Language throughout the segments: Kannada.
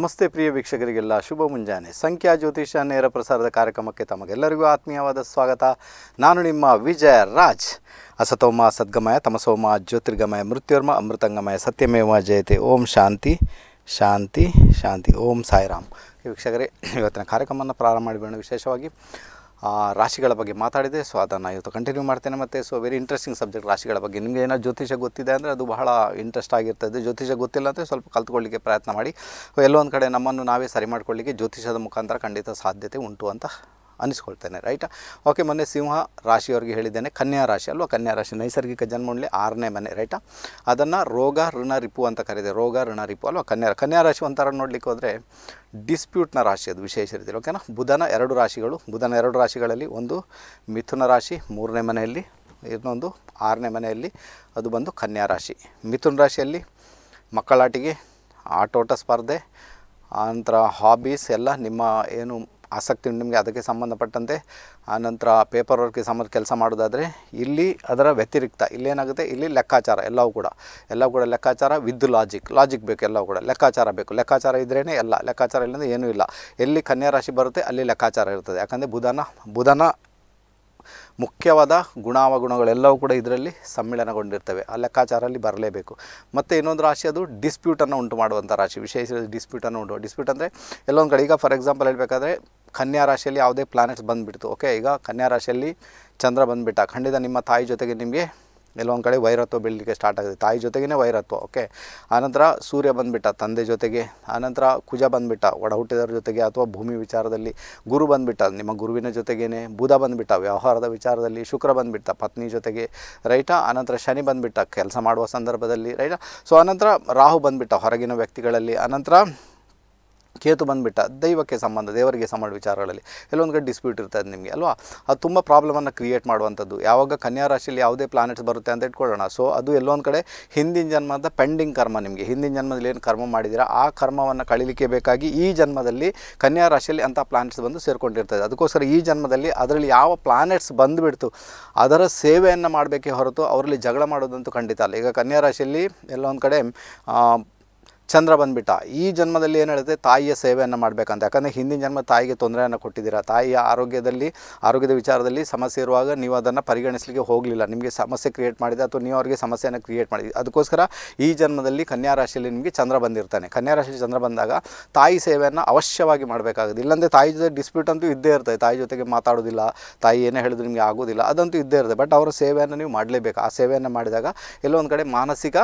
ನಮಸ್ತೆ ಪ್ರಿಯ ವೀಕ್ಷಕರಿಗೆಲ್ಲ ಶುಭ ಮುಂಜಾನೆ. ಸಂಖ್ಯಾ ಜ್ಯೋತಿಷ ನೇರ ಪ್ರಸಾರದ ಕಾರ್ಯಕ್ರಮಕ್ಕೆ ತಮಗೆಲ್ಲರಿಗೂ ಆತ್ಮೀಯವಾದ ಸ್ವಾಗತ. ನಾನು ನಿಮ್ಮ ವಿಜಯ ರಾಜ್. ಅಸತೋಮ ಸದ್ಗಮಯ, ತಮಸೋಮ ಜ್ಯೋತಿರ್ಗಮಯ, ಮೃತ್ಯುರ್ಮ ಅಮೃತಂಗಮಯ, ಸತ್ಯಮೇವ ಜಯತೆ. ಓಂ ಶಾಂತಿ ಶಾಂತಿ ಶಾಂತಿ. ಓಂ ಸಾಯಿರಾಮ್. ವೀಕ್ಷಕರೇ, ಇವತ್ತಿನ ಕಾರ್ಯಕ್ರಮವನ್ನು ಪ್ರಾರಂಭ ಮಾಡಿಬೇಡ ವಿಶೇಷವಾಗಿ. ರಾಶಿಗಳ ಬಗ್ಗೆ ಮಾತಾಡಿದೆ. ಸೊ ಅದನ್ನು ಇವತ್ತು ಕಂಟಿನ್ಯೂ ಮಾಡ್ತೇನೆ ಮತ್ತು. ಸೊ ವೆರಿ ಇಂಟ್ರೆಸ್ಟಿಂಗ್ ಸಬ್ಜೆಕ್ಟ್ ರಾಶಿಗಳ ಬಗ್ಗೆ. ನಿಮಗೆ ಏನೋ ಜ್ಯೋತಿಷ ಗೊತ್ತಿದೆ ಅಂದರೆ ಅದು ಬಹಳ ಇಂಟ್ರೆಸ್ಟ್ ಆಗಿರ್ತದೆ. ಜ್ಯೋತಿಷ ಗೊತ್ತಿಲ್ಲ ಅಂದರೆ ಸ್ವಲ್ಪ ಕಲ್ತ್ಕೊಳ್ಳಿಕ್ಕೆ ಪ್ರಯತ್ನ ಮಾಡಿ. ಎಲ್ಲೋ ಒಂದು ಕಡೆ ನಮ್ಮನ್ನು ನಾವೇ ಸರಿ ಮಾಡ್ಕೊಳ್ಳಿಕ್ಕೆ ಜ್ಯೋತಿಷದ ಮುಖಾಂತರ ಖಂಡಿತ ಸಾಧ್ಯತೆ ಉಂಟು ಅಂತ ಅನಿಸ್ಕೊಳ್ತೇನೆ ರೈಟ್ ಓಕೆ ಮೊನ್ನೆ ಸಿಂಹ ರಾಶಿಯವರಿಗೆ ಹೇಳಿದ್ದೇನೆ. ಕನ್ಯಾ ರಾಶಿ ಅಲ್ವಾ? ಕನ್ಯಾ ರಾಶಿ ನೈಸರ್ಗಿಕ ಜನ್ಮಂಡಲಿ ಆರನೇ ಮನೆ ರೈಟಾ ಅದನ್ನು ರೋಗ, ಋಣ, ರಿಪು ಅಂತ ಕರೀದೆ ರೋಗ, ಋಣ, ರಿಪು ಅಲ್ವಾ? ಕನ್ಯಾ ಕನ್ಯಾ ರಾಶಿ ಒಂಥರ ನೋಡಲಿಕ್ಕೆ ಹೋದರೆ ಡಿಸ್ಪ್ಯೂಟ್ನ ರಾಶಿ ಅದು ವಿಶೇಷ ರೀತಿಯಲ್ಲಿ ಓಕೆನಾ ಬುಧನ ಎರಡು ರಾಶಿಗಳು. ಬುಧನ ಎರಡು ರಾಶಿಗಳಲ್ಲಿ ಒಂದು ಮಿಥುನ ರಾಶಿ, ಮೂರನೇ ಮನೆಯಲ್ಲಿ, ಇನ್ನೊಂದು ಆರನೇ ಮನೆಯಲ್ಲಿ ಅದು ಬಂದು ಕನ್ಯಾ ರಾಶಿ. ಮಿಥುನ ರಾಶಿಯಲ್ಲಿ ಮಕ್ಕಳಾಟಿಗೆ ಆಟೋಟ ಸ್ಪರ್ಧೆ, ಆನಂತರ ಹಾಬೀಸ್ ಎಲ್ಲ ನಿಮ್ಮ ಏನು ಆಸಕ್ತಿ ನಿಮಗೆ ಅದಕ್ಕೆ ಸಂಬಂಧಪಟ್ಟಂತೆ ಆನಂತರ ಪೇಪರ್ ವರ್ಕ್ಗೆ ಸಂಬಂಧ ಕೆಲಸ ಮಾಡೋದಾದರೆ ಇಲ್ಲಿ ಅದರ ವ್ಯತಿರಿಕ್ತ, ಇಲ್ಲೇನಾಗುತ್ತೆ, ಇಲ್ಲಿ ಲೆಕ್ಕಾಚಾರ ಎಲ್ಲವೂ ಕೂಡ ಎಲ್ಲವೂ ಕೂಡ ಲೆಕ್ಕಾಚಾರ ವಿದ್ ಲಾಜಿಕ್ ಲಾಜಿಕ್ ಬೇಕು, ಎಲ್ಲವೂ ಕೂಡ, ಲೆಕ್ಕಾಚಾರ ಬೇಕು, ಲೆಕ್ಕಾಚಾರ ಇದ್ರೇ ಎಲ್ಲ ಲೆಕ್ಕಾಚಾರ ಇಲ್ಲಂದ್ರೆ ಏನೂ ಇಲ್ಲ. ಎಲ್ಲಿ ಕನ್ಯಾ ರಾಶಿ ಬರುತ್ತೆ, ಅಲ್ಲಿ ಲೆಕ್ಕಾಚಾರ ಇರ್ತದೆ. ಯಾಕಂದರೆ ಬುಧನ ಬುಧನ ಮುಖ್ಯವಾದ ಗುಣಾವಗುಣಗಳೆಲ್ಲವೂ ಕೂಡ ಇದರಲ್ಲಿ ಸಮ್ಮಿಳನಗೊಂಡಿರ್ತವೆ. ಆ ಲೆಕ್ಕಾಚಾರಲ್ಲಿ ಬರಲೇಬೇಕು. ಮತ್ತು ಇನ್ನೊಂದು ರಾಶಿ ಅದು ಡಿಸ್ಪ್ಯೂಟನ್ನು ಉಂಟು ಮಾಡುವಂಥ ರಾಶಿ. ವಿಶೇಷ ಡಿಸ್ಪ್ಯೂಟನ್ನು ಉಂಟು. ಡಿಸ್ಪ್ಯೂಟ್ ಅಂದರೆ ಎಲ್ಲೊಂದು ಕಡೆ ಈಗ ಫಾರ್ ಎಕ್ಸಾಂಪಲ್ ಹೇಳಬೇಕಾದ್ರೆ ಕನ್ಯಾ ರಾಶಿಯಲ್ಲಿ ಯಾವುದೇ ಪ್ಲಾನೆಟ್ಸ್ ಬಂದುಬಿಡ್ತು. ಓಕೆ ಈಗ ಕನ್ಯಾ ರಾಶಿಯಲ್ಲಿ ಚಂದ್ರ ಬಂದುಬಿಟ್ಟ. ಖಂಡಿತ ನಿಮ್ಮ ತಾಯಿ ಜೊತೆಗೆ ನಿಮಗೆ ಎಲ್ಲೊಂದು ಕಡೆ ವೈರತ್ವ ಬೆಳಲಿಕ್ಕೆ ಸ್ಟಾರ್ಟ್ ಆಗುತ್ತೆ ತಾಯಿ ಜೊತೆಗೇ ವೈರತ್ವ ಓಕೆ ಆನಂತರ ಸೂರ್ಯ ಬಂದುಬಿಟ್ಟ ತಂದೆ ಜೊತೆಗೆ ಆನಂತರ ಕುಜ ಬಂದುಬಿಟ್ಟ, ಒಡ ಹುಟ್ಟಿದವ್ರ ಜೊತೆಗೆ ಅಥವಾ ಭೂಮಿ ವಿಚಾರದಲ್ಲಿ ಗುರು ಬಂದುಬಿಟ್ಟ, ನಿಮ್ಮ ಗುರುವಿನ ಜೊತೆಗೇ ಬುಧ ಬಂದುಬಿಟ್ಟ, ವ್ಯವಹಾರದ ವಿಚಾರದಲ್ಲಿ ಶುಕ್ರ ಬಂದುಬಿಟ್ಟ, ಪತ್ನಿ ಜೊತೆಗೆ, ರೈಟಾ? ಆನಂತರ ಶನಿ ಬಂದುಬಿಟ್ಟ, ಕೆಲಸ ಮಾಡುವ ಸಂದರ್ಭದಲ್ಲಿ, ರೈಟಾ? ಸೊ ಆನಂತರ ರಾಹು ಬಂದುಬಿಟ್ಟ ಹೊರಗಿನ ವ್ಯಕ್ತಿಗಳಲ್ಲಿ ಆನಂತರ ಕೇತು ಬಂದುಬಿಟ್ಟ, ದೈವಕ್ಕೆ ಸಂಬಂಧ, ದೇವರಿಗೆ ಸಂಬಂಧ ವಿಚಾರಗಳಲ್ಲಿ. ಎಲ್ಲೊಂದು ಕಡೆ ಡಿಸ್ಪ್ಯೂಟ್ ಇರ್ತದೆ ನಿಮಗೆ, ಅಲ್ವಾ? ಅದು ತುಂಬ ಪ್ರಾಬ್ಲಮನ್ನು ಕ್ರಿಯೇಟ್ ಮಾಡುವಂಥದ್ದು. ಯಾವಾಗ ಕನ್ಯಾ ರಾಶಿಯಲ್ಲಿ ಯಾವುದೇ ಪ್ಲಾನೆಟ್ಸ್ ಬರುತ್ತೆ ಅಂತ ಇಟ್ಕೊಳ್ಳೋಣ. ಸೊ ಅದು ಎಲ್ಲೊಂದು ಕಡೆ ಹಿಂದಿನ ಜನ್ಮದ ಪೆಂಡಿಂಗ್ ಕರ್ಮ ನಿಮಗೆ. ಹಿಂದಿನ ಜನ್ಮದಲ್ಲಿ ಏನು ಕರ್ಮ ಮಾಡಿದ್ದೀರಾ ಆ ಕರ್ಮವನ್ನು ಕಳೀಲಿಕ್ಕೆ ಬೇಕಾಗಿ ಈ ಜನ್ಮದಲ್ಲಿ ಕನ್ಯಾ ರಾಶಿಯಲ್ಲಿ ಅಂಥ ಪ್ಲಾನೆಟ್ಸ್ ಬಂದು ಸೇರಿಕೊಂಡಿರ್ತದೆ. ಅದಕ್ಕೋಸ್ಕರ ಈ ಜನ್ಮದಲ್ಲಿ ಅದರಲ್ಲಿ ಯಾವ ಪ್ಲಾನೆಟ್ಸ್ ಬಂದುಬಿಡ್ತು, ಅದರ ಸೇವೆಯನ್ನು ಮಾಡಬೇಕೇ ಹೊರತು ಅವರಲ್ಲಿ ಜಗಳ ಮಾಡೋದಂತೂ ಖಂಡಿತ ಅಲ್ಲ. ಈಗ ಕನ್ಯಾ ರಾಶಿಯಲ್ಲಿ ಎಲ್ಲೊಂದು ಕಡೆ ಚಂದ್ರ ಬಂದ್ಬಿಟ್ಟ. ಈ ಜನ್ಮದಲ್ಲಿ ಏನು ಹೇಳುತ್ತೆ ತಾಯಿಯ ಸೇವೆಯನ್ನು ಮಾಡಬೇಕಂತ. ಯಾಕಂದರೆ ಹಿಂದಿನ ಜನ್ಮ ತಾಯಿಗೆ ತೊಂದರೆಯನ್ನು ಕೊಟ್ಟಿದ್ದೀರಾ. ತಾಯಿಯ ಆರೋಗ್ಯದಲ್ಲಿ, ಆರೋಗ್ಯದ ವಿಚಾರದಲ್ಲಿ ಸಮಸ್ಯೆ ಇರುವಾಗ ನೀವು ಅದನ್ನು ಪರಿಗಣಿಸಲಿಕ್ಕೆ ಹೋಗಲಿಲ್ಲ. ನಿಮಗೆ ಸಮಸ್ಯೆ ಕ್ರಿಯೇಟ್ ಮಾಡಿದೆ ಅಥವಾ ನೀವು ಅವರಿಗೆ ಸಮಸ್ಯೆಯನ್ನು ಕ್ರಿಯೇಟ್ ಮಾಡಿದ್ರಿ. ಅದಕ್ಕೋಸ್ಕರ ಈ ಜನ್ಮದಲ್ಲಿ ಕನ್ಯಾ ರಾಶಿಯಲ್ಲಿ ನಿಮಗೆ ಚಂದ್ರ ಬಂದಿರ್ತಾನೆ. ಕನ್ಯಾ ರಾಶಿಯಲ್ಲಿ ಚಂದ್ರ ಬಂದಾಗ ತಾಯಿ ಸೇವೆಯನ್ನು ಅವಶ್ಯವಾಗಿ ಮಾಡಬೇಕಾಗುತ್ತೆ. ಇಲ್ಲಾಂದರೆ ತಾಯಿ ಜೊತೆ ಡಿಸ್ಪ್ಯೂಟ್ ಅಂತೂ ಇದ್ದೇ ಇರ್ತದೆ. ತಾಯಿ ಜೊತೆಗೆ ಮಾತಾಡೋದಿಲ್ಲ. ತಾಯಿ ಏನೇ ಹೇಳಿದ್ರು ನಿಮಗೆ ಆಗೋದಿಲ್ಲ. ಅದಂತೂ ಇದ್ದೇ ಇರ್ತದೆ. ಬಟ್ ಅವರ ಸೇವೆಯನ್ನು ನೀವು ಮಾಡಲೇಬೇಕು. ಆ ಸೇವೆಯನ್ನು ಮಾಡಿದಾಗ ಎಲ್ಲೋ ಒಂದು ಕಡೆ ಮಾನಸಿಕ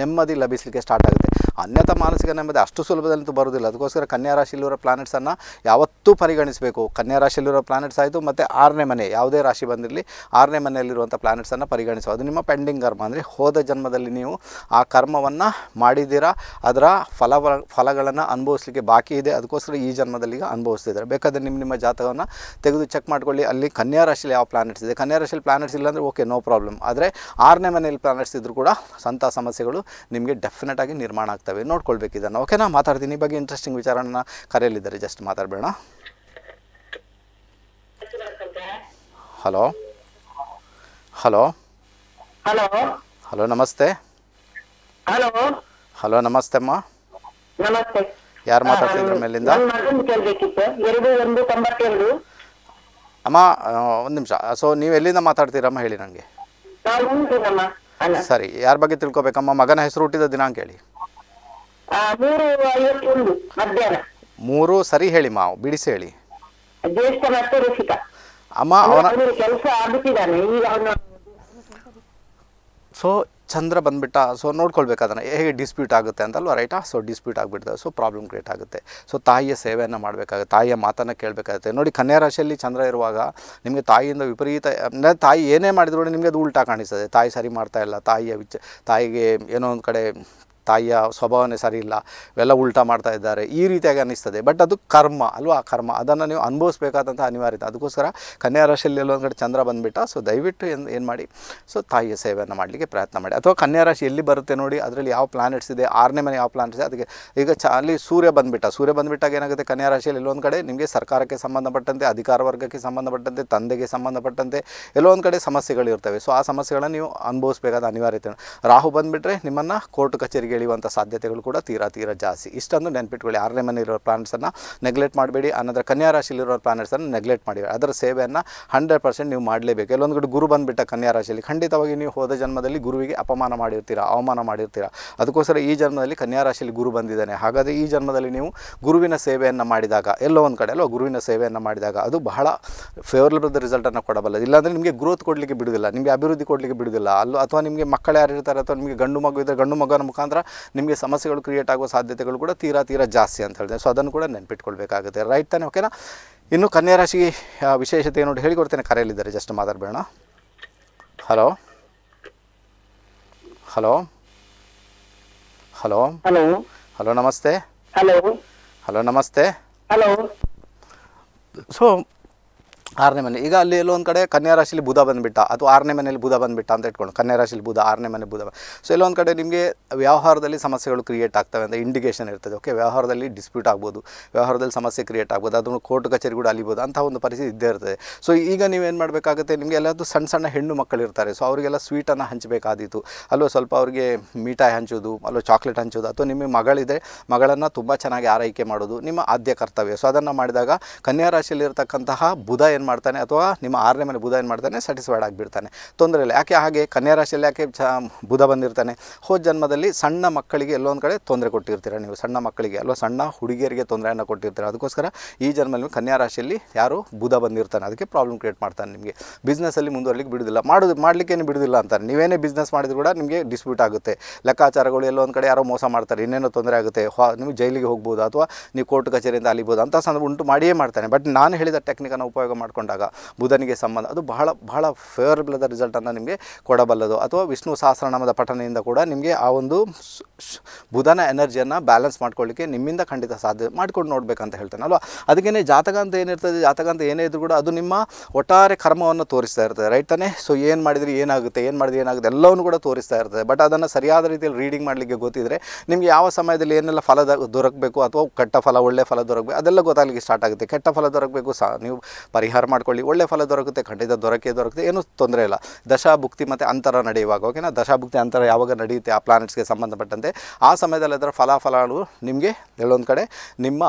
ನೆಮ್ಮದಿ ಲಭಿಸಲಿಕ್ಕೆ ಸ್ಟಾರ್ಟ್ ಆಗುತ್ತೆ. ಅನ್ಯಥ ಮಾನಸಿಕ ನೆಮ್ಮದಿ ಅಷ್ಟು ಸುಲಭದಲ್ಲಂತೂ ಬರೋದಿಲ್ಲ ಅದಕ್ಕೋಸ್ಕರ ಕನ್ಯಾ ರಾಶಿಯಲ್ಲಿರೋ ಪ್ಲಾನೆಟ್ಸನ್ನು ಯಾವತ್ತೂ ಪರಿಗಣಿಸಬೇಕು. ಕನ್ಯಾ ರಾಶಿಯಲ್ಲಿರೋ ಪ್ಲಾನೆಟ್ಸ್ ಆಯಿತು ಮತ್ತು ಆರನೇ ಮನೆ, ಯಾವುದೇ ರಾಶಿ ಬಂದಿರಲಿ ಆರನೇ ಮನೆಯಲ್ಲಿರುವಂಥ ಪ್ಲಾನೆಟ್ಸನ್ನು ಪರಿಗಣಿಸುವ. ಅದು ನಿಮ್ಮ ಪೆಂಡಿಂಗ್ ಕರ್ಮ. ಅಂದರೆ ಹೋದ ಜನ್ಮದಲ್ಲಿ ನೀವು ಆ ಕರ್ಮವನ್ನು ಮಾಡಿದ್ದೀರಾ, ಅದರ ಫಲ, ಫಲಗಳನ್ನು ಅನುಭವಿಸಲಿಕ್ಕೆ ಬಾಕಿ ಇದೆ, ಅದಕ್ಕೋಸ್ಕರ ಈ ಜನ್ಮದಲ್ಲಿ ಈಗ ಅನುಭವಿಸ್ತಿದ್ದಾರೆ. ಬೇಕಾದರೆ ನಿಮ್ಮ ನಿಮ್ಮ ಜಾತಕವನ್ನು ತೆಗೆದು ಚೆಕ್ ಮಾಡ್ಕೊಳ್ಳಿ, ಅಲ್ಲಿ ಕನ್ಯಾ ರಾಶಿಯಲ್ಲಿ ಯಾವ ಪ್ಲಾನೆಟ್ಸ್ ಇದೆ. ಕನ್ಯಾ ರಾಶಿಯಲ್ಲಿ ಪ್ಲಾನೆಟ್ಸ್ ಇಲ್ಲಾಂದರೆ ಓಕೆ ನೋ ಪ್ರಾಬ್ಲಮ್ ಆದರೆ ಆರನೇ ಮನೆಯಲ್ಲಿ ಪ್ಲಾನೆಟ್ಸ್ ಇದ್ದರೂ ಕೂಡ ಸಂತ ಸಮಸ್ಯೆಗಳು ನಿಮಗೆ ಡೆಫಿನೆಟ್ ಆಗಿ ನಿರ್ಮಾಣ ಆಗ್ತವೆ. ನೋಡ್ಕೊಳ್ಬೇಕು ಇದನ್ನು. ಓಕೆನಾ ಮಾತಾಡ್ತೀನಿ. ಈ ಬಗ್ಗೆ ಇಂಟ್ರೆಸ್ಟಿಂಗ್ ವಿಚಾರನ ಕರೆಯಲಿದ್ದಾರೆ ಜಸ್ಟ್ ಮಾತಾಡಬೇಡ ಹಲೋ ಹಲೋ ಹಲೋ ಹಲೋ ನಮಸ್ತೆ. ಹಲೋ ಹಲೋ ನಮಸ್ತೆ ಅಮ್ಮ. ನಮಸ್ತೆ. ಯಾರು ಮಾತಾಡ್ತಿದ್ರ ಮೇಲಿಂದ? ಎರಡು ಒಂದು ತೊಂಬತ್ತೆರಡು. ಅಮ್ಮ ಒಂದು ನಿಮಿಷ. ಸೊ ನೀವು ಎಲ್ಲಿಂದ ಮಾತಾಡ್ತೀರಮ್ಮ? ಹೇಳಿ ನನಗೆ ಅಲ್ಲ ಸರಿ. ಯಾರ ಬಗ್ಗೆ ತಿಳ್ಕೊಬೇಕಮ್ಮ? ಮಗನ ಹೆಸರು ಹುಟ್ಟಿದ ದಿನಾಂಕ ಹೇಳಿ. ಮೂರು ಐವತ್ತೊಂದು ಮಧ್ಯಾಹ್ನ. ಮೂರು ಸರಿ ಹೇಳಿ ಮಾವು ಬಿಡಿಸಿ ಹೇಳಿ. ಜ್ಯೇಷ್ಠ ಮತ್ತು ಋಷಿಕ. ಅಮ್ಮ ಅವನ ಕೆಲಸ ಆಗುತ್ತಿದ್ದಾನೆ ಈಗ ಅವನು ಸೊ ಚಂದ್ರ ಬಂದ್ಬಿಟ್ಟ ಸೊ ನೋಡ್ಕೊಳ್ಬೇಕು ಅದನ್ನು. ಹೇಗೆ ಡಿಸ್ಪ್ಯೂಟ್ ಆಗುತ್ತೆ ಅಂತಲ್ವ ರೈಟಾ ಸೊ ಡಿಸ್ಪ್ಯೂಟ್ ಆಗಿಬಿಡ್ತದೆ ಸೊ ಪ್ರಾಬ್ಲಮ್ ಕ್ರಿಯೇಟ್ ಆಗುತ್ತೆ. ಸೊ ತಾಯಿಯ ಸೇವೆಯನ್ನು ಮಾಡಬೇಕಾಗುತ್ತೆ ತಾಯಿಯ ಮಾತನ್ನು ಕೇಳಬೇಕಾಗುತ್ತೆ. ನೋಡಿ ಕನ್ಯಾ ರಾಶಿಯಲ್ಲಿ ಚಂದ್ರ ಇರುವಾಗ ನಿಮಗೆ ತಾಯಿಯಿಂದ ವಿಪರೀತ ಅಂದರೆ ತಾಯಿ ಏನೇ ಮಾಡಿದ್ರು ನಿಮಗೆ ಅದು ಉಲ್ಟಾ ಕಾಣಿಸ್ತದೆ. ತಾಯಿ ಸರಿ ಮಾಡ್ತಾ ಇಲ್ಲ ತಾಯಿಯ ವಿಚ ತಾಯಿಗೆ ಏನೋ ಒಂದು ಕಡೆ ತಾಯಿಯ ಸ್ವಭಾವನೇ ಸರಿ ಇಲ್ಲ, ಇವೆಲ್ಲ ಉಲ್ಟಾ ಮಾಡ್ತಾ ಇದ್ದಾರೆ, ಈ ರೀತಿಯಾಗಿ ಅನ್ನಿಸ್ತದೆ. ಬಟ್ ಅದು ಕರ್ಮ ಅಲ್ವಾ? ಕರ್ಮ, ಅದನ್ನು ನೀವು ಅನುಭವಿಸಬೇಕಾದಂಥ ಅನಿವಾರ್ಯತೆ. ಅದಕ್ಕೋಸ್ಕರ ಕನ್ಯಾ ರಾಶಿಯಲ್ಲಿ ಎಲ್ಲೊಂದು ಕಡೆ ಚಂದ್ರ ಬಂದುಬಿಟ್ಟ ಸೊ ದಯವಿಟ್ಟು ಏನು ಏನು ಮಾಡಿ ಸೊ ತಾಯಿಯ ಸೇವೆಯನ್ನು ಮಾಡಲಿಕ್ಕೆ ಪ್ರಯತ್ನ ಮಾಡಿ. ಅಥವಾ ಕನ್ಯಾ ರಾಶಿ ಎಲ್ಲಿ ಬರುತ್ತೆ ನೋಡಿ, ಅದರಲ್ಲಿ ಯಾವ ಪ್ಲಾನೆಟ್ಸ್ ಇದೆ, ಆರನೇ ಮನೆ ಯಾವ ಪ್ಲಾನೆಟ್ಸ್ ಇದೆ, ಅದಕ್ಕೆ ಈಗ ಚ, ಅಲ್ಲಿ ಸೂರ್ಯ ಬಂದುಬಿಟ್ಟ. ಸೂರ್ಯ ಬಂದುಬಿಟ್ಟಾಗ ಏನಾಗುತ್ತೆ? ಕನ್ಯಾ ರಾಶಿಯಲ್ಲಿ ಎಲ್ಲೊಂದು ಕಡೆ ನಿಮಗೆ ಸರ್ಕಾರಕ್ಕೆ ಸಂಬಂಧಪಟ್ಟಂತೆ, ಅಧಿಕಾರ ವರ್ಗಕ್ಕೆ ಸಂಬಂಧಪಟ್ಟಂತೆ, ತಂದೆಗೆ ಸಂಬಂಧಪಟ್ಟಂತೆ ಎಲ್ಲೋ ಒಂದು ಕಡೆ ಸಮಸ್ಯೆಗಳಿರ್ತವೆ. ಸೊ ಆ ಸಮಸ್ಯೆಗಳನ್ನು ನೀವು ಅನುಭವಿಸಬೇಕಾದ ಅನಿವಾರ್ಯತೆ ರಾಹು ಬಂದುಬಿಟ್ರೆ ನಿಮ್ಮನ್ನು ಕೋರ್ಟ್ ಕಚೇರಿಗೆ ಇಳಿಯುವಂಥ ಸಾಧ್ಯತೆಗಳು ಕೂಡ ತೀರಾ ತೀರಾ ಜಾಸ್ತಿ. ಇಷ್ಟೊಂದು ನೆನ್ಪಿಟ್ಕೊಳ್ಳಿ, ಆರನೇ ಮನೆ ಇರೋ ಪ್ಲಾನೆಟ್ಸನ್ನು ನೆಗ್ಲೆಕ್ಟ್ ಮಾಡಬೇಡಿ ಅನ್ನೋದ್ರ ಕನ್ಯಾ ರಾಶಿಲಿರೋ ಪ್ಲಾನೆಟ್ಸನ್ನು ನೆಗ್ಲೆಕ್ಟ್ ಮಾಡಿ ಅದರ ಸೇವೆಯನ್ನು ಹಂಡ್ರೆಡ್ ಪರ್ಸೆಂಟ್ ನೀವು ಮಾಡಲೇಬೇಕು. ಎಲ್ಲೊಂದು ಕಡೆ ಗುರು ಬಂದುಬಿಟ್ಟ ಕನ್ಯಾ ರಾಶಿಯಲ್ಲಿ, ಖಂಡಿತವಾಗಿ ನೀವು ಹೋದ ಜನ್ಮದಲ್ಲಿ ಗುರುವಿಗೆ ಅಪಮಾನ ಮಾಡಿರ್ತೀರಾ, ಅವಮಾನ ಮಾಡಿರ್ತೀರಾ. ಅದಕ್ಕೋಸ್ಕರ ಈ ಜನ್ಮದಲ್ಲಿ ಕನ್ಯಾ ರಾಶಿಯಲ್ಲಿ ಗುರು ಬಂದಿದ್ದಾನೆ. ಹಾಗಾದರೆ ಈ ಜನ್ಮದಲ್ಲಿ ನೀವು ಗುರುವಿನ ಸೇವೆಯನ್ನು ಮಾಡಿದಾಗ, ಎಲ್ಲೋ ಒಂದು ಕಡೆ, ಅಲ್ವಾ, ಗುರುವಿನ ಸೇವೆಯನ್ನು ಮಾಡಿದಾಗ ಅದು ಬಹಳ ಫೇವರಬಲ್ ರಿಸಲ್ಟನ್ನು ಕೊಡಬಲ್ಲ ಇಲ್ಲಾಂದರೆ ನಿಮಗೆ ಗ್ರೋತ್ ಕೊಡಲಿಕ್ಕೆ ಬಿಡುವುದಿಲ್ಲ ನಿಮಗೆ ಅಭಿವೃದ್ಧಿ ಕೊಡಲಿಕ್ಕೆ ಬಿಡುವುದಿಲ್ಲ ಅಲ್ಲೂ, ಅಥವಾ ನಿಮಗೆ ಮಕ್ಕಳು ಯಾರು ಇರ್ತಾರೆ ಅಥವಾ ನಿಮಗೆ ಗಂಡು ಮಗು ಇದ್ದರೆ ಗಂಡು ಮಗನ ಮುಖಾಂತರ ನಿಮಗೆ ಸಮಸ್ಯೆಗಳು ಕ್ರಿಯೇಟ್ ಆಗುವ ಸಾಧ್ಯತೆಗಳು ಕೂಡ ತೀರಾ ತೀರಾ ಜಾಸ್ತಿ ಅಂತ ಹೇಳಿದೆ. ಸೊ ಅದನ್ನು ಕೂಡ ನೆನ್ಪಿಟ್ಕೊಳ್ಬೇಕಾಗುತ್ತೆ. ರೈಟ್ ತಾನೆ ಓಕೆನಾ ಇನ್ನು ಕನ್ಯಾ ರಾಶಿ ವಿಶೇಷತೆ ನೋಡಿ ಹೇಳಿಕೊಡ್ತೇನೆ ಕರೆಯಲ್ಲಿದ್ದಾರೆ. ಜಸ್ಟ್ ಮಾತಾಡಬೇಡ hello hello hello hello hello ನಮಸ್ತೆ. ಹಲೋ ಹಲೋ ನಮಸ್ತೆ. ಹಲೋ ಸೊ ಆರನೇ ಮನೆ. ಈಗ ಅಲ್ಲಿ ಎಲ್ಲೋ ಒಂದು ಕಡೆ ಕನ್ಯಾ ರಾಶಿಲಿ ಬುಧ ಬಂದುಬಿಟ್ಟ, ಅಥವಾ ಆರನೇ ಮನೇಲಿ ಬುಧ ಬಂದುಬಿಟ್ಟ ಅಂತ ಇಟ್ಕೊಂಡು, ಕನ್ಯಾ ರಾಶಿಲಿ ಬುಧ, ಆರನೇ ಮನೆ ಬುಧ. ಸೊ ಎಲ್ಲೋ ಒಂದು ಕಡೆ ನಿಮಗೆ ವ್ಯವಹಾರದಲ್ಲಿ ಸಮಸ್ಯೆಗಳು ಕ್ರಿಯೇಟ್ ಆಗ್ತವೆ ಅಂತ ಇಂಡಿಕೇಷನ್ ಇರ್ತದೆ. ಓಕೆ ವ್ಯವಹಾರದಲ್ಲಿ ಡಿಸ್ಪ್ಯೂಟ್ ಆಗ್ಬೋದು, ವ್ಯವಹಾರದಲ್ಲಿ ಸಮಸ್ಯೆ ಕ್ರಿಯೇಟ್ ಆಗ್ಬೋದು, ಅದನ್ನು ಕೋರ್ಟ್ ಕಚೇರಿ ಕೂಡ ಅಲಿಬೋದು ಅಂತ ಒಂದು ಪರಿಸ್ಥಿತಿ ಇದ್ದೇ ಇರ್ತದೆ. ಸೊ ಈಗ ನೀವೇನು ಮಾಡಬೇಕಾಗುತ್ತೆ, ನಿಮಗೆ ಎಲ್ಲಾದರೂ ಸಣ್ಣ ಸಣ್ಣ ಹೆಣ್ಣು ಮಕ್ಕಳು ಇರ್ತಾರೆ. ಸೊ ಅವರಿಗೆಲ್ಲ ಸ್ವೀಟನ್ನು ಹಂಚಬೇಕಾದೀತು. ಅಲ್ಲೋ ಸ್ವಲ್ಪ ಅವರಿಗೆ ಮಿಠಾಯಿ ಹಂಚೋದು, ಅಲ್ಲೋ ಚಾಕ್ಲೇಟ್ ಹಂಚೋದು, ಅಥವಾ ನಿಮಗೆ ಮಗಳಿದೆ ಮಗಳನ್ನು ತುಂಬ ಚೆನ್ನಾಗಿ ಆರೈಕೆ ಮಾಡೋದು ನಿಮ್ಮ ಆದ್ಯ ಕರ್ತವ್ಯ. ಸೊ ಅದನ್ನು ಮಾಡಿದಾಗ ಕನ್ಯಾ ರಾಶಿಯಲ್ಲಿರ್ತಕ್ಕಂತಹ ಬುಧ ಏನು ಮಾಡ್ತಾನೆ ಅಥವಾ ನಿಮ್ಮ ಆರನೇ ಮನೆ ಬುಧ ಏನು ಮಾಡ್ತಾನೆ ಸ್ಯಾಟಿಸ್ಫೈಡ್ ಆಗಿಬಿಡ್ತಾನೆ. ತೊಂದರೆ ಇಲ್ಲ ಯಾಕೆ? ಹಾಗೆ ಕನ್ಯಾ ರಾಶಿಯಲ್ಲಿ ಯಾಕೆ ಚ, ಬುಧ ಬಂದಿರ್ತಾನೆ? ಹೋದ ಜನ್ಮದಲ್ಲಿ ಸಣ್ಣ ಮಕ್ಕಳಿಗೆ ಎಲ್ಲೊಂದು ಕಡೆ ತೊಂದರೆ ಕೊಟ್ಟಿರ್ತೀರ ನೀವು? ಸಣ್ಣ ಮಕ್ಕಳಿಗೆ ಅಲ್ವಾ? ಸಣ್ಣ ಹುಡುಗಿಯರಿಗೆ ತೊಂದರೆಯನ್ನು ಕೊಟ್ಟಿರ್ತೀರ? ಅದಕ್ಕೋಸ್ಕರ ಈ ಜನ್ಮದಲ್ಲಿ ಕನ್ಯಾ ರಾಶಿಯಲ್ಲಿ ಯಾರು ಬುಧ ಬಂದಿರ್ತಾನೆ, ಅದಕ್ಕೆ ಪ್ರಾಬ್ಲಮ್ ಕ್ರಿಯೇಟ್ ಮಾಡ್ತಾನೆ ನಿಮಗೆ. ಬಿಸ್ನೆಸ್ಸಲ್ಲಿ ಮುಂದುವರಲಿಕ್ಕೆ ಬಿಡೋದಿಲ್ಲ. ಮಾಡೋದು, ಮಾಡಲಿಕ್ಕೇನು ಬಿಡೋದಿಲ್ಲ ಅಂತಾರೆ. ನೀವೇನೇ ಬಿಸ್ನೆಸ್ ಮಾಡಿದ್ರು ಕೂಡ ನಿಮಗೆ ಡಿಸ್ಪ್ಯೂಟ್ ಆಗುತ್ತೆ. ಲೆಕ್ಕಾಚಾರಗಳು ಎಲ್ಲೊಂದು ಕಡೆ ಯಾರೋ ಮೋಸ ಮಾಡ್ತಾರೆ, ಇನ್ನೇನೋ ತೊಂದರೆ ಆಗುತ್ತೆ. ನೀವು ಜೈಲಿಗೆ ಹೋಗ್ಬೋದು? ಅಥವಾ ನೀವು ಕೋರ್ಟ್ ಕಚೇರಿಯಿಂದ ಅಲಿಬೋದು? ಅಂತ ಸಂದರ್ಭ ಉಂಟು ಮಾಡಿಯೇ ಮಾಡ್ತಾನೆ. ಬಟ್ ನಾನು ಹೇಳಿದ ಟೆಕ್ನಿಕನ್ನು ಉಪಯೋಗ ಮಾಡಿಕೊಂಡಾಗ ಬುಧನಿಗೆ ಸಂಬಂಧ ಅದು ಬಹಳ ಬಹಳ ಫೇವರಬಲ್ ಆದ ರಿಸಲ್ಟನ್ನು ನಿಮಗೆ ಕೊಡಬಲ್ಲದು. ಅಥವಾ ವಿಷ್ಣು ಸಹಸ್ರನಾಮದ ಪಠನೆಯಿಂದ ಕೂಡ ನಿಮಗೆ ಆ ಒಂದು ಬುಧನ ಎನರ್ಜಿಯನ್ನು ಬ್ಯಾಲೆನ್ಸ್ ಮಾಡ್ಕೊಳ್ಳಿಕ್ಕೆ ನಿಮ್ಮಿಂದ ಖಂಡಿತ ಸಾಧ್ಯ ಮಾಡ್ಕೊಂಡು ನೋಡಬೇಕಂತ ಹೇಳ್ತೇನೆ, ಅಲ್ವಾ? ಅದಕ್ಕೇ ಜಾತಕ ಅಂತ ಏನಿರ್ತದೆ ಜಾತಕ ಅಂತ ಏನೇ ಇದ್ರೂ ಕೂಡ ಅದು ನಿಮ್ಮ ಒಟ್ಟಾರೆ ಕರ್ಮವನ್ನು ತೋರಿಸ್ತಾ ಇರ್ತದೆ ರೈಟ್ ತಾನೇ? ಸೊ ಏನು ಮಾಡಿದ್ರೆ, ಏನಾಗುತ್ತೆ, ಏನು ಮಾಡಿದ್ರೆ, ಏನಾಗುತ್ತೆ, ಎಲ್ಲವನ್ನು ಕೂಡ ತೋರಿಸ್ತಾ ಇರ್ತದೆ. ಬಟ್ ಅದನ್ನು ಸರಿಯಾದ ರೀತಿಯಲ್ಲಿ ರೀಡಿಂಗ್ ಮಾಡಲಿಕ್ಕೆ ಗೊತ್ತಿದ್ದರೆ ನಿಮಗೆ ಯಾವ ಸಮಯದಲ್ಲಿ ಏನೆಲ್ಲ ಫಲ ದೊರಕಬೇಕು ಅಥವಾ ಕೆಟ್ಟ ಫಲ, ಒಳ್ಳೆ ಫಲ ದೊರಕಬೇಕು, ಅದೆಲ್ಲ ಗೊತ್ತಾಗಲಿಕ್ಕೆ ಸ್ಟಾರ್ಟ್ ಆಗುತ್ತೆ. ಕೆಟ್ಟ ಫಲ ದೊರಕಬೇಕು ಸಹ ನೀವು ಪರಿಹಾರ ಮಾಡ್ಕೊಳ್ಳಿ. ಒಳ್ಳೆ ಫಲ ದೊರಕುತ್ತೆ, ಖಂಡಿತ ದೊರಕೇ ದೊರಕುತ್ತೆ, ಏನೂ ತೊಂದರೆ ಇಲ್ಲ. ದಶಾಭುಕ್ತಿ ಮತ್ತು ಅಂತರ ನಡೆಯುವಾಗ ಓಕೆನಾ ದಶಾಭುಕ್ತಿ ಅಂತರ ಯಾವಾಗ ನಡೆಯುತ್ತೆ ಆ ಪ್ಲಾನೆಟ್ಸ್ಗೆ ಸಂಬಂಧಪಟ್ಟಂತೆ? ಆ ಸಮಯದಲ್ಲಿ ಅದರ ಫಲಾಫಲಗಳು ನಿಮಗೆ ಎಲ್ಲೊಂದು ಕಡೆ, ನಿಮ್ಮ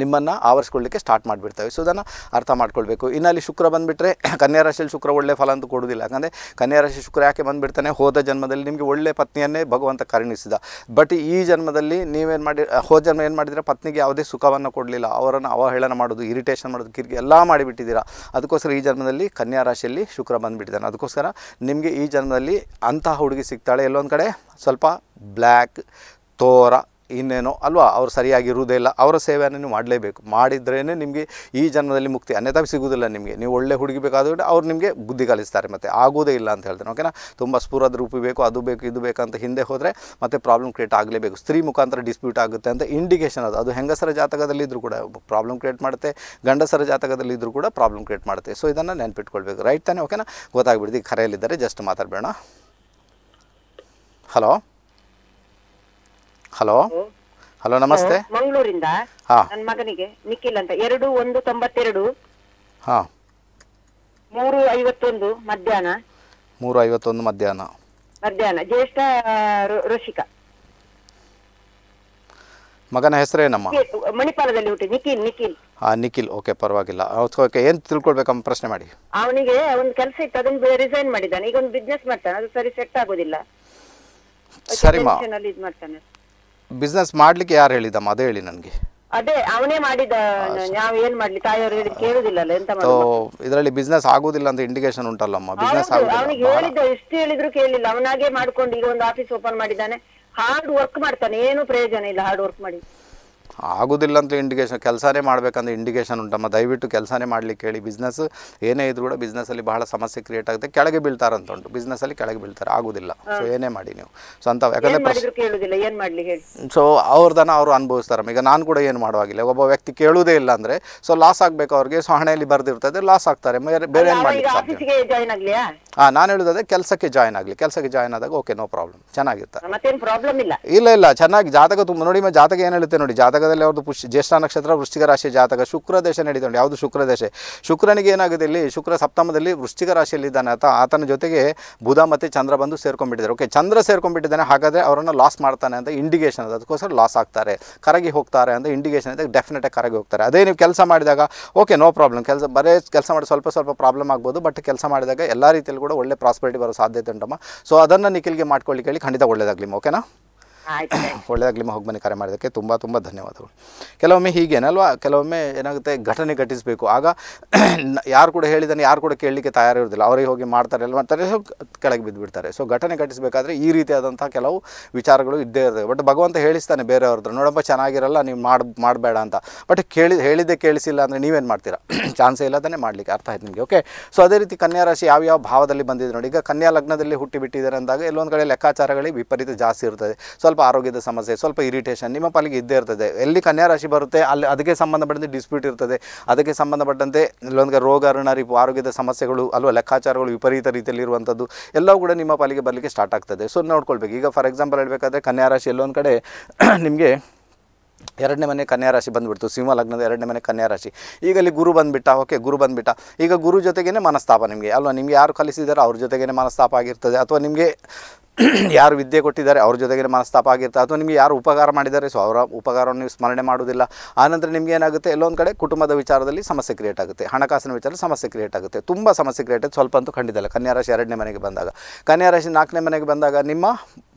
ನಿಮ್ಮನ್ನು ಆವರಿಸ್ಕೊಳ್ಳಿಕ್ಕೆ ಸ್ಟಾರ್ಟ್ ಮಾಡಿಬಿಡ್ತವೆ. ಸೊ ಅದನ್ನು ಅರ್ಥ ಮಾಡ್ಕೊಳ್ಬೇಕು. ಇನ್ನು ಅಲ್ಲಿ ಶುಕ್ರ ಬಂದುಬಿಟ್ರೆ, ಕನ್ಯಾ ರಾಶಿಯಲ್ಲಿ ಶುಕ್ರ ಒಳ್ಳೆ ಫಲ ಅಂತೂ ಕೊಡೋದಿಲ್ಲ ಯಾಕಂದರೆ ಕನ್ಯಾ ರಾಶಿ ಶುಕ್ರ ಯಾಕೆ ಬಂದುಬಿಡ್ತಾನೆ? ಹೋದ ಜನ್ಮದಲ್ಲಿ ನಿಮಗೆ ಒಳ್ಳೆ ಪತ್ನಿಯನ್ನೇ ಭಗವಂತ ಕರುಣಿಸಿದ. ಬಟ್ ಈ ಜನ್ಮದಲ್ಲಿ ನೀವೇನು ಮಾಡಿ ಹೋದ ಜನ್ಮ ಏನು ಮಾಡಿದರೆ ಪತ್ನಿಗೆ ಯಾವುದೇ ಸುಖವನ್ನು ಕೊಡಲಿಲ್ಲ. ಅವರನ್ನು ಅವಹೇಳನ ಮಾಡೋದು ಇರಿಟೇಷನ್ ಮಾಡೋದು ಕಿರಿಕಿ ಎಲ್ಲ ಮಾಡಿಬಿಟ್ಟಿದ್ದೀರಾ. ಅದಕ್ಕೋಸ್ಕರ ಈ ಜನ್ಮದಲ್ಲಿ ಕನ್ಯಾ ರಾಶಿಯಲ್ಲಿ ಶುಕ್ರ ಬಂದುಬಿಟ್ಟಿದ್ದಾನೆ ಅದಕ್ಕೋಸ್ಕರ ನಿಮಗೆ ಈ ಜನ್ಮದಲ್ಲಿ ಅಂತಹ ಹುಡುಗಿ ಸಿಗ್ತಾಳೆ ಎಲ್ಲೊಂದು ಕಡೆ. ಸ್ವಲ್ಪ ಬ್ಲ್ಯಾಕ್, ತೋರ ಇನ್ನೇನೋ ಅಲ್ವಾ? ಅವ್ರು ಸರಿಯಾಗಿ ಇರುವುದೇ ಇಲ್ಲ. ಅವರ ಸೇವೆಯನ್ನು ನೀವು ಮಾಡಲೇಬೇಕು. ಮಾಡಿದ್ರೇ ನಿಮಗೆ ಈ ಜನ್ಮದಲ್ಲಿ ಮುಕ್ತಿ. ಅನ್ಯತಾ ಸಿಗುವುದಿಲ್ಲ ನಿಮಗೆ. ನೀವು ಒಳ್ಳೆ ಹುಡುಗಿ ಬೇಕಾದ್ರೆ ಅವ್ರು ನಿಮಗೆ ಬುದ್ಧಿ ಕಲಿಸ್ತಾರೆ ಮತ್ತು. ಆಗೋದೇ ಇಲ್ಲ ಅಂತ ಹೇಳ್ತಾರೆ ಓಕೆನಾ ತುಂಬ ಸ್ಫೂರದ ರೂಪಿ ಬೇಕು, ಅದು ಬೇಕು, ಇದು ಬೇಕಂತ ಹಿಂದೆ ಹೋದರೆ ಮತ್ತೆ ಪ್ರಾಬ್ಲಮ್ ಕ್ರಿಯೇಟ್ ಆಗಲೇಬೇಕು. ಸ್ತ್ರೀ ಮುಖಾಂತರ ಡಿಸ್ಪ್ಯೂಟ್ ಆಗುತ್ತೆ ಅಂತ ಇಂಡಿಕೇಷನ್ ಅದು. ಅದು ಹೆಂಗಸರ ಜಾತಕದಲ್ಲಿ ಇದ್ರೂ ಕೂಡ ಪ್ರಾಬ್ಲಮ್ ಕ್ರಿಯೇಟ್ ಮಾಡುತ್ತೆ. ಗಂಡಸರ ಜಾತಕದಲ್ಲಿ ಇದ್ರೂ ಕೂಡ ಪ್ರಾಬ್ಲಮ್ ಕ್ರಿಯೇಟ್ ಮಾಡುತ್ತೆ. ಸೊ ಇದನ್ನು ನೆನ್ಪಿಟ್ಕೊಳ್ಬೇಕು. ರೈಟ್ ತಾನೇ ಓಕೆನಾ ಗೊತ್ತಾಗ್ಬಿಡ್ದು ಈಗ ಕರೆಯಲ್ಲಿದ್ದಾರೆ ಜಸ್ಟ್ ಮಾತಾಡಬೇಡ ಹಲೋ ಹಲೋ? ಹಲೋ? ನಮಸ್ತೆ. ಮಂಗಳೂರಿಂದ. ನನ್ನ ಮಗನಿಗೆ ನಿಖಿಲ್ ಅಂತ. ಎರಡು ಒಂದು ತೊಂಬತ್ತೆರಡು. ಹಾ. ಮೂರು ಐವತ್ತೊಂದು ಮಧ್ಯಾಹ್ನ. ಮೂರು ಐವತ್ತೊಂದು ಮಧ್ಯಾಹ್ನ. ಮಧ್ಯಾಹ್ನ. ಜ್ಯೇಷ್ಠ ಋಷಿಕ ಮಗನ ಹೆಸರೇನಮ್ಮ ಮಣಿಪಾಲದಲ್ಲಿ ಹುಟ್ಟಿ. ನಿಖಿಲ್ ನಿಖಿಲ್. ಹಾ ನಿಖಿಲ್. ಓಕೆ ಪರವಾಗಿಲ್ಲ. ಓಕೆ ಏನು ತಿಳ್ಕೊಳ್ಬೇಕಮ್ಮ ಪ್ರಶ್ನೆ ಮಾಡಿ? ಅವನಿಗೆ ಒಂದು ಕೆಲಸ ಇತ್ತು. ಅದನ್ನ ರಿಸೈನ್ ಮಾಡಿದ್ದಾನೆ. ಈಗ ಒಂದು ಬಿಸ್ನೆಸ್ ಮಾಡ್ತಾನೆ. ಅದು ಸರಿ ಸೆಟ್ ಆಗೋದಿಲ್ಲ. ಸರಿ Tension ಅಲ್ಲಿ ಇದ್ ಮಾಡ್ತಾನೆ ಬಿಸ್ನೆಸ್ ಮಾಡ್ಲಿಕ್ಕೆ ಯಾರು ಹೇಳಿದಮ್ಮ ಅದೇ ಹೇಳಿ ನನಗೆ. ಅದೇ ಅವನೇ ಮಾಡಿದ. ನಾವು ಏನ್ ಮಾಡ್ಲಿ? ತಾಯಿಯವರು ಹೇಳಿದ್ ಕೇಳುದಿಲ್ಲಲ್ಲ ಎಂತ ಸೊ ಇದರಲ್ಲಿ ಬಿಸ್ನೆಸ್ ಆಗೋದಿಲ್ಲ ಅಂತ ಇಂಡಿಕೇಶನ್ ಉಂಟಲ್ಲಮ್ಮ? ಬಿಸ್ನೆಸ್ ಅವನಿಗೆ ಹೇಳಿದ ಹೇಳಿದ್ದ ಎಷ್ಟು ಹೇಳಿದ್ರು ಕೇಳಿಲ್ಲ. ಅವನಾಗೆ ಮಾಡ್ಕೊಂಡು ಈಗ ಒಂದು ಆಫೀಸ್ ಓಪನ್ ಮಾಡಿದ್ದಾನೆ. ಹಾರ್ಡ್ ವರ್ಕ್ ಮಾಡ್ತಾನೆ. ಏನು ಪ್ರಯೋಜನ ಇಲ್ಲ ಹಾರ್ಡ್ ವರ್ಕ್ ಮಾಡಿ. ಆಗೋದಿಲ್ಲ ಅಂತ ಇಂಡಿಕೇಶನ್ ಕೆಲಸನೇ ಮಾಡಬೇಕಂದ್ರೆ ಇಂಡಿಕೇಶನ್ ಉಂಟಮ್ಮ. ದಯವಿಟ್ಟು ಕೆಲಸನೇ ಮಾಡಲಿಕ್ಕೆ ಹೇಳಿ. ಬಿಸ್ನೆಸ್ ಏನೇ ಇದ್ರೂ ಕೂಡ ಬಿಸ್ನೆಸ್ಸಲ್ಲಿ ಬಹಳ ಸಮಸ್ಯೆ ಕ್ರಿಯೇಟ್ ಆಗುತ್ತೆ. ಕೆಳಗೆ ಬೀಳ್ತಾರಂತ ಉಂಟು. ಬಿಸ್ನೆಸ್ಸಲ್ಲಿ ಕೆಳಗೆ ಬೀಳ್ತಾರೆ. ಆಗೋದಿಲ್ಲ. ಸೊ ಏನೇ ಮಾಡಿ ನೀವು. ಸೊ ಅಂತ ಯಾಕಂದರೆ ಸೊ ಅವ್ರದನ್ನ ಅವರು ಅನುಭವಿಸ್ತಾರೆ ಈಗ ನಾನು ಕೂಡ ಏನು ಮಾಡುವಾಗಿಲ್ಲ. ಒಬ್ಬ ವ್ಯಕ್ತಿ ಕೇಳುವುದೇ ಇಲ್ಲ ಅಂದರೆ ಸೊ ಲಾಸ್ ಆಗಬೇಕು ಅವ್ರಿಗೆ. ಸೊ ಹಣೆಯಲ್ಲಿ ಬರೆದಿರ್ತದೆ. ಲಾಸ್ ಆಗ್ತಾರೆ. ಬೇರೆ ಏನು ಮಾಡಿ ಮಾಡ್ಲಿಕ್ಕೆ ಸಾಧ್ಯ? ಹಾಂ ನಾನು ಹೇಳೋದಾದ್ರೆ ಕೆಲಸಕ್ಕೆ ಜಾಯ್ನ್ ಆಗಲಿ. ಕೆಲಸಕ್ಕೆ ಜಾಯ್ನ್ ಆದಾಗ ಓಕೆ ನೋ ಪ್ರಾಬ್ಲಮ್ ಚೆನ್ನಾಗಿರ್ತಾರೆ ಇಲ್ಲ? ಇಲ್ಲ ಇಲ್ಲ ಚೆನ್ನಾಗಿ ಜಾತಕ ತುಂಬ ನೋಡಿ ಮ ಜಾತಕ ಏನು ಹೇಳುತ್ತೆ ನೋಡಿ ಜಾತಕದಲ್ಲಿ ಅವ್ರದ್ದು ಪುಷ್ ಜ್ಯೇಷ್ಠ ನಕ್ಷತ್ರ ವೃಶ್ಚಿಕ ರಾಶಿ ಜಾತಕ ಶುಕ್ರ ದೇಶ ನಡೀತು ನೋಡಿ ಯಾವುದು ಶುಕ್ರ ದೇಶ? ಶುಕ್ರನಿಗೆ ಏನಾಗಿದೆ ಇಲ್ಲಿ? ಶುಕ್ರ ಸಪ್ತಮದಲ್ಲಿ ವೃಶ್ಚಿಕ ರಾಶಿಯಲ್ಲಿದ್ದಾನೆ ಅಥವಾ ಆತನ ಜೊತೆಗೆ ಬುಧ ಮತ್ತು ಚಂದ್ರ ಬಂದು ಸೇರ್ಕೊಂಡ್ಬಿಟ್ಟಿದ್ದಾರೆ. ಓಕೆ ಚಂದ್ರ ಸೇರ್ಕೊಂಡ್ಬಿಟ್ಟಿದ್ದಾನೆ ಹಾಗಾದ್ರೆ ಅವರನ್ನು ಲಾಸ್ ಮಾಡ್ತಾನೆ ಅಂತ ಇಂಡಿಕೇಶನ್ ಅದು. ಅದಕ್ಕೋಸ್ಕರ ಲಾಸ್ ಆಗ್ತಾರೆ. ಕರಗಿ ಹೋಗ್ತಾರೆ ಅಂತ ಇಂಡಿಕೇಶನ್ ಇದೆ. ಡೆಫಿನೆಟಾಗಿ ಕರಗಿ ಹೋಗ್ತಾರೆ. ಅದೇ ನೀವು ಕೆಲಸ ಮಾಡಿದಾಗ ಓಕೆ ನೋ ಪ್ರಾಬ್ಲಮ್ ಕೆಲಸ ಬರೇ ಕೆಲಸ ಮಾಡಿ ಸ್ವಲ್ಪ ಸ್ವಲ್ಪ ಪ್ರಾಬ್ಲಮ್ ಆಗ್ಬೋದು ಬಟ್ ಕೆಲಸ ಮಾಡಿದಾಗ ಎಲ್ಲ ರೀತಿಯಲ್ಲಿ ಕೂಡ ಒಳ್ಳೆ ಪ್ರಾಸ್ಪರಿಟಿ ಬರೋ ಸಾಧ್ಯತೆ ಉಂಟಮ್ಮ. ಸೊ ಅದನ್ನು ನಿಖಿಲ್ಗೆ ಮಾಡ್ಕೊಳ್ಳಿಕ್ಕೆ ಹೇಳಿ ಖಂಡಿತ ಒಳ್ಳೇದಾಗಲಿ ಓಕೆನಾ ಒಳ್ಳೆಯದಾಗಲಿ ಹೋಗಿ ಬನ್ನಿ ಕರೆ ಮಾಡೋದಕ್ಕೆ ತುಂಬ ತುಂಬ ಧನ್ಯವಾದಗಳು. ಕೆಲವೊಮ್ಮೆ ಹೀಗೇನಲ್ವಾ ಕೆಲವೊಮ್ಮೆ ಏನಾಗುತ್ತೆ, ಘಟನೆ ಘಟಿಸಬೇಕು. ಆಗ ಯಾರು ಕೂಡ ಹೇಳಿದಾನೆ ಯಾರು ಕೂಡ ಕೇಳಲಿಕ್ಕೆ ತಯಾರಿರೋದಿಲ್ಲ ಅವರಿಗೆ ಹೋಗಿ ಮಾಡ್ತಾರೆ ಎಲ್ಲ ಮಾಡ್ತಾರೆ, ಸೊ ಕೆಳಗೆ ಬಿದ್ದುಬಿಡ್ತಾರೆ ಸೊ ಘಟನೆ ಘಟಿಸಬೇಕಾದ್ರೆ ಈ ರೀತಿಯಾದಂಥ ಕೆಲವು ವಿಚಾರಗಳು ಇದ್ದೇ ಇರ್ತವೆ. ಬಟ್ ಭಗವಂತ ಹೇಳಿಸ್ತಾನೆ ಬೇರೆಯವ್ರದ್ದು ನೋಡಪ್ಪ, ಚೆನ್ನಾಗಿರಲ್ಲ, ನೀವು ಮಾಡಿ, ಮಾಡಬೇಡ ಅಂತ. ಬಟ್ ಕೇಳಿ, ಹೇಳಿದ್ದೆ ಕೇಳಿಸಿಲ್ಲ ಅಂದರೆ ನೀವೇನು ಮಾಡ್ತೀರಾ? ಚಾನ್ಸೇ ಇಲ್ಲದನ್ನೇ ಮಾಡಲಿಕ್ಕೆ. ಅರ್ಥ ಆಯ್ತು ನಿಮಗೆ, ಓಕೆ? ಸೊ ಅದೇ ರೀತಿ ಕನ್ಯಾ ರಾಶಿ ಯಾವ ಯಾವ ಭಾವದಲ್ಲಿ ಬಂದಿದೆ ನೋಡಿ. ಈಗ ಕನ್ಯಾ ಲಗ್ನದಲ್ಲಿ ಹುಟ್ಟಿ ಬಿಟ್ಟಿದ್ದಾರೆ ಅಂದಾಗ ಎಲ್ಲೊಂದು ಕಡೆ ಲೆಕ್ಕಾಚಾರಗಳಿಗೆ ವಿಪರೀತ ಜಾಸ್ತಿ ಇರ್ತದೆ. ಸ್ವಲ್ಪ ಆರೋಗ್ಯದ ಸಮಸ್ಯೆ, ಸ್ವಲ್ಪ ಇರಿಟೇಷನ್ ನಿಮ್ಮ ಪಾಲಿಗೆ ಇದ್ದೇ ಇರ್ತದೆ. ಎಲ್ಲಿ ಕನ್ಯಾ ರಾಶಿ ಬರುತ್ತೆ, ಅಲ್ಲಿ ಅದಕ್ಕೆ ಸಂಬಂಧಪಟ್ಟಂತೆ ಡಿಸ್ಪ್ಯೂಟ್ ಇರ್ತದೆ. ಅದಕ್ಕೆ ಸಂಬಂಧಪಟ್ಟಂತೆ ಇಲ್ಲೊಂದು ರೋಗ ಋಣರಿಪು ಆರೋಗ್ಯದ ಸಮಸ್ಯೆಗಳು, ಅಲ್ವಾ ಲೆಕ್ಕಾಚಾರಗಳು ವಿಪರೀತ ರೀತಿಯಲ್ಲಿ ಇರುವಂಥದ್ದು, ಎಲ್ಲವೂ ಕೂಡ ನಿಮ್ಮ ಪಾಲಿಗೆ ಬರಲಿಕ್ಕೆ ಸ್ಟಾರ್ಟ್ ಆಗ್ತದೆ. ಸೊ ನೋಡ್ಕೊಳ್ಬೇಕು. ಈಗ ಫಾರ್ ಎಕ್ಸಾಂಪಲ್ ಹೇಳಬೇಕಾದ್ರೆ ಕನ್ಯಾ ರಾಶಿ ಎಲ್ಲೊಂದು ಕಡೆ ನಿಮಗೆ ಎರಡನೇ ಮನೆ ಕನ್ಯಾ ರಾಶಿ ಬಂದುಬಿಡ್ತು. ಸಿಂಹ ಲಗ್ನದ ಎರಡನೇ ಮನೆ ಕನ್ಯಾ ರಾಶಿ. ಈಗ ಅಲ್ಲಿ ಗುರು ಬಂದುಬಿಟ್ಟ, ಓಕೆ, ಗುರು ಬಂದುಬಿಟ್ಟ. ಈಗ ಗುರು ಜೊತೆಗೇ ಮನಸ್ತಾಪ ನಿಮಗೆ. ಅಲ್ವಾ, ನಿಮಗೆ ಯಾರು ಕಲಿಸಿದಾರೋ ಅವ್ರ ಜೊತೆಗೇ ಮನಸ್ತಾಪ ಆಗಿರ್ತದೆ. ಅಥವಾ ನಿಮಗೆ ಯಾರು ವಿದ್ಯೆ ಕೊಟ್ಟಿದ್ದಾರೆ, ಅವ್ರ ಜೊತೆಗೆ ಮನಸ್ತಾಪ ಆಗಿರ್ತಾ ಅಥವಾ ನಿಮಗೆ ಯಾರು ಉಪಕಾರ ಮಾಡಿದ್ದಾರೆ? ಸೊ ಅವರ ಉಪಕಾರವನ್ನು ನೀವು ಸ್ಮರಣೆ ಮಾಡೋದಿಲ್ಲ ಆನಂತರ ನಿಮಗೆ ಏನಾಗುತ್ತೆ? ಎಲ್ಲೊಂದು ಕಡೆ ಕುಟುಂಬದ ವಿಚಾರದಲ್ಲಿ ಸಮಸ್ಯೆ ಕ್ರಿಯೇಟ್ ಆಗುತ್ತೆ. ಹಣಕಾಸಿನ ವಿಚಾರದಲ್ಲಿ ಸಮಸ್ಯೆ ಕ್ರಿಯೇಟ್ ಆಗುತ್ತೆ. ತುಂಬ ಸಮಸ್ಯೆ ಕ್ರಿಯೇಟ್ ಸ್ವಲ್ಪ ಅಂತೂ ಖಂಡಿತ ಇಲ್ಲ. ಕನ್ಯಾ ರಾಶಿ ಎರಡನೇ ಮನೆಗೆ ಬಂದಾಗ. ಕನ್ಯಾ ರಾಶಿ ನಾಲ್ಕನೇ ಮನೆಗೆ ಬಂದಾಗ ನಿಮ್ಮ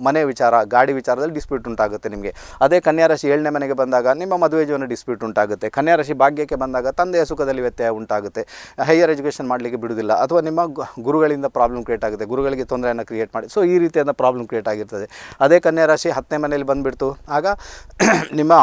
ಮನೆ ವಿಚಾರ, ಗಾಡಿ ವಿಚಾರದಲ್ಲಿ ಡಿಸ್ಪ್ಯೂಟ್ ಉಂಟಾಗುತ್ತೆ ನಿಮಗೆ. ಅದೇ ಕನ್ಯಾ ರಾಶಿ ಏಳನೇ ಮನೆಗೆ ಬಂದಾಗ ನಿಮ್ಮ ಮದುವೆ ಜೀವನ ಡಿಸ್ಪ್ಯೂಟ್ ಉಂಟಾಗುತ್ತೆ. ಕನ್ಯಾ ರಾಶಿ ಭಾಗ್ಯಕ್ಕೆ ಬಂದಾಗ ತಂದೆಯ ಸುಖದಲ್ಲಿ ವ್ಯತ್ಯಯ ಉಂಟಾಗುತ್ತೆ. ಹೈಯರ್ ಎಜುಕೇಷನ್ ಮಾಡಲಿಕ್ಕೆ ಬಿಡುವುದಿಲ್ಲ. ಅಥವಾ ನಿಮ್ಮ ಗುರುಗಳಿಂದ ಪ್ರಾಬ್ಲಮ್ ಕ್ರಿಯೇಟ್ ಆಗುತ್ತೆ. ಗುರುಗಳಿಗೆ ತೊಂದರೆಯನ್ನು ಕ್ರಿಯೇಟ್ ಮಾಡಿ. ಸೊ ಈ ರೀತಿಯಾದ ಪ್ರಾಬ್ಲಮ್ ಕ್ರಿಯೇಟ್ ಆಗಿರ್ತದೆ. ಅದೇ ಕನ್ಯಾ ರಾಶಿ ಹತ್ತನೇ ಮನೆಯಲ್ಲಿ ಬಂದುಬಿಡ್ತು. ಆಗ ನಿಮ್ಮ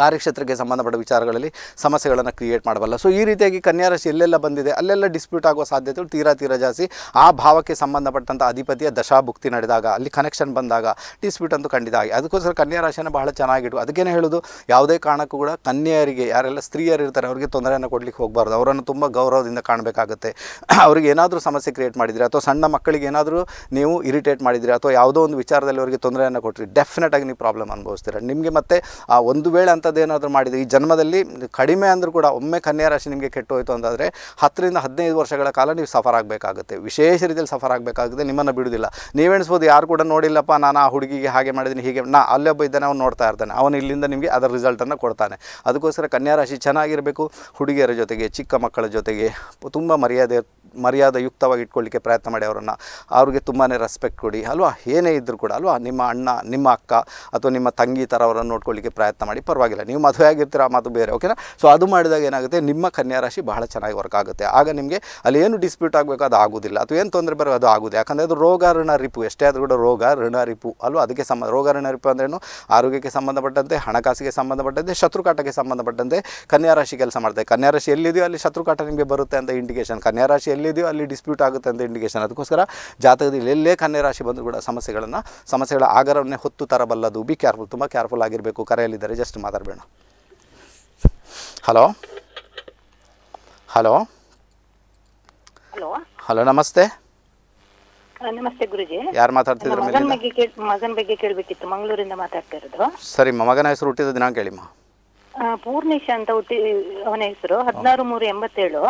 ಕಾರ್ಯಕ್ಷೇತ್ರಕ್ಕೆ ಸಂಬಂಧಪಟ್ಟ ವಿಚಾರಗಳಲ್ಲಿ ಸಮಸ್ಯೆಗಳನ್ನು ಕ್ರಿಯೇಟ್ ಮಾಡಬಲ್ಲ. ಸೊ ಈ ರೀತಿಯಾಗಿ ಕನ್ಯಾ ರಾಶಿ ಎಲ್ಲೆಲ್ಲ ಬಂದಿದೆ, ಅಲ್ಲೆಲ್ಲ ಡಿಸ್ಪ್ಯೂಟ್ ಆಗುವ ಸಾಧ್ಯತೆಗಳು ತೀರಾ ತೀರಾ ಜಾಸ್ತಿ. ಆ ಭಾವಕ್ಕೆ ಸಂಬಂಧಪಟ್ಟಂಥ ಅಧಿಪತಿಯ ದಶಾಭುಕ್ತಿ ನಡೆದಾಗ, ಅಲ್ಲಿ ಕನೆಕ್ಷನ್ ಬಂದಾಗ ಡಿಸ್ಪ್ಯೂಟ್ ಅಂತೂ ಖಂಡಿತ ಆಗಿ. ಅದಕ್ಕೋಸ್ಕರ ಕನ್ಯಾ ರಾಶಿಯನ್ನು ಬಹಳ ಚೆನ್ನಾಗಿಡು. ಅದಕ್ಕೇನೆ ಹೇಳೋದು, ಯಾವುದೇ ಕಾರಣಕ್ಕೂ ಕೂಡ ಕನ್ಯೆಯರಿಗೆ, ಯಾರೆಲ್ಲ ಸ್ತ್ರೀಯರು ಇರ್ತಾರೆ, ಅವರಿಗೆ ತೊಂದರೆಯನ್ನು ಕೊಡ್ಲಿಕ್ಕೆ ಹೋಗಬಾರ್ದು. ಅವರನ್ನು ತುಂಬ ಗೌರವದಿಂದ ಕಾಣಬೇಕಾಗುತ್ತೆ. ಅವ್ರಿಗೆ ಏನಾದರೂ ಸಮಸ್ಯೆ ಕ್ರಿಯೇಟ್ ಮಾಡಿದರೆ, ಅಥವಾ ಸಣ್ಣ ಮಕ್ಕಳಿಗೆ ಏನಾದರೂ ನೀವು ಇರಿಟೇಟ್ ಮಾಡಿದರೆ, ಅಥವಾ ಯಾವುದೋ ಒಂದು ವಿಚಾರದಲ್ಲಿ ಅವರಿಗೆ ತೊಂದರೆಯನ್ನು ಕೊಟ್ಟರೆ ಡೆಫಿನೆಟ್ ಆಗಿ ನೀವು ಪ್ರಾಬ್ಲಮ್ ಅನುಭವಿಸ್ತೀರ. ನಿಮಗೆ ಮತ್ತೆ ಆ ಒಂದು ವೇಳೆ ಅಂಥದ್ದು ಏನಾದರೂ ಮಾಡಿದರೆ ಈ ಜನ್ಮದಲ್ಲಿ ಕಡಿಮೆ ಅಂದರೂ ಕೂಡ ಒಮ್ಮೆ ಕನ್ಯಾ ರಾಶಿ ನಿಮಗೆ ಕೆಟ್ಟು ಹೋಯಿತು ಅಂತಂದರೆ ಹತ್ತರಿಂದ ಹದಿನೈದು ವರ್ಷಗಳ ಕಾಲ ನೀವು ಸಫರ್ ಆಗಬೇಕಾಗುತ್ತೆ. ವಿಶೇಷ ರೀತಿಯಲ್ಲಿ ಸಫರ್ ಆಗಬೇಕಾಗುತ್ತೆ. ನಿಮ್ಮನ್ನು ಬಿಡುವುದಿಲ್ಲ. ನೀವೆಣಿಸ್ಬೋದು, ಯಾರು ಕೂಡ ನೋಡಿಲ್ಲಪ್ಪ, ನಾನು ಆ ಹುಡುಗಿಗೆ ಹಾಗೆ ಮಾಡಿದ್ದೀನಿ ಹೀಗೆ ನಾ ಅಲ್ಲೊಬ್ಬ ಇದ್ದಾನೆ, ಅವನು ನೋಡ್ತಾ ಇರ್ತಾನೆ. ಅವನು ಇಲ್ಲಿಂದ ನಿಮಗೆ ಅದರ ರಿಸಲ್ಟನ್ನು ಕೊಡ್ತಾನೆ. ಅದಕ್ಕೋಸ್ಕರ ಕನ್ಯಾ ರಾಶಿ ಚೆನ್ನಾಗಿರಬೇಕು. ಹುಡುಗಿಯರ ಜೊತೆಗೆ, ಚಿಕ್ಕ ಮಕ್ಕಳ ಜೊತೆಗೆ ತುಂಬ ಮರ್ಯಾದೆ ಮರ್ಯಾದೆ ಯುಕ್ತವಾಗಿ ಇಟ್ಕೊಳ್ಳಿಕ್ಕೆ ಪ್ರಯತ್ನ ಮಾಡಿ ಅವರನ್ನು. ಅವ್ರಿಗೆ ತುಂಬಾ ರೆಸ್ಪೆಕ್ಟ್ ಕೊಡಿ. ಅಲ್ವಾ? ಏನೇ ಇದ್ದರೂ ಕೂಡ, ಅಲ್ವಾ? ನಿಮ್ಮ ಅಣ್ಣ, ನಿಮ್ಮ ಅಕ್ಕ ಅಥವಾ ನಿಮ್ಮ ತಂಗಿ ಥರ ಅವರನ್ನು ನೋಡ್ಕೊಳ್ಳಿಕ್ಕೆ ಪ್ರಯತ್ನ ಮಾಡಿ. ಪರವಾಗಿಲ್ಲ ನೀವು ಮದುವೆ ಆಗಿರ್ತೀರ ಮಾತು ಬೇರೆ ಓಕೆನಾ ಸೊ ಅದು ಮಾಡಿದಾಗ ಏನಾಗುತ್ತೆ? ನಿಮ್ಮ ಕನ್ಯಾ ರಾಶಿ ಬಹಳ ಚೆನ್ನಾಗಿ ವರ್ಕ್ ಆಗುತ್ತೆ. ಆಗ ನಿಮಗೆ ಅಲ್ಲಿ ಏನು ಡಿಸ್ಪ್ಯೂಟ್ ಆಗಬೇಕು ಅದು ಆಗೋದಿಲ್ಲ. ಅಥವಾ ಏನು ತೊಂದರೆ ಬರೋ ಅದು ಆಗೋದು ಯಾಕಂದರೆ ಅದು ರೋಗ, ಋಣ ರಿಪು. ಎಷ್ಟೇ ಆದರೂ ಕೂಡ ರೋಗ, ಋಣ ರಿಪು ಅಲ್ವಾ? ಅದಕ್ಕೆ ಸಂಬಂಧ, ರೋಗ, ಋಣ ರಿಪು ಅಂದ್ರೇನು ಆರೋಗ್ಯಕ್ಕೆ ಸಂಬಂಧಪಟ್ಟಂತೆ, ಹಣಕಾಸಿಗೆ ಸಂಬಂಧಪಟ್ಟಂತೆ, ಶತ್ರುಕಾಟಕ್ಕೆ ಸಂಬಂಧಪಟ್ಟಂತೆ ಕನ್ಯಾ ರಾಶಿ ಕೆಲಸ ಮಾಡ್ತಾರೆ ಕನ್ಯಾ ರಾಶಿ ಎಲ್ಲಿದೆಯೋ ಅಲ್ಲಿ ಶತ್ರುಕಾಟ ನಿಮಗೆ ಬರುತ್ತೆ ಅಂತ ಇಂಡಿಕೇಶನ್ ಕನ್ಯಾ ರಾಶಿ ಎಲ್ಲಿದೆಯೋ ಅಲ್ಲಿ ಡಿಸ್ಪ್ಯೂಟ್ ಆಗುತ್ತೆ ಅಂತ ಇಂಡಿಕೇಶನ್ ಅದಕ್ಕೋಸ್ಕರ ಜಾತಕದಲ್ಲಿ ಎಲ್ಲೇ ಕನ್ಯಾ ರಾಶಿ ಬಂದರೂ ಕೂಡ ಸಮಸ್ಯೆಗಳನ್ನು, ಸಮಸ್ಯೆಗಳ ಆಗರವನ್ನೇ ಹೊತ್ತು ತರಬಲ್ಲದು. ಬಿ ಕೇರ್ಫುಲ್ ತುಂಬ ಕೇರ್ಫುಲ್ ಆಗಿರಬೇಕು. ಕರೆಯಲ್ಲಿದ್ದಾರೆ. ಜಸ್ಟ್ ಮಾತಾಡಬೇಡ ಹಲೋ? ಹಲೋ? ಹಲೋ? ಹಲೋ ನಮಸ್ತೆ. ನಮಸ್ತೆ ಗುರುಜಿ. ಯಾರು ಮಾತಾಡ್ತಿದ್ರು ಮಗನ ಬಗ್ಗೆ ಕೇಳ್ ಮಗನ ಬಗ್ಗೆ ಕೇಳ್ಬೇಕಿತ್ತು ಮಂಗಳೂರಿಂದ ಮಾತಾಡ್ತಾ ಇರೋದು. ಸರಿ ಮಗನ ಹೆಸರು ಹುಟ್ಟಿದ ದಿನಾಂಕ ಹೇಳಿಮ್ಮ ಪೂರ್ಣೇಶ ಅಂತ ಹುಟ್ಟಿ ಅವನ ಹೆಸರು ಹದಿನಾರು ಮೂರು ಎಂಬತ್ತೇಳು.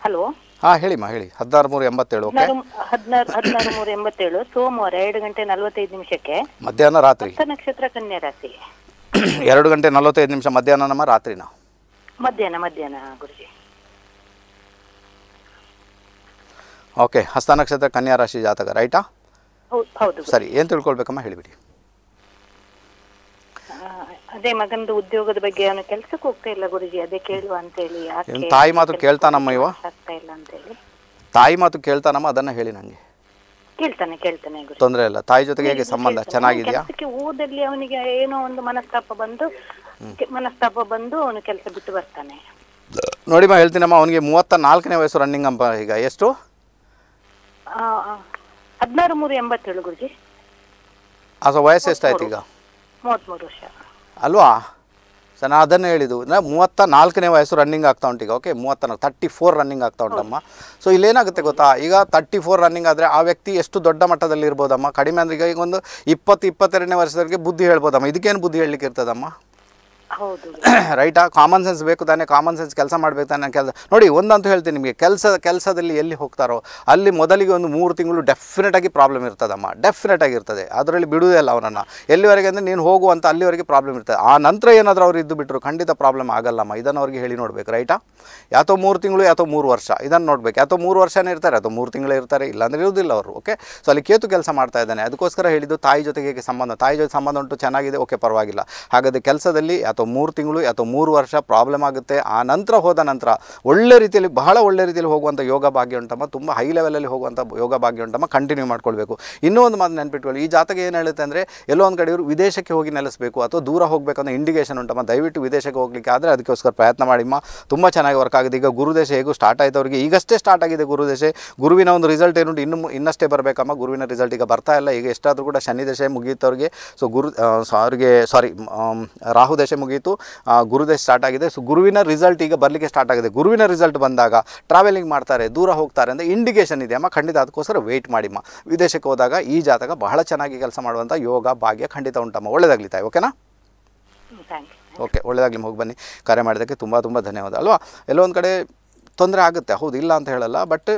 ಹಲೋ? ಹಾಂ ಹೇಳಿಮ್ಮ ಹೇಳಿ. ಹದಿನಾರು ಮೂರು ಎಂಬತ್ತೇಳು ಓಕೆ? ಹದಿನಾರು ಹದಿನಾರು ಮೂರು ಎಂಬತ್ತೇಳು ಸೋಮವಾರ ಎರಡು ಗಂಟೆ ನಲವತ್ತೈದು ನಿಮಿಷಕ್ಕೆ ಮಧ್ಯಾಹ್ನ ರಾತ್ರಿ? ನಕ್ಷತ್ರ ಕನ್ಯಾ ರಾಶಿ. ಎರಡು ಗಂಟೆ ನಲವತ್ತೈದು ನಿಮಿಷ ಮಧ್ಯಾಹ್ನ ನಮ್ಮ ನಾವು. ಮಧ್ಯಾಹ್ನ ಮಧ್ಯಾಹ್ನ ಗುರುಜಿ. ಓಕೆ ಹಸ್ತ ನಕ್ಷತ್ರ ಕನ್ಯಾ ರಾಶಿ ಜಾತಕ ರೈಟಾ? ಹೌದು ಹೌದು ಸರಿ ಏನು ತಿಳ್ಕೊಳ್ಬೇಕಮ್ಮ ಹೇಳಿಬಿಡಿ ಅದೇ ಮಗನದು ಉದ್ಯೋಗದ ಬಗ್ಗೆ ಅವನು ಕೆಲಸಕ್ಕೆ ಹೋಗ್ತಾ ಇಲ್ಲ ಗುರುಜಿ ಅದೇ ಕೇಳುವ ಅಂತ ಹೇಳಿ ತಾಯಿ ಮಾತು ಕೇಳ್ತಾನಮ್ಮ ಇವ? ಆಗ್ತಾ ಇಲ್ಲ ಅಂತ ಹೇಳಿ ತಾಯಿ ಮಾತು ಕೇಳ್ತಾನಮ್ಮ ಅದನ್ನ ಹೇಳಿ ನನಗೆ ಕೇಳ್ತಾನೆ ಕೇಳ್ತಾನೆ ಗುರುಜಿ. ತೊಂದರೆ ಇಲ್ಲ. ತಾಯಿ ಜೊತೆಗೆ ಹೇಗೆ ಸಂಬಂಧ. ಚೆನ್ನಾಗಿದೆಯಾ? ಕೆಲ್ಸಕ್ಕೆ ಹೋದಲ್ಲಿ ಅವನಿಗೆ ಏನೋ ಒಂದು ಮನಸ್ತಾಪ ಬಂದು ಮನಸ್ತಾಪ ಬಂದು ಅವನು ಕೆಲಸ ಬಿಟ್ಟು ಬರ್ತಾನೆ. ನೋಡಿಮ್ಮ ಹೇಳ್ತೀನಮ್ಮ ಅವನಿಗೆ ಮೂವತ್ತ ನಾಲ್ಕನೇ ವಯಸ್ಸು ರನ್ನಿಂಗ್ ಅಂಪ ಈಗ. ಎಷ್ಟು? ಆ, ಆ, ಹದಿನಾರು ಮೂರು ಎಂಬತ್ತೇಳು ಗುರುಜಿ. ಅದು ವಯಸ್ಸು ಎಷ್ಟಾಯ್ತು ಈಗ? ಮೂವತ್ಮೂರು ವರ್ಷ. ಅಲ್ವಾ? ಸರ್ ನಾನು ಅದನ್ನು ಹೇಳಿದ್ದು. ಮೂವತ್ತ ನಾಲ್ಕನೇ ವಯಸ್ಸು ರನ್ನಿಂಗ್ ಆಗ್ತಾ ಉಂಟು ಓಕೆ ಮೂವತ್ತ ತರ್ಟಿ ಫೋರ್ ರನ್ನಿಂಗ್ ಆಗ್ತಾ ಉಂಟಮ್ಮ ಸೊ ಇಲ್ಲೇನಾಗುತ್ತೆ ಗೊತ್ತಾ? ಈಗ ತರ್ಟಿ ಫೋರ್ ರನ್ನಿಂಗ್ ಆದರೆ ಆ ವ್ಯಕ್ತಿ ಎಷ್ಟು ದೊಡ್ಡ ಮಟ್ಟದಲ್ಲಿ ಇರ್ಬೋದಮ್ಮ ಕಡಿಮೆ ಅಂದರೆ ಈಗ ಈಗ ಒಂದು ಇಪ್ಪತ್ತು, ಇಪ್ಪತ್ತೆರಡನೇ ವರ್ಷದವರೆಗೆ ಬುದ್ಧಿ ಹೇಳ್ಬೋದಮ್ಮ. ಇದಕ್ಕೇನು ಬುದ್ಧಿ ಹೇಳಲಿಕ್ಕೆ ಇರ್ತದಮ್ಮ? ರೈಟಾ ಕಾಮನ್ ಸೆನ್ಸ್ ಬೇಕು ತಾನೇ ಕಾಮನ್ ಸೆನ್ಸ್ ಕೆಲಸ ಮಾಡಬೇಕು ತಾನೆ ಕೆಲಸ. ನೋಡಿ, ಒಂದಂತೂ ಹೇಳ್ತೀನಿ ನಿಮಗೆ, ಕೆಲಸ, ಕೆಲಸದಲ್ಲಿ ಎಲ್ಲಿ ಹೋಗ್ತಾರೋ, ಅಲ್ಲಿ ಮೊದಲಿಗೆ ಒಂದು ಮೂರು ತಿಂಗಳು ಡೆಫಿನೆಟ್ ಆಗಿ ಪ್ರಾಬ್ಲಮ್ ಇರ್ತದಮ್ಮ ಡೆಫಿನೆಟ್ ಆಗಿ ಇರ್ತದೆ. ಅದರಲ್ಲಿ ಬಿಡುವುದೇ ಅಲ್ಲ ಅವನನ್ನು. ಎಲ್ಲಿವರೆಗೆ ಅಂದರೆ ನೀನು ಹೋಗುವಂತ ಅಲ್ಲಿವರೆಗೆ ಪ್ರಾಬ್ಲಮ್ ಇರ್ತದೆ. ಆ ನಂತರ ಏನಾದರೂ ಅವ್ರು ಇದ್ದು ಬಿಟ್ಟರು ಖಂಡಿತ ಪ್ರಾಬ್ಲಮ್ ಆಗಲ್ಲಮ್ಮ. ಇದನ್ನು ಅವ್ರಿಗೆ ಹೇಳಿ ನೋಡ್ಬೇಕು ರೈಟಾ ಯಾತೋ ಮೂರು ತಿಂಗಳು, ಯಾತೋ ಮೂರು ವರ್ಷ, ಇದನ್ನು ನೋಡ್ಬೇಕು. ಯಾತೋ ಮೂರು ವರ್ಷನೇ ಇರ್ತಾರೆ ಅಥವಾ ಮೂರು ತಿಂಗಳು ಇರ್ತಾರೆ, ಇಲ್ಲಾಂದರೆ ಇರುವುದಿಲ್ಲ ಅವರು ಓಕೆ ಸೊ ಅಲ್ಲಿ ಕೇತು ಕೆಲಸ ಮಾಡ್ತಾ ಇದ್ದಾನೆ. ಅದಕ್ಕೋಸ್ಕರ ಹೇಳಿದ್ದು ತಾಯಿ ಜೊತೆಗೆ ಸಂಬಂಧ, ತಾಯಿ ಜೊತೆ ಸಂಬಂಧ ಉಂಟು, ಚೆನ್ನಾಗಿದೆ ಓಕೆ ಪರವಾಗಿಲ್ಲ. ಹಾಗಾದರೆ ಕೆಲಸದಲ್ಲಿ ಅಥವಾ ಮೂರು ತಿಂಗಳು ಅಥವಾ ಮೂರು ವರ್ಷ ಪ್ರಾಬ್ಲಮ್ ಆಗುತ್ತೆ. ಆ ನಂತರ ಹೋದ ನಂತರ ಒಳ್ಳೆ ರೀತಿಯಲ್ಲಿ, ಬಹಳ ಒಳ್ಳೆ ರೀತಿಯಲ್ಲಿ ಹೋಗುವಂಥ ಯೋಗ ಭಾಗ್ಯ ಉಂಟಮ್ಮ. ತುಂಬ ಹೈ ಲೆವೆಲಲ್ಲಿ ಹೋಗುವಂಥ ಯೋಗ ಭಾಗ್ಯ ಉಂಟಮ್ಮ. ಕಂಟಿನ್ಯೂ ಮಾಡ್ಕೊಳ್ಬೇಕು. ಇನ್ನೂ ಒಂದು ಮಾತು ನೆನ್ಪಿಟ್ಕೊಳ್ಳಿ ಈ ಜಾತಕ ಏನು ಹೇಳುತ್ತೆ ಅಂದರೆ, ಎಲ್ಲೋ ಒಂದು ಕಡೆ ಇವರು ವಿದೇಶಕ್ಕೆ ಹೋಗಿ ನೆಲೆಸಬೇಕು ಅಥವಾ ದೂರ ಹೋಗಬೇಕು ಅನ್ನೋ ಇಂಡಿಕೇಶನ್ ಉಂಟಮ್ಮ. ದಯವಿಟ್ಟು ವಿದೇಶಕ್ಕೆ ಹೋಗ್ಲಿಕ್ಕೆ ಆದರೆ ಅದಕ್ಕೋಸ್ಕರ ಪ್ರಯತ್ನ ಮಾಡಿಮ್ಮ. ತುಂಬ ಚೆನ್ನಾಗಿ ವರ್ಕ್ ಆಗಿದೆ. ಈಗ ಗುರುದೇಶ ಹೇಗೂ ಸ್ಟಾರ್ಟ್ ಆಯ್ತು ಅವರಿಗೆ ಈಗಷ್ಟೇ ಸ್ಟಾರ್ಟ್ ಆಗಿದೆ ಗುರುದೇಶ. ಗುರುವಿನ ಒಂದು ರಿಸಲ್ಟ್ ಏನುಂಟು ಇನ್ನು ಇನ್ನಷ್ಟೇ ಬರಬೇಕಮ್ಮ. ಗುರುವಿನ ರಿಸಲ್ಟ್ ಈಗ ಬರ್ತಾ ಇಲ್ಲ. ಈಗ ಎಷ್ಟಾದರೂ ಕೂಡ ಶನಿ ದೇಶ ಮುಗಿಯುತ್ತವ್ರಿಗೆ. ಸೊ ಗುರು ಅವರಿಗೆ ಸಾರಿ ರಾಹು ದಶೆ ಮುಗೀತು ಗುರುದೇ ಸ್ಟಾರ್ಟ್ ಆಗಿದೆ. ಸೊ ಗುರುವಿನ ರಿಸಲ್ಟ್ ಈಗ ಬರಲಿಕ್ಕೆ ಸ್ಟಾರ್ಟ್ ಆಗಿದೆ. ಗುರುವಿನ ರಿಸಲ್ಟ್ ಬಂದಾಗ ಟ್ರಾವೆಲಿಂಗ್ ಮಾಡ್ತಾರೆ ದೂರ ಹೋಗ್ತಾರೆ ಅಂದರೆ ಇಂಡಿಕೇಶನ್ ಇದೆಯಮ್ಮ ಖಂಡಿತ ಅದಕ್ಕೋಸ್ಕರ ವೆಯ್ಟ್ ಮಾಡಿಮ್ಮ. ವಿದೇಶಕ್ಕೆ ಹೋದಾಗ ಈ ಜಾತಕ ಬಹಳ ಚೆನ್ನಾಗಿ ಕೆಲಸ ಮಾಡುವಂಥ ಯೋಗ ಭಾಗ್ಯ ಖಂಡಿತ ಉಂಟಮ್ಮ. ಒಳ್ಳೆಯದಾಗಲಿ ತಾಯಿ ಓಕೆನಾ ಓಕೆ ಒಳ್ಳೆಯದಾಗಲಿ ಹೋಗಿ ಬನ್ನಿ. ಕರೆ ಮಾಡಿದ್ದಕ್ಕೆ ತುಂಬ ತುಂಬ ಧನ್ಯವಾದ. ಅಲ್ವಾ? ಎಲ್ಲೋ ಒಂದು ಕಡೆ ತೊಂದರೆ ಆಗುತ್ತೆ. ಹೌದು ಇಲ್ಲ ಅಂತ ಹೇಳಲ್ಲ ಬಟ್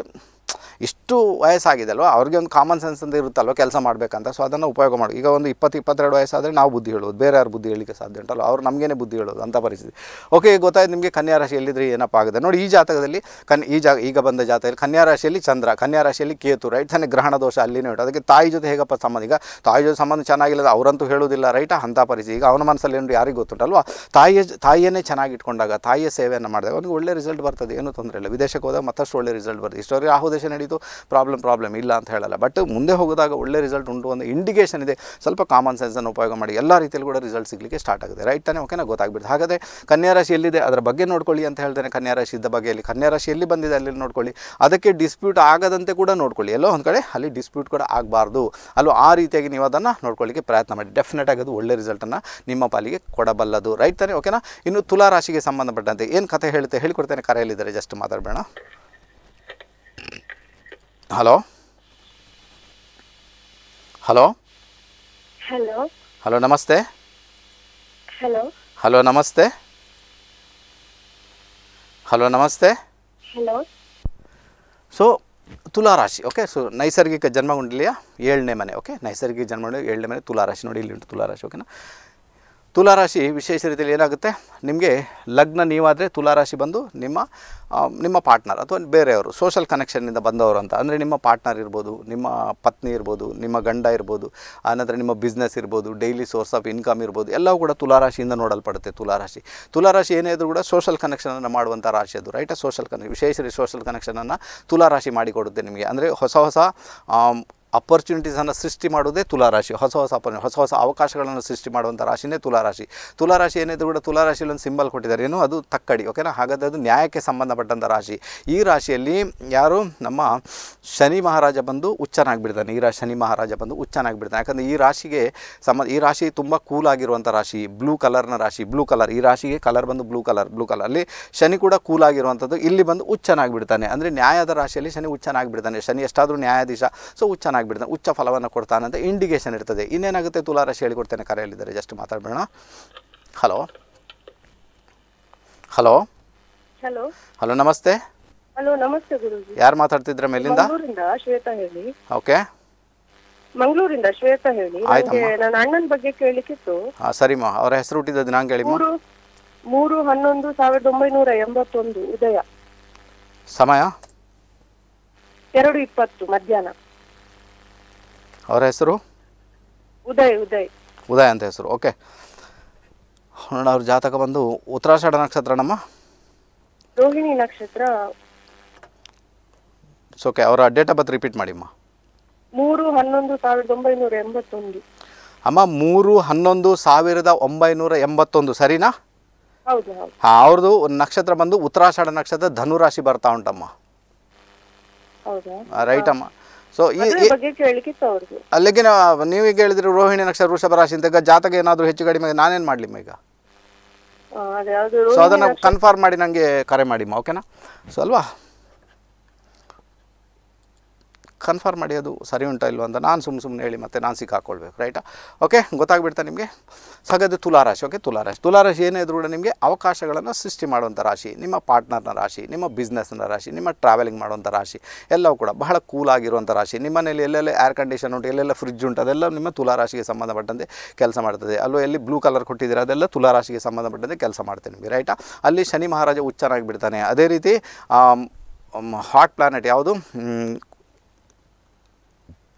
ಇಷ್ಟು ವಯಸ್ಸಾಗಿದೆಲ್ವೋ ಅವ್ರಿಗೆ ಒಂದು ಕಾಮನ್ ಸೆನ್ಸ್ ಅಂತ ಇರುತ್ತಲ್ವ ಕೆಲಸ ಮಾಡಬೇಕಂತ? ಸೊ ಅದನ್ನು ಉಪಯೋಗ ಮಾಡಿ. ಈಗ ಒಂದು ಇಪ್ಪತ್ತು, ಇಪ್ಪತ್ತೆರಡು ವಯಸ್ಸಾದರೆ ನಾವು ಬುದ್ಧಿ ಹೇಳೋದು. ಬೇರೆ ಯಾರು ಬುದ್ಧಿ ಹೇಳಿಕ್ಕೆ ಸಾಧ್ಯ ಉಂಟಲ್ಲ ಅವ್ರು ನಮಗೇನೆ ಬುದ್ಧಿ ಹೇಳೋದು ಅಂತ ಪರಿಸ್ಥಿತಿ. ಓಕೆ ಈಗ ಗೊತ್ತಾಯ್ತು ನಿಮಗೆ ಕನ್ಯಾ ರಾಶಿ ಎಲ್ಲಿದ್ರೆ ಏನಪ್ಪ ಆಗುತ್ತೆ? ನೋಡಿ, ಈ ಜಾತಕದಲ್ಲಿ ಕನ್, ಈ ಜಾ, ಈಗ ಬಂದ ಜಾತಕದಲ್ಲಿ ಕನ್ಯಾ ರಾಶಿಯಲ್ಲಿ ಚಂದ್ರ, ಕನ್ಯಾ ರಾಶಿಯಲ್ಲಿ ಕೇತು ರೈಟ್ ತಾನೇ ಗ್ರಹಣ ದೋಷ ಅಲ್ಲಿನೇ ಉಂಟು. ಅದಕ್ಕೆ ತಾಯಿ ಜೊತೆ ಹೇಗಪ್ಪ ಸಂಬಂಧ? ಈಗ ತಾಯಿ ಜೊತೆ ಸಂಬಂಧ ಚೆನ್ನಾಗಿಲ್ಲ ಅವರಂತೂ ಹೇಳೋದಿಲ್ಲ ರೈಟ್ ಅಂಥ ಪರಿಸ್ಥಿತಿ. ಈಗ ಅವನ ಮನಸ್ಸಲ್ಲಿ ಏನು ಯಾರಿಗೆ ಗೊತ್ತುಂಟಲ್ವ? ತಾಯಿಯ ತಾಯಿಯನ್ನೇ ಚೆನ್ನಾಗಿ ಇಟ್ಕೊಂಡಾಗ, ತಾಯಿಯ ಸೇವೆಯನ್ನು ಮಾಡಿದಾಗ ಅವನಿಗೆ ಒಳ್ಳೆ ರಿಸಲ್ಟ್ ಬರ್ತದೆ. ಏನೂ ತೊಂದರೆ ಇಲ್ಲ. ವಿದೇಶಕ್ಕೆ ಹೋದಾಗ ಮತ್ತಷ್ಟು ಒಳ್ಳೆ ರಿಸಲ್ಟ್ ಬರ್ತದೆ. ಇಷ್ಟವರೆಗೆ ಆಹು ದೇಶ ನಡೀತು ಪ್ರಾಬ್ಲಮ್ ಪ್ರಾಬ್ಲಮ್ ಇಲ್ಲ ಅಂತ ಹೇಳಲ್ಲ. ಬಟ್ ಮುಂದೆ ಹೋಗೋದಾಗ ಒಳ್ಳೆ ರಿಸಲ್ಟ್ ಉಂಟು ಒಂದು ಇಂಡಿಕೇಷನ್ ಇದೆ. ಸ್ವಲ್ಪ ಕಾಮನ್ ಸೆನ್ಸನ್ನು ಉಪಯೋಗ ಮಾಡಿ. ಎಲ್ಲ ರೀತಿಯಲ್ಲಿ ಕೂಡ ರಿಸಲ್ಟ್ ಸಿಗಲಿಕ್ಕೆ ಸ್ಟಾರ್ಟ್ ಆಗುತ್ತೆ. ರೈಟ್ ತಾನೇ? ಓಕೆನಾ ಗೊತ್ತಾಗ್ಬಿಡುತ್ತೆ ಹಾಗಾದರೆ ಕನ್ಯಾ ರಾಶಿ ಎಲ್ಲಿದೆ? ಅದರ ಬಗ್ಗೆ ನೋಡ್ಕೊಳ್ಳಿ ಅಂತ ಹೇಳ್ತೇನೆ. ಕನ್ಯಾ ರಾಶಿ ಇದ್ದ ಬಗ್ಗೆಯಲ್ಲಿ ಕನ್ಯಾ ರಾಶಿ ಎಲ್ಲಿ ಬಂದಿದೆ ಅಲ್ಲಿ ನೋಡ್ಕೊಳ್ಳಿ. ಅದಕ್ಕೆ ಡಿಸ್ಪ್ಯೂಟ್ ಆಗದಂತೆ ಕೂಡ ನೋಡ್ಕೊಳ್ಳಿ. ಎಲ್ಲೋ ಒಂದು ಕಡೆ ಅಲ್ಲಿ ಡಿಸ್ಪ್ಯೂಟ್ ಕೂಡ ಆಗಬಾರ್ದು. ಅಲ್ಲೂ ಆ ರೀತಿಯಾಗಿ ನೀವು ಅದನ್ನು ನೋಡ್ಕೊಳ್ಳಿಕ್ಕೆ ಪ್ರಯತ್ನ ಮಾಡಿ. ಡೆಫಿನೆಟ್ ಆಗಿ ಅದು ಒಳ್ಳೆ ರಿಸಲ್ಟನ್ನು ನಿಮ್ಮ ಪಾಲಿಗೆ ಕೊಡಬಲ್ಲದು. ರೈಟ್ ತಾನೇ? ಓಕೆನಾ ಇನ್ನು ತುಲಾ ರಾಶಿಗೆ ಸಂಬಂಧಪಟ್ಟಂತೆ ಏನು ಕಥೆ ಹೇಳುತ್ತೆ? ಹೇಳಿಕೊಡ್ತೇನೆ. ಕರೆಯಲ್ಲಿದ್ದಾರೆ. ಜಸ್ಟ್ ಮಾತಾಡಬೇಡ. ಹಲೋ ಹಲೋ ಹಲೋ ಹಲೋ ನಮಸ್ತೆ ಹಲೋ ಹಲೋ ನಮಸ್ತೆ ಹಲೋ ನಮಸ್ತೆ ಹಲೋ ಸೊ ತುಲಾರಾಶಿ ಓಕೆ ಸೊ ನೈಸರ್ಗಿಕ ಜನ್ಮಗುಂಡಲಿಯ ಏಳನೇ ಮನೆ ಓಕೆ ನೈಸರ್ಗಿಕ ಜನ್ಮಗುಂಡ ಏಳನೇ ಮನೆ ತುಲಾರಾಶಿ ನೋಡಿ ಇಲ್ಲಿ ಉಂಟು ತುಲಾರಾಶಿ ಓಕೆನಾ ತುಲಾರಾಶಿ ವಿಶೇಷ ರೀತಿಯಲ್ಲಿ ಏನಾಗುತ್ತೆ? ನಿಮಗೆ ಲಗ್ನ ನೀವಾದರೆ ತುಲಾರಾಶಿ ಬಂದು ನಿಮ್ಮ ನಿಮ್ಮ ಪಾರ್ಟ್ನರ್ ಅಥವಾ ಬೇರೆಯವರು ಸೋಷಲ್ ಕನೆಕ್ಷನ್ನಿಂದ ಬಂದವರು ಅಂತ. ಅಂದರೆ ನಿಮ್ಮ ಪಾರ್ಟ್ನರ್ ಇರ್ಬೋದು, ನಿಮ್ಮ ಪತ್ನಿ ಇರ್ಬೋದು, ನಿಮ್ಮ ಗಂಡ ಇರ್ಬೋದು ಆನಂತರ ನಿಮ್ಮ ಬಿಸ್ನೆಸ್ ಇರ್ಬೋದು ಡೈಲಿ ಸೋರ್ಸ್ ಆಫ್ ಇನ್ಕಮ್ ಇರ್ಬೋದು, ಎಲ್ಲವೂ ಕೂಡ ತುಲಾರಾಶಿಯಿಂದ ನೋಡಲ್ಪಡುತ್ತೆ ತುಲಾರಾಶಿ. ತುಲಾರಾಶಿ ಏನೇ ಇದ್ರೂ ಕೂಡ ಸೋಷಲ್ ಕನೆಕ್ಷನನ್ನು ಮಾಡುವಂಥ ರಾಶಿ ಅದು ರೈಟ್ ಸೋಷಲ್ ಕನೆಕ್ಷನ್ ವಿಶೇಷ ಸೋಷಲ್ ಕನೆಕ್ಷನನ್ನು ತುಲಾರಾಶಿ ಮಾಡಿಕೊಡುತ್ತೆ ನಿಮಗೆ. ಅಂದರೆ ಹೊಸ ಹೊಸ ಅಪರ್ಚುನಿಟೀಸನ್ನು ಸೃಷ್ಟಿ ಮಾಡೋದೇ ತುಲಾರಾಶಿ ಹೊಸ ಹೊಸ ಅಪರ್ ಹೊಸ ಹೊಸ ಅವಕಾಶಗಳನ್ನು ಸೃಷ್ಟಿ ಮಾಡುವಂಥ ರಾಶಿನೇ ತುಲಾರಾಶಿ ತುಲಾರಾಶಿ ಏನಿದ್ರು ಕೂಡ ತುಲಾರಾಶಿಯಲ್ಲಿ ಒಂದು ಸಿಂಬಲ್ ಕೊಟ್ಟಿದ್ದಾರೆ. ಏನು? ಅದು ತಕ್ಕಡಿ ಓಕೆನಾ ಹಾಗಾದರೆ ಅದು ನ್ಯಾಯಕ್ಕೆ ಸಂಬಂಧಪಟ್ಟಂಥ ರಾಶಿ. ಈ ರಾಶಿಯಲ್ಲಿ ಯಾರು? ನಮ್ಮ ಶನಿ ಮಹಾರಾಜ ಬಂದು ಉಚ್ಚನಾಗಿಬಿಡ್ತಾನೆ ಈ ರಾಶಿ ಶನಿ ಮಹಾರಾಜ ಬಂದು ಉಚ್ಚನಾಗಿಬಿಡ್ತಾನೆ ಯಾಕಂದರೆ ಈ ರಾಶಿಗೆ ಸಂಬಂಧ ಈ ರಾಶಿ ತುಂಬ ಕೂಲ್ ಆಗಿರುವಂಥ ರಾಶಿ. ಬ್ಲೂ ಕಲರ್ನ ರಾಶಿ. ಬ್ಲೂ ಕಲರ್ ಈ ರಾಶಿಗೆ ಕಲರ್ ಬಂದು ಬ್ಲೂ ಕಲರ್ ಬ್ಲೂ ಕಲರ್ ಅಲ್ಲಿ ಶನಿ ಕೂಡ ಕೂಲ್ ಆಗಿರುವಂಥದ್ದು ಇಲ್ಲಿ ಬಂದು ಉಚ್ಚನಾಗಿಬಿಡ್ತಾನೆ ಅಂದರೆ ನ್ಯಾಯದ ರಾಶಿಯಲ್ಲಿ ಶನಿ ಉಚ್ಚನಾಗಿಬಿಡ್ತಾನೆ ಶನಿ ಎಷ್ಟಾದರೂ ನ್ಯಾಯಾಧೀಶ ಸೊ ಉಚ್ಚನಾಗಿಬಿಡ್ತಾನೆ ಉಚ್ಚ ಫಲವನ್ನು ಕೊಡ್ತಾನೆ ಅಂತ ಇಂಡಿಕೇಶನ್ ಇರ್ತದೆ. ಇನ್ನೇನಾಗುತ್ತೆ? ತುಲಾರಾಶಿ ಹೇಳಿಕೊಡ್ತೇನೆ ಕರೆಯಲ್ಲಿದ್ದಾರೆ. ಜಸ್ಟ್ ಮಾತಾಡಬೇಡ ಹಲೋ ಹಲೋ ಹಲೋ ಹಲೋ ನಮಸ್ತೆ. ಹಲೋ ನಮಸ್ತೆ ಗುರುಜಿ. ಯಾರು ಮಾತಾಡ್ತಿದ್ರ ಮೇಲಿಂದ? ಶ್ವೇತಾ ಹೇಳಿ. ಓಕೆ ಮಂಗಳೂರಿಂದ ಶ್ವೇತಾ ಹೇಳಿ. ನನ್ನ ಅಣ್ಣನ ಬಗ್ಗೆ ಕೇಳಲಿಕ್ಕಿತ್ತು ಸರಿ ಮಾ ಅವರ ಹೆಸರು ಹುಟ್ಟಿದ ದಿನಾಂಕ ಹೇಳಿ ಮೂರು ಮೂರು ಹನ್ನೊಂದು ಸಾವಿರದ ಒಂಬೈನೂರ ಎಂಬತ್ತೊಂದು ಉದಯ. ಸಮಯ? ಎರಡು ಇಪ್ಪತ್ತು ಮಧ್ಯಾಹ್ನ. ಅವರ ಹೆಸರು? ಉದಯ್ ಉದಯ್. ಉದಯ ಅಂತ ಹೆಸರು. ಓಕೆ ನೋಡೋಣ ಅವ್ರ ಜಾತಕ ಬಂದು ಉತ್ತರಾಷಾಢ ನಕ್ಷತ್ರ ನಮ್ಮ ರೋಹಿಣಿ ನಕ್ಷತ್ರ. ಓಕೆ ಅವರ ಡೇಟ್ ಆಫ್ ಬರ್ತ್ ರಿಪೀಟ್ ಮಾಡಿಮ್ಮ. ಮೂರು ಹನ್ನೊಂದು ಸಾವಿರದ ಒಂಬೈನೂರ ಎಂಬತ್ತೊಂದು. ಅಮ್ಮ ಮೂರು ಹನ್ನೊಂದು ಸಾವಿರದ ಒಂಬೈನೂರ ಎಂಬತ್ತೊಂದು. ಸರಿನಾ? ಹೌದು ಹೌದು. ಹಾಂ ಅವ್ರದ್ದು ನಕ್ಷತ್ರ ಬಂದು ಉತ್ತರಾಷಾಢ ನಕ್ಷತ್ರ ಧನುರಾಶಿ ಬರ್ತಾ ಉಂಟಮ್ಮ. ಹೌದಾ? ರೈಟ್ ಅಮ್ಮ. ಸೊ ಈ ಅಲ್ಲಿಗೆ ನೀವು ಈಗ ಹೇಳಿದ್ರೆ ರೋಹಿಣಿ ನಕ್ಷತ್ರ ವೃಷಭ ರಾಶಿ ಅಂತ ಈಗ ಜಾತಕ ಏನಾದರೂ ಹೆಚ್ಚು ಕಡಿಮೆ ನಾನೇನ್ ಮಾಡಲಿ ಈಗ ಸೊ ಅದನ್ನ ಕನ್ಫರ್ಮ್ ಮಾಡಿ ನನಗೆ ಕರೆ ಮಾಡಿಮ್ಮ ಓಕೆನಾ ಸೊ ಅಲ್ವಾ? ಕನ್ಫರ್ಮ್ ಮಾಡಿ ಅದು ಸರಿ ಉಂಟಾ ಇಲ್ವ ಅಂತ ನಾನು ಸುಮ್ಮನೆ ಸುಮ್ಮನೆ ಹೇಳಿ ಮತ್ತೆ ನಾನು ಸಿಕ್ಕಾಕೊಳ್ಬೇಕು ರೈಟಾ ಓಕೆ ಗೊತ್ತಾಗ್ಬಿಡ್ತಾ ನಿಮಗೆ? ಹಾಗಾದ್ರೆ ತುಲಾರಾಶಿ ಓಕೆ ತುಲಾರಾಶಿ. ತುಲಾರಾಶಿ ಏನೇ ಇದ್ರೂ ಕೂಡ ನಿಮಗೆ ಅವಕಾಶಗಳನ್ನು ಸೃಷ್ಟಿ ಮಾಡುವಂಥ ರಾಶಿ, ನಿಮ್ಮ ಪಾರ್ಟ್ನರ್ನ ರಾಶಿ, ನಿಮ್ಮ ಬಿಸ್ನೆಸ್ನ ರಾಶಿ, ನಿಮ್ಮ ಟ್ರಾವೆಲಿಂಗ್ ಮಾಡುವಂಥ ರಾಶಿ, ಎಲ್ಲವೂ ಕೂಡ ಬಹಳ ಕೂಲ್ ಆಗಿರುವಂಥ ರಾಶಿ. ನಿಮ್ಮ ಮನೇಲಿ ಎಲ್ಲೆಲ್ಲ ಏರ್ ಕಂಡೀಷನ್ ಉಂಟು, ಎಲ್ಲೆಲ್ಲ ಫ್ರಿಜ್ ಉಂಟು, ಅದೆಲ್ಲ ನಿಮ್ಮ ತುಲಾರಾಶಿಗೆ ಸಂಬಂಧಪಟ್ಟಂತೆ ಕೆಲಸ ಮಾಡ್ತದೆ. ಅಲ್ಲೋ ಎಲ್ಲಿ ಬ್ಲೂ ಕಲರ್ ಕೊಟ್ಟಿದ್ದೀರ, ಅದೆಲ್ಲ ತುಲಾರಾಶಿಗೆ ಸಂಬಂಧಪಟ್ಟಂತೆ ಕೆಲಸ ಮಾಡ್ತೇನೆ ನಿಮಗೆ ರೈಟಾ ಅಲ್ಲಿ ಶನಿ ಮಹಾರಾಜ ಹುಚ್ಚನಾಗಿ ಬಿಡ್ತಾನೆ ಅದೇ ರೀತಿ ಹಾಟ್ ಪ್ಲಾನೆಟ್ ಯಾವುದು?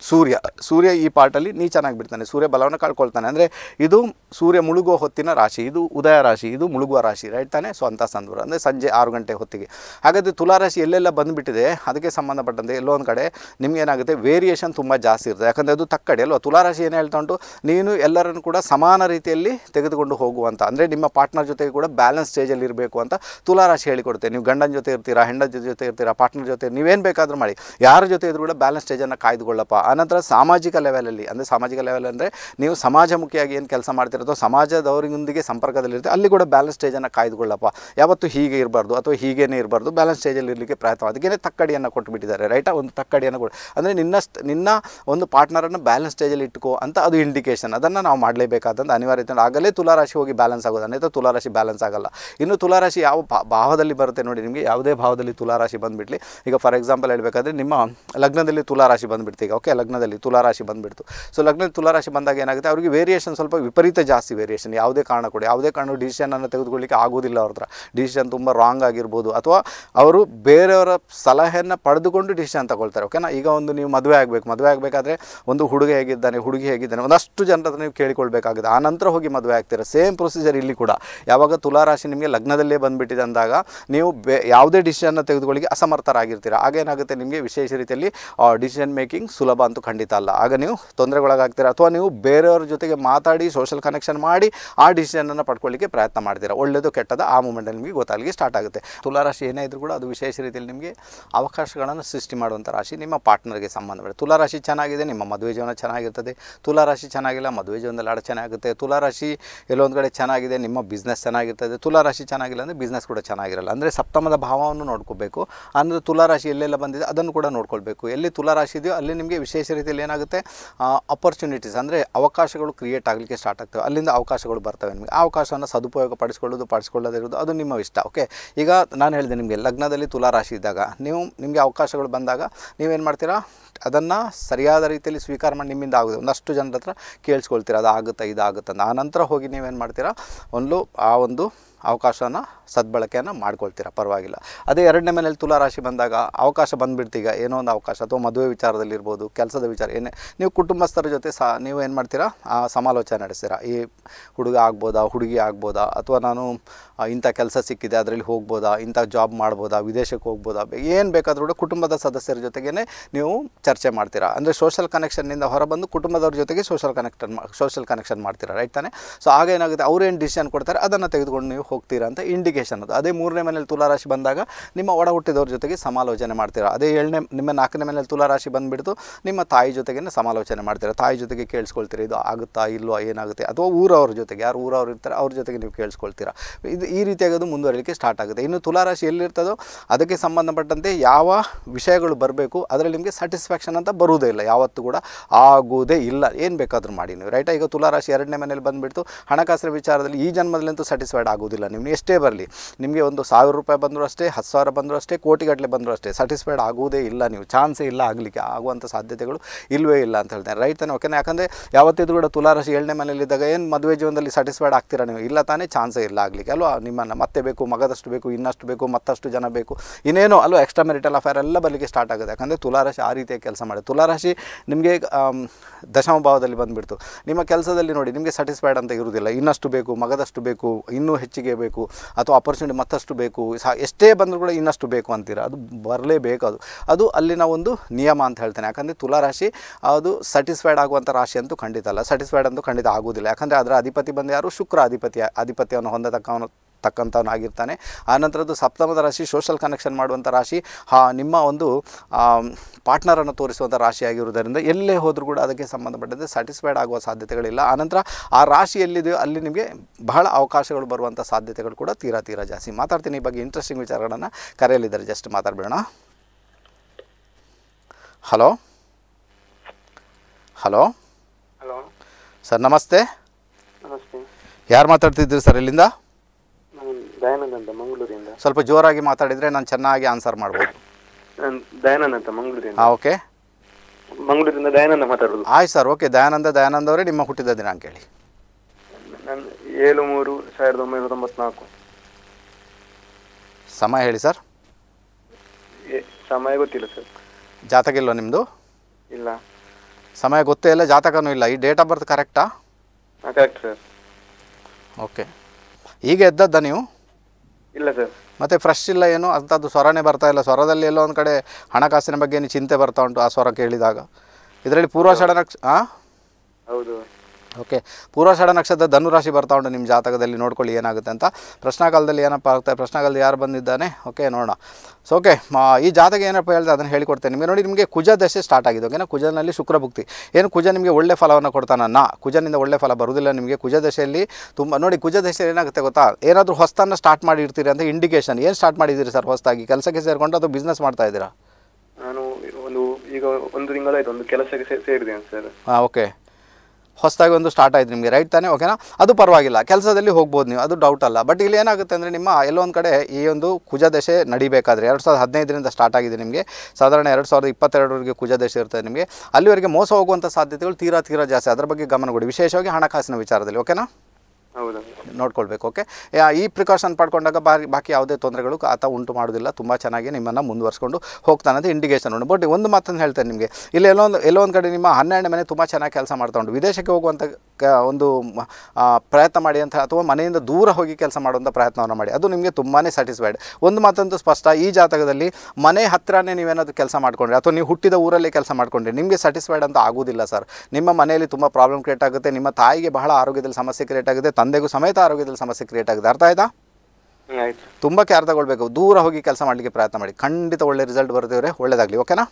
ಸೂರ್ಯ ಸೂರ್ಯ ಈ ಪಾರ್ಟಲ್ಲಿ ನೀಚನಾಗಿ ಬಿಡ್ತಾನೆ ಸೂರ್ಯ ಬಲವನ್ನು ಕಳ್ಕೊಳ್ತಾನೆ ಅಂದರೆ ಇದು ಸೂರ್ಯ ಮುಳುಗುವ ಹೊತ್ತಿನ ರಾಶಿ, ಇದು ಉದಯ ರಾಶಿ, ಇದು ಮುಳುಗುವ ರಾಶಿ ರೈಟ್ ತಾನೆ? ಸೊ ಅಂತ ಸಂದರ್ಭ ಅಂದರೆ ಸಂಜೆ ಆರು ಗಂಟೆ ಹೊತ್ತಿಗೆ. ಹಾಗಾದರೆ ತುಲಾರಾಶಿ ಎಲ್ಲೆಲ್ಲ ಬಂದುಬಿಟ್ಟಿದೆ, ಅದಕ್ಕೆ ಸಂಬಂಧಪಟ್ಟಂತೆ ಎಲ್ಲೋ ಒಂದು ಕಡೆ ನಿಮ್ಗೆ ಏನಾಗುತ್ತೆ ವೇರಿಯೇಷನ್ ತುಂಬ ಜಾಸ್ತಿ ಇರುತ್ತೆ ಯಾಕಂದರೆ ಅದು ತಕ್ಕಡಿ ಅಲ್ವಾ? ತುಲಾರಾಶಿ ಏನು ಹೇಳ್ತಾ ಉಂಟು, ನೀನು ಎಲ್ಲರನ್ನು ಕೂಡ ಸಮಾನ ರೀತಿಯಲ್ಲಿ ತೆಗೆದುಕೊಂಡು ಹೋಗುವಂಥ ಅಂದರೆ ನಿಮ್ಮ ಪಾರ್ಟ್ನರ್ ಜೊತೆಗೆ ಕೂಡ ಬ್ಯಾಲೆನ್ಸ್ ಸ್ಟೇಜಲ್ಲಿ ಇರಬೇಕು ಅಂತ ತುಲಾರಾಶಿ ಹೇಳಿಕೊಡುತ್ತೆ. ನೀವು ಗಂಡನ ಜೊತೆ ಇರ್ತೀರಾ ಜೊತೆ ಜೊತೆ ಇರ್ತೀರಾ ಪಾರ್ಟ್ನರ್ ಜೊತೆ, ನೀವೇನು ಬೇಕಾದರೂ ಮಾಡಿ. ಯಾರ ಜೊತೆ ಇದ್ರೂ ಕೂಡ ಬ್ಯಾಲೆನ್ಸ್ ಸ್ಟೇಜನ್ನು ಕಾಯ್ದುಕೊಳ್ಳಪ್ಪ. ಆನಂತರ ಸಾಮಾಜಿಕ ಲೆವೆಲಲ್ಲಿ ಅಂದರೆ ಸಾಮಾಜಿಕ ಲೆವೆಲ್ ಅಂದರೆ ನೀವು ಸಮಾಜಮುಖಿಯಾಗಿ ಏನು ಕೆಲಸ ಮಾಡ್ತಿರೋದು, ಸಮಾಜದವರಿಗೊಂದಿಗೆ ಸಂಪರ್ಕದಲ್ಲಿರುತ್ತೆ, ಅಲ್ಲಿ ಕೂಡ ಬ್ಯಾಲೆನ್ಸ್ ಸ್ಟೇಜನ್ನು ಕಾಯ್ದುಕೊಳ್ಳಪ್ಪ. ಯಾವತ್ತೂ ಹೀಗೆ ಇರಬಾರ್ದು, ಅಥವಾ ಹೀಗೇನೇ ಇರಬಾರ್ದು ಬ್ಯಾಲೆನ್ಸ್ ಸ್ಟೇಜಲ್ಲಿ ಇರಲಿಕ್ಕೆ ಪ್ರಯತ್ನ ಅದಕ್ಕೇ ತಕ್ಕಡಿಯನ್ನು ಕೊಟ್ಟುಬಿಟ್ಟಿದ್ದಾರೆ ರೈಟಾ ಒಂದು ತಕ್ಕಡಿಯನ್ನು ಕೊಟ್ಟು ಅಂದರೆ ನಿನ್ನ ನಿನ್ನ ಒಂದು ಪಾರ್ಟ್ನರನ್ನು ಬ್ಯಾಲೆನ್ಸ್ ಸ್ಟೇಜಲ್ಲಿ ಇಟ್ಕೋ ಅಂತ ಅದು ಇಂಡಿಕೇಶನ್ ಅದನ್ನು ನಾವು ಮಾಡಲೇಬೇಕಾದಂಥ ಅನಿವಾರ್ಯತೆ ಆಗಲೇ ತುಲಾರಾಶಿ ಹೋಗಿ ಬ್ಯಾಲೆನ್ಸ್ ಆಗೋದು ಅನ್ನೇ ತುಲಾರಾಶಿ ಬ್ಯಾಲೆನ್ಸ್ ಆಗಲ್ಲ. ಇನ್ನು ತುಲಾರಾಶಿ ಯಾವ ಭಾವದಲ್ಲಿ ಬರುತ್ತೆ ನೋಡಿ, ನಿಮಗೆ ಯಾವುದೇ ಭಾವದಲ್ಲಿ ತುಲಾರಾಶಿ ಬಂದ್ಬಿಟ್ಲಿ ಈಗ ಫಾರ್ ಎಕ್ಸಾಂಪಲ್ ಹೇಳಬೇಕಾದ್ರೆ ನಿಮ್ಮ ಲಗ್ನದಲ್ಲಿ ತುಲಾರಾಶಿ ಬಂದುಬಿಡ್ತೀಗ ಓಕೆ ಲಗ್ನದಲ್ಲಿ ತುಲಾರಾಶಿ ಬಂದುಬಿಡ್ತು. ಸೊ ಲಗ್ನದಲ್ಲಿ ತುಲಾರಾಶಿ ಬಂದಾಗ ಏನಾಗುತ್ತೆ? ಅವರಿಗೆ ವೇರಿಯೇಷನ್ ಸ್ವಲ್ಪ ವಿಪರೀತ ಜಾಸ್ತಿ ವೇರಿಯೇಷನ್ ಯಾವುದೇ ಕಾರಣ ಕೊಡಿ, ಯಾವುದೇ ಕಾರಣ ಡಿಸಿಷನನ್ನು ತೆಗೆದುಕೊಳ್ಳಿಕ್ಕೆ ಆಗೋದಿಲ್ಲ ಅವ್ರ ಹತ್ರ. ಡಿಸಿಷನ್ ತುಂಬ ರಾಂಗ್ ಆಗಿರ್ಬೋದು. ಅಥವಾ ಅವರು ಬೇರೆಯವರ ಸಲಹೆಯನ್ನು ಪಡೆದುಕೊಂಡು ಡಿಸಿಷನ್ ತಗೊಳ್ತಾರೆ. ಓಕೆನಾ ಈಗ ಒಂದು ನೀವು ಮದುವೆ ಆಗಬೇಕು. ಮದುವೆ ಆಗಬೇಕಾದ್ರೆ ಒಂದು ಹುಡುಗ ಹೇಗಿದ್ದಾನೆ, ಹುಡುಗಿ ಹೇಗಿದ್ದಾನೆ, ಒಂದಷ್ಟು ಜನರ ನೀವು ಕೇಳಿಕೊಳ್ಬೇಕಾಗಿದೆ ಆ ನಂತರ ಹೋಗಿ ಮದುವೆ ಆಗ್ತೀರ? ಸೇಮ್ ಪ್ರೊಸೀಜರ್ ಇಲ್ಲಿ ಕೂಡ. ಯಾವಾಗ ತುಲಾರಾಶಿ ನಿಮಗೆ ಲಗ್ನದಲ್ಲೇ ಬಂದುಬಿಟ್ಟಿದೆ ಅಂದಾಗ ನೀವು ಬೇ, ಯಾವುದೇ ಡಿಸಿಷನ್ನ ತೆಗೆದುಕೊಳ್ಳಿಕ್ಕೆ ಅಸಮರ್ಥರಾಗಿರ್ತೀರ? ಆಗೇನಾಗುತ್ತೆ ನಿಮಗೆ ವಿಶೇಷ ರೀತಿಯಲ್ಲಿ ಡಿಸಿಷನ್ ಮೇಕಿಂಗ್ ಸುಲಭ ಅಂತೂ ಖಂಡಿತ ಅಲ್ಲ. ಆಗ ನೀವು ತೊಂದರೆಗೊಳಗಾಗ್ತೀರಾ? ಅಥವಾ ನೀವು ಬೇರೆಯವ್ರ ಜೊತೆಗೆ ಮಾತಾಡಿ ಸೋಷಲ್ ಕನೆಕ್ಷನ್ ಮಾಡಿ, ಆ ಡಿಸಿಷನನ್ನು ಪಡ್ಕೊಳ್ಳಿಕ್ಕೆ ಪ್ರಯತ್ನ ಮಾಡ್ತೀರಾ? ಒಳ್ಳೆಯದು ಕೆಟ್ಟದ ಆ ಮೂಮೆಂಟಲ್ಲಿ ನಿಮಗೆ ಗೊತ್ತಾಗಲಿಕ್ಕೆ ಸ್ಟಾರ್ಟ್ ಆಗುತ್ತೆ. ತುಲಾರಾಶಿ ಏನೇ ಇದ್ರೂ ಕೂಡ ಅದು ವಿಶೇಷ ರೀತಿಯಲ್ಲಿ ನಿಮಗೆ ಅವಕಾಶಗಳನ್ನು ಸೃಷ್ಟಿ ಮಾಡುವಂಥ ರಾಶಿ ನಿಮ್ಮ ಪಾರ್ಟ್ನರ್ಗೆ ತುಲಾ ತುಲಾರಾಶಿ ಚೆನ್ನಾಗಿದೆ, ನಿಮ್ಮ ಮದುವೆ ಜೀವನ ಚೆನ್ನಾಗಿರ್ತದೆ. ತುಲಾರಾಶಿ ಚೆನ್ನಾಗಿಲ್ಲ, ಮದುವೆ ಜೀವನದಲ್ಲಿ ಅಡಚಣೆ ಆಗುತ್ತೆ ತುಲಾರಾಶಿ ಎಲ್ಲೊಂದು ಕಡೆ ಚೆನ್ನಾಗಿದೆ, ನಿಮ್ಮ ಬಿಸ್ನೆಸ್ ಚೆನ್ನಾಗಿರ್ತದೆ. ತುಲಾರಾಶಿ ಚೆನ್ನಾಗಿಲ್ಲ ಅಂದರೆ ಬಿಸ್ನೆಸ್ ಕೂಡ ಚೆನ್ನಾಗಿರಲ್ಲ. ಅಂದರೆ ಸಪ್ತಮದ ಭಾವವನ್ನು ನೋಡ್ಕೋಬೇಕು. ಅಂದರೆ ತುಲಾರಾಶಿ ಎಲ್ಲೆಲ್ಲ ಬಂದಿದೆ ಅದನ್ನು ಕೂಡ ನೋಡ್ಕೊಳ್ಬೇಕು. ಎಲ್ಲಿ ತುಲಾರಾಶಿ ಇದೆಯೋ ಅಲ್ಲಿ ನಿಮಗೆ ವಿಶೇಷ ರೀತಿಯಲ್ಲಿ ಏನಾಗುತ್ತೆ? ಅಪರ್ಚುನಿಟೀಸ್ ಅಂದರೆ ಅವಕಾಶಗಳು ಕ್ರಿಯೇಟ್ ಆಗಲಿಕ್ಕೆ ಸ್ಟಾರ್ಟ್ ಆಗ್ತವೆ. ಅಲ್ಲಿಂದ ಅವಕಾಶಗಳು ಬರ್ತವೆ ನಿಮಗೆ. ಆ ಅವಕಾಶವನ್ನು ಸದುಪಯೋಗ ಪಡಿಸ್ಕೊಳ್ಳೋದು ಪಡಿಸ್ಕೊಳ್ಳೋದಿರೋದು ಅದು ನಿಮ್ಮ ಇಷ್ಟ. ಓಕೆ ಈಗ ನಾನು ಹೇಳಿದೆ ನಿಮಗೆ, ಲಗ್ನದಲ್ಲಿ ತುಲಾರಾಶಿ ಇದ್ದಾಗ, ನೀವು, ನಿಮಗೆ ಅವಕಾಶಗಳು ಬಂದಾಗ ನೀವೇನು ಮಾಡ್ತೀರಾ? ಅದನ್ನು ಸರಿಯಾದ ರೀತಿಯಲ್ಲಿ ಸ್ವೀಕಾರ ಮಾಡಿ ನಿಮ್ಮಿಂದ ಆಗೋದು. ಒಂದಷ್ಟು ಜನರ ಹತ್ರ ಕೇಳಿಸ್ಕೊಳ್ತೀರಾ ಅದು ಆಗುತ್ತಾ ಇದಾಗುತ್ತಾ. ಆ ನಂತರ ಹೋಗಿ ನೀವೇನು ಮಾಡ್ತೀರಾ? ಒಂದು, ಆ ಒಂದು ಅವಕಾಶನ ಸದ್ಬಳಕೆಯನ್ನು ಮಾಡ್ಕೊಳ್ತೀರ? ಪರವಾಗಿಲ್ಲ. ಅದೇ ಎರಡನೇ ಮನೇಲಿ ತುಲಾರಾಶಿ ಬಂದಾಗ ಅವಕಾಶ ಬಂದುಬಿಡ್ತೀಗ ಏನೋ ಒಂದು ಅವಕಾಶ ಅಥವಾ ಮದುವೆ ವಿಚಾರದಲ್ಲಿರ್ಬೋದು, ಕೆಲಸದ ವಿಚಾರ. ಏನೇ, ನೀವು ಕುಟುಂಬಸ್ಥರ ಜೊತೆ ಸಹ ನೀವು ಏನು ಮಾಡ್ತೀರಾ? ಸಮಾಲೋಚನೆ ನಡೆಸ್ತೀರಾ? ಈ ಹುಡುಗ ಆಗ್ಬೋದಾ? ಹುಡುಗಿ ಆಗ್ಬೋದಾ? ಅಥವಾ ನಾನು ಇಂಥ ಕೆಲಸ ಸಿಕ್ಕಿದೆ, ಅದರಲ್ಲಿ ಹೋಗ್ಬೋದಾ? ಇಂಥ ಜಾಬ್ ಮಾಡ್ಬೋದಾ? ವಿದೇಶಕ್ಕೆ ಹೋಗ್ಬೋದಾ? ಏನು ಬೇಕಾದರೂ ಕೂಡ ಕುಟುಂಬದ ಸದಸ್ಯರ ಜೊತೆಗೇ ನೀವು ಚರ್ಚೆ ಮಾಡ್ತೀರಾ. ಅಂದರೆ ಸೋಷಲ್ ಕನೆಕ್ಷನ್ನಿಂದ ಹೊರಬಂದು ಕುಟುಂಬದವ್ರ ಜೊತೆಗೆ ಸೋಷಲ್ ಕನೆಕ್ಷನ್ ಸೋಷಲ್ ಕನೆಕ್ಷನ್ ಮಾಡ್ತೀರಾ ರೈಟ್ ತಾನೆ? ಸೊ ಆಗ ಏನಾಗುತ್ತೆ? ಅವ್ರೇನು ಡಿಸಿಷನ್ ಕೊಡ್ತಾರೆ? ಅದನ್ನು ತೆಗೆದುಕೊಂಡು ನೀವು ಹೋಗ್ತೀರಾ ಅಂತ ಇಂಡಿಕೇಶನ್ ಅದು. ಅದೇ ಮೂರನೇ ಮನೇಲಿ ತುಲಾರಾಶಿ ಬಂದಾಗ ನಿಮ್ಮ ಒಡ ಹುಟ್ಟಿದವ್ರ ಜೊತೆಗೆ ಸಮಾಲೋಚನೆ ಮಾಡ್ತೀರಾ. ಅದೇ ಏಳನೇ, ನಿಮ್ಮ ನಾಲ್ಕನೇ ಮನೇಲಿ ತುಲಾರಾಶಿ ಬಂದುಬಿಡ್ತು, ನಿಮ್ಮ ತಾಯಿ ಜೊತೆಗೇ ಸಮಾಲೋಚನೆ ಮಾಡ್ತೀರಾ. ತಾಯಿ ಜೊತೆಗೆ ಕೇಳಿಸ್ಕೊಳ್ತೀರಾ, ಇದು ಆಗುತ್ತಾ ಇಲ್ಲವೋ ಏನಾಗುತ್ತೆ? ಅಥವಾ ಊರವ್ರ ಜೊತೆಗೆ, ಯಾರು ಊರವ್ರು ಇರ್ತಾರೆ, ಅವ್ರ ಜೊತೆಗೆ ನೀವು ಕೇಳಿಸ್ಕೊಳ್ತೀರಾ. ಇದು ಈ ರೀತಿಯಾಗಿ ಅದು ಮುಂದುವರಿಲಿಕ್ಕೆ ಸ್ಟಾರ್ಟ್ ಆಗುತ್ತೆ. ಇನ್ನು ತುಲಾರಾಶಿ ಎಲ್ಲಿರ್ತದೋ, ಅದಕ್ಕೆ ಸಂಬಂಧಪಟ್ಟಂತೆ ಯಾವ ವಿಷಯಗಳು ಬರಬೇಕು, ಅದರಲ್ಲಿ ನಿಮಗೆ ಸ್ಯಾಟಿಸ್ಫ್ಯಾಕ್ಷನ್ ಅಂತ ಬರುವುದೇ ಇಲ್ಲ. ಯಾವತ್ತೂ ಕೂಡ ಆಗೋದೇ ಇಲ್ಲ. ಏನು ಬೇಕಾದರೂ ಮಾಡಿ ನೀವು ರೈಟ್ ಈಗ ತುಲಾರಾಶಿ ಎರಡನೇ ಮನೇಲಿ ಬಂದುಬಿಡ್ತು. ಹಣಕಾಸಿನ ವಿಚಾರದಲ್ಲಿ ಈ ಜನ್ಮದಲ್ಲಂತೂ ಸ್ಯಾಟಿಸ್ಫೈಡ್ ಆಗೋದಿಲ್ಲ ನೀವು ಎಷ್ಟೇ ಬರಲಿ, ನಿಮಗೆ ಒಂದು ಸಾವಿರ ರೂಪಾಯಿ ಬಂದರೂ ಅಷ್ಟೇ, ಹತ್ತು ಸಾವಿರ ಬಂದರೂ ಅಷ್ಟೇ, ಕೋಟಿಗಟ್ಟಲೆ ಬಂದರೂ ಅಷ್ಟೇ ಸ್ಯಾಟಿಸ್ಫೈಡ್ ಆಗುವುದೇ ಇಲ್ಲ ನೀವು ಚಾನ್ಸೇ ಇಲ್ಲ ಆಗಲಿಕ್ಕೆ, ಆಗುವಂಥ ಸಾಧ್ಯತೆಗಳು ಇಲ್ಲವೇ ಇಲ್ಲ ಅಂತ ಹೇಳ್ತಾರೆ. ರೈಟ್ ತಾನೆ? ಓಕೆನಾ ಯಾಕಂದರೆ ಯಾವತ್ತಿದ್ರು ಕೂಡ ತುಲಾರಾಶಿ ಏಳನೇ ಮನೆಯಲ್ಲಿದ್ದಾಗ ಏನು ಮದುವೆ ಜೀವನದಲ್ಲಿ ಸ್ಯಾಟಿಸ್ಫೈಡ್ ಆಗ್ತೀರಾ ನೀವು? ಇಲ್ಲ ತಾನೇ ಚಾನ್ಸೇ ಇಲ್ಲ ಆಗಲಿಕ್ಕೆ. ಅಲ್ವಾ? ನಿಮ್ಮನ್ನು ಮತ್ತೆ ಬೇಕು, ಮಗದಷ್ಟು ಬೇಕು, ಇನ್ನಷ್ಟು ಬೇಕು, ಮತ್ತಷ್ಟು ಜನ ಬೇಕು, ಇನ್ನೇನೋ, ಅಲ್ವಾ ಎಕ್ಸ್ಟ್ರಾ ಮೆರಿಟಲ್ ಅಫೇರ್ ಎಲ್ಲ ಬರಲಿಕ್ಕೆ ಸ್ಟಾರ್ಟ್ ಆಗುತ್ತೆ. ಯಾಕಂದರೆ ತುಲಾರಾಶಿ ಆ ರೀತಿಯ ಕೆಲಸ ಮಾಡಿ ತುಲಾರಾಶಿ ನಿಮಗೆ ದಶಮ ಭಾವದಲ್ಲಿ ಬಂದುಬಿಡ್ತು. ನಿಮ್ಮ ಕೆಲಸದಲ್ಲಿ ನೋಡಿ, ನಿಮಗೆ ಸ್ಯಾಟಿಸ್ಫೈಡ್ ಅಂತ ಇರುವುದಿಲ್ಲ. ಇನ್ನಷ್ಟು ಬೇಕು, ಮಗದಷ್ಟು ಬೇಕು, ಇನ್ನೂ ಹೆಚ್ಚಿಗೆ ಬೇಕು ಅಥವಾ ಅಪರ್ಚುನಿಟಿ ಮತ್ತಷ್ಟು ಬೇಕು ಎಷ್ಟೇ ಬಂದರೂ ಕೂಡ ಇನ್ನಷ್ಟು ಬೇಕು ಅಂತೀರ? ಅದು ಬರಲೇಬೇಕು ಅದು. ಅದು ಅಲ್ಲಿನ ಒಂದು ನಿಯಮ ಅಂತ ಹೇಳ್ತೇನೆ. ಯಾಕಂದರೆ ತುಲಾರಾಶಿ ಅದು ಸ್ಯಾಟಿಸ್ಫೈಡ್ ಆಗುವಂಥ ರಾಶಿ ಅಂತೂ ಖಂಡಿತ ಅಲ್ಲ. ಸ್ಯಾಟಿಸ್ಫೈಡ್ ಅಂತೂ ಖಂಡಿತ ಆಗೋದಿಲ್ಲ ಯಾಕಂದರೆ ಅದರ ಅಧಿಪತಿ ಬಂದು ಯಾರು? ಶುಕ್ರ ಅಧಿಪತಿ, ಅಧಿಪತಿಯನ್ನು ಹೊಂದತಕ್ಕವನು ತಕ್ಕಂಥವನಾಗಿರ್ತಾನೆ. ಆನಂತರದ್ದು ಸಪ್ತಮದ ರಾಶಿ ಸೋಷಲ್ ಕನೆಕ್ಷನ್ ಮಾಡುವಂಥ ರಾಶಿ. ಆ, ನಿಮ್ಮ ಒಂದು ಪಾರ್ಟ್ನರನ್ನು ತೋರಿಸುವಂಥ ರಾಶಿಯಾಗಿರುವುದರಿಂದ ಎಲ್ಲೇ ಹೋದರೂ ಕೂಡ ಅದಕ್ಕೆ ಸಂಬಂಧಪಟ್ಟಂತೆ ಸ್ಯಾಟಿಸ್ಫೈಡ್ ಆಗುವ ಸಾಧ್ಯತೆಗಳಿಲ್ಲ. ಆನಂತರ ಆ ರಾಶಿ ಎಲ್ಲಿದೆಯೋ ಅಲ್ಲಿ ನಿಮಗೆ ಬಹಳ ಅವಕಾಶಗಳು ಬರುವಂಥ ಸಾಧ್ಯತೆಗಳು ಕೂಡ ತೀರಾ ತೀರಾ ಜಾಸ್ತಿ. ಮಾತಾಡ್ತೀನಿ ಈ ಬಗ್ಗೆ ಇಂಟ್ರೆಸ್ಟಿಂಗ್ ವಿಚಾರಗಳನ್ನು. ಕರೆಯಲಿದ್ದಾರೆ ಜಸ್ಟ್ ಮಾತಾಡಬೇಡ ಹಲೋ? ಹಲೋ? ಹಲೋ? ಸರ್ ನಮಸ್ತೆ. ನಮಸ್ತೆ. ಯಾರು ಮಾತಾಡ್ತಿದ್ದೀರಿ ಸರ್ ಇಲ್ಲಿಂದ? ದಯಾನಂದ್ ಅಂತ ಮಂಗಳೂರಿಂದ. ಸ್ವಲ್ಪ ಜೋರಾಗಿ ಮಾತಾಡಿದರೆ ನಾನು ಚೆನ್ನಾಗಿ ಆನ್ಸರ್ ಮಾಡ್ಬೋದು. ನಾನು ದಯಾನಂದ್ ಅಂತ ಮಂಗಳೂರಿಂದ. ಹಾಂ ಓಕೆ ಮಂಗಳೂರಿಂದ ದಯಾನಂದ ಮಾತಾಡೋದು. ಆಯ್ತು ಸರ್ ಓಕೆ ದಯಾನಂದ ದಯಾನಂದ ಅವರೇ ನಿಮ್ಮ ಹುಟ್ಟಿದ ದಿನಾಂಕ ಹೇಳಿ. ನಾನು ಏಳು ಮೂರು ಸಾವಿರದ ಒಂಬೈನೂರ ತೊಂಬತ್ನಾಲ್ಕು. ಸಮಯ ಹೇಳಿ ಸರ್ ಸಮಯ ಗೊತ್ತಿಲ್ಲ ಸರ್ ಜಾತಕ ಇಲ್ವಾ ನಿಮ್ಮದು ಇಲ್ಲ. ಸಮಯ ಗೊತ್ತೇ ಇಲ್ಲ ಜಾತಕನೂ ಇಲ್ಲ. ಈ ಡೇಟ್ ಆಫ್ ಬರ್ತ್ ಕರೆಕ್ಟಾ ಕರೆಕ್ಟ್ ಸರ್ ಓಕೆ ಈಗ ಎದ್ದದ್ದ ನೀವು? ಇಲ್ಲ ಸರ್. ಮತ್ತೆ ಫ್ರೆಶ್ ಇಲ್ಲ ಏನು? ಅಂಥದ್ದು ಸ್ವರನೇ ಬರ್ತಾ ಇಲ್ಲ. ಸ್ವರದಲ್ಲಿ ಎಲ್ಲೋ ಒಂದು ಕಡೆ ಹಣಕಾಸಿನ ಬಗ್ಗೆ ಏನು ಚಿಂತೆ ಬರ್ತಾ ಉಂಟು ಆ ಸ್ವರ ಕೇಳಿದಾಗ. ಇದರಲ್ಲಿ ಪೂರ್ವಾಷಾಢ ನಕ್ಷ ಹಾಂ ಹೌದು. ಓಕೆ. ಪೂರ್ವಾಷಾಢ ನಕ್ಷತ್ರ ಧನುರಾಶಿ ಬರ್ತಾ ಉಂಟು. ನಿಮ್ಮ ಜಾತಕದಲ್ಲಿ ನೋಡ್ಕೊಳ್ಳಿ ಏನಾಗುತ್ತೆ ಅಂತ. ಪ್ರಶ್ನಾಕಾಲದಲ್ಲಿ ಏನಪ್ಪ ಆಗ್ತದೆ ಪ್ರಶ್ನಾಕಾಲದಲ್ಲಿ ಯಾರು ಬಂದಿದ್ದಾನೆ? ಓಕೆ ನೋಡೋಣ. ಸೊ ಓಕೆ ಈ ಜಾತಕ ಏನಪ್ಪ ಹೇಳಿದೆ ಅದನ್ನು ಹೇಳಿಕೊಡ್ತೇನೆ. ನಿಮಗೆ ನೋಡಿ ನಿಮಗೆ ಕುಜ ದಶೆ ಸ್ಟಾರ್ಟ್ ಆಗಿದೆ ಓಕೆನಾ? ಕುಜನಲ್ಲಿ ಶುಕ್ರ ಭುಕ್ತಿ. ಏನು ಕುಜ ನಿಮಗೆ ಒಳ್ಳೆ ಫಲವನ್ನು ಕೊಡ್ತಾನನ್ನ ಕುಜನಿಂದ ಒಳ್ಳೆ ಫಲ ಬರುವುದಿಲ್ಲ ನಿಮಗೆ. ಕುಜ ದಶೆಯಲ್ಲಿ ತುಂಬ ನೋಡಿ ಕುಜ ದಶೆಯಲ್ಲಿ ಏನಾಗುತ್ತೆ ಗೊತ್ತಾ? ಏನಾದರೂ ಹೊಸ್ತನ್ನು ಸ್ಟಾರ್ಟ್ ಮಾಡಿರ್ತೀರಿ ಅಂತ ಇಂಡಿಕೇಶನ್ ಏನು ಸ್ಟಾರ್ಟ್ ಮಾಡಿದ್ದೀರಿ ಸರ್ ಹೊಸ್ತಾಗಿ ಕೆಲಸಕ್ಕೆ ಸೇರಿಕೊಂಡು ಅದು ಬಿಸ್ನೆಸ್ ಮಾಡ್ತಾ ಇದ್ದೀರಾ? ನಾನು ಒಂದು ಈಗ ಒಂದು ತಿಂಗಳಾಯ್ತು ಒಂದು ಕೆಲಸಕ್ಕೆ ಸೇರಿದ್ದೇನೆ ಸರ್. ಹಾಂ ಓಕೆ. ಹೊಸದಾಗಿ ಒಂದು ಸ್ಟಾರ್ಟ್ ಆಯ್ತು ನಿಮಗೆ ರೈಟ್ ತಾನೇ? ಓಕೆನಾ ಅದು ಪರವಾಗಿಲ್ಲ. ಕೆಲಸದಲ್ಲಿ ಹೋಗ್ಬೋದು ನೀವು, ಅದು ಡೌಟ್ ಅಲ್ಲ. ಬಟ್ ಇಲ್ಲಿ ಏನಾಗುತ್ತೆ ಅಂದರೆ ನಿಮ್ಮ ಎಲ್ಲೊಂದು ಕಡೆ ಈ ಒಂದು ಕುಜ ದಶೆ ನಡಿಬೇಕಾದ್ರೆ, ಎರಡು ಸಾವಿರದ ಹದಿನೈದರಿಂದ ಸ್ಟಾರ್ಟ್ ಆಗಿದೆ ನಿಮಗೆ. ಸಾಧಾರಣ ಎರಡು ಸಾವಿರದ ಇಪ್ಪತ್ತೆರಡರವರೆಗೆ ಕುಜ ದಶೆ ಇರ್ತದೆ ನಿಮಗೆ. ಅಲ್ಲಿವರೆಗೆ ಮೋಸ ಹೋಗುವಂಥ ಸಾಧ್ಯತೆಗಳು ತೀರಾ ತೀರಾ ಜಾಸ್ತಿ. ಅದರ ಬಗ್ಗೆ ಗಮನ ಕೊಡಿ. ವಿಶೇಷವಾಗಿ ಹಣಕಾಸಿನ ವಿಚಾರದಲ್ಲಿ ಓಕೆನಾ ನೋಡ್ಕೊಳ್ಬೇಕು ಓಕೆ ಈ ಪ್ರಿಕಾಷನ್ ಪಡ್ಕೊಂಡಾಗ ಬಾರಿ, ಬಾಕಿ ಯಾವುದೇ ತೊಂದರೆಗಳು ಆತ ಉಂಟು ಮಾಡೋದಿಲ್ಲ ತುಂಬ ಚೆನ್ನಾಗಿ ನಿಮ್ಮನ್ನು ಮುಂದುವರ್ಸ್ಕೊಂಡು ಅಂತ ಇಂಡಿಕೇಶನ್ ಉಂಟು. ಬಟ್ ಒಂದು ಮಾತನ್ನು ಹೇಳ್ತೇನೆ ನಿಮಗೆ. ಇಲ್ಲಿ ಎಲ್ಲೊಂದು ಎಲ್ಲೊಂದು ಕಡೆ ನಿಮ್ಮ ಹನ್ನೆರಡು ಮನೆ ತುಂಬ ಚೆನ್ನಾಗಿ ಕೆಲಸ ಮಾಡ್ತಾ ಉಂಟು. ವಿದೇಶಕ್ಕೆ ಹೋಗುವಂಥ ಒಂದು ಪ್ರಯತ್ನ ಮಾಡಿ ಅಂತ, ಅಥವಾ ಮನೆಯಿಂದ ದೂರ ಹೋಗಿ ಕೆಲಸ ಮಾಡುವಂಥ ಪ್ರಯತ್ನವನ್ನು ಮಾಡಿ. ಅದು ನಿಮಗೆ ತುಂಬಾ ಸ್ಯಾಟಿಸ್ಫೈಡ್ ಒಂದು ಮಾತಂತೂ ಸ್ಪಷ್ಟ. ಈ ಜಾತಕದಲ್ಲಿ ಮನೆ ಹತ್ತಿರನೇ ನೀವೇನಾದರೂ ಕೆಲಸ ಮಾಡ್ಕೊಂಡ್ರೆ, ಅಥವಾ ನೀವು ಹುಟ್ಟಿದ ಊರಲ್ಲೇ ಕೆಲಸ ಮಾಡ್ಕೊಂಡ್ರೆ, ನಿಮಗೆ ಸ್ಯಾಟಿಸ್ಫೈಡ್ ಅಂತ ಆಗೋದಿಲ್ಲ ಸರ್ ನಿಮ್ಮ ಮನೆಯಲ್ಲಿ ತುಂಬ ಪ್ರಾಬ್ಲಮ್ ಕ್ರಿಯೇಟ್ ಆಗುತ್ತೆ. ನಿಮ್ಮ ತಾಯಿಗೆ ಬಹಳ ಆರೋಗ್ಯದಲ್ಲಿ ಸಮಸ್ಯೆ ಕ್ರಿಯೇಟ್ ಆಗುತ್ತೆ. ತಂದೆಗೂ ಸಮೇತ ಆರೋಗ್ಯದಲ್ಲಿ ಸಮಸ್ಯೆ ಕ್ರಿಯೇಟ್ ಆಗಿದೆ. ಅರ್ಥ ಆಯ್ತಾ? ತುಂಬ ಕೇರ್ ತಗೊಳ್ಬೇಕು ದೂರ ಹೋಗಿ ಕೆಲಸ ಮಾಡಲಿಕ್ಕೆ ಪ್ರಯತ್ನ ಮಾಡಿ. ಖಂಡಿತ ಒಳ್ಳೆ ರಿಸಲ್ಟ್ ಬರ್ತೀವ್ರೆ ಒಳ್ಳೇದಾಗಲಿ. ಓಕೆನಾ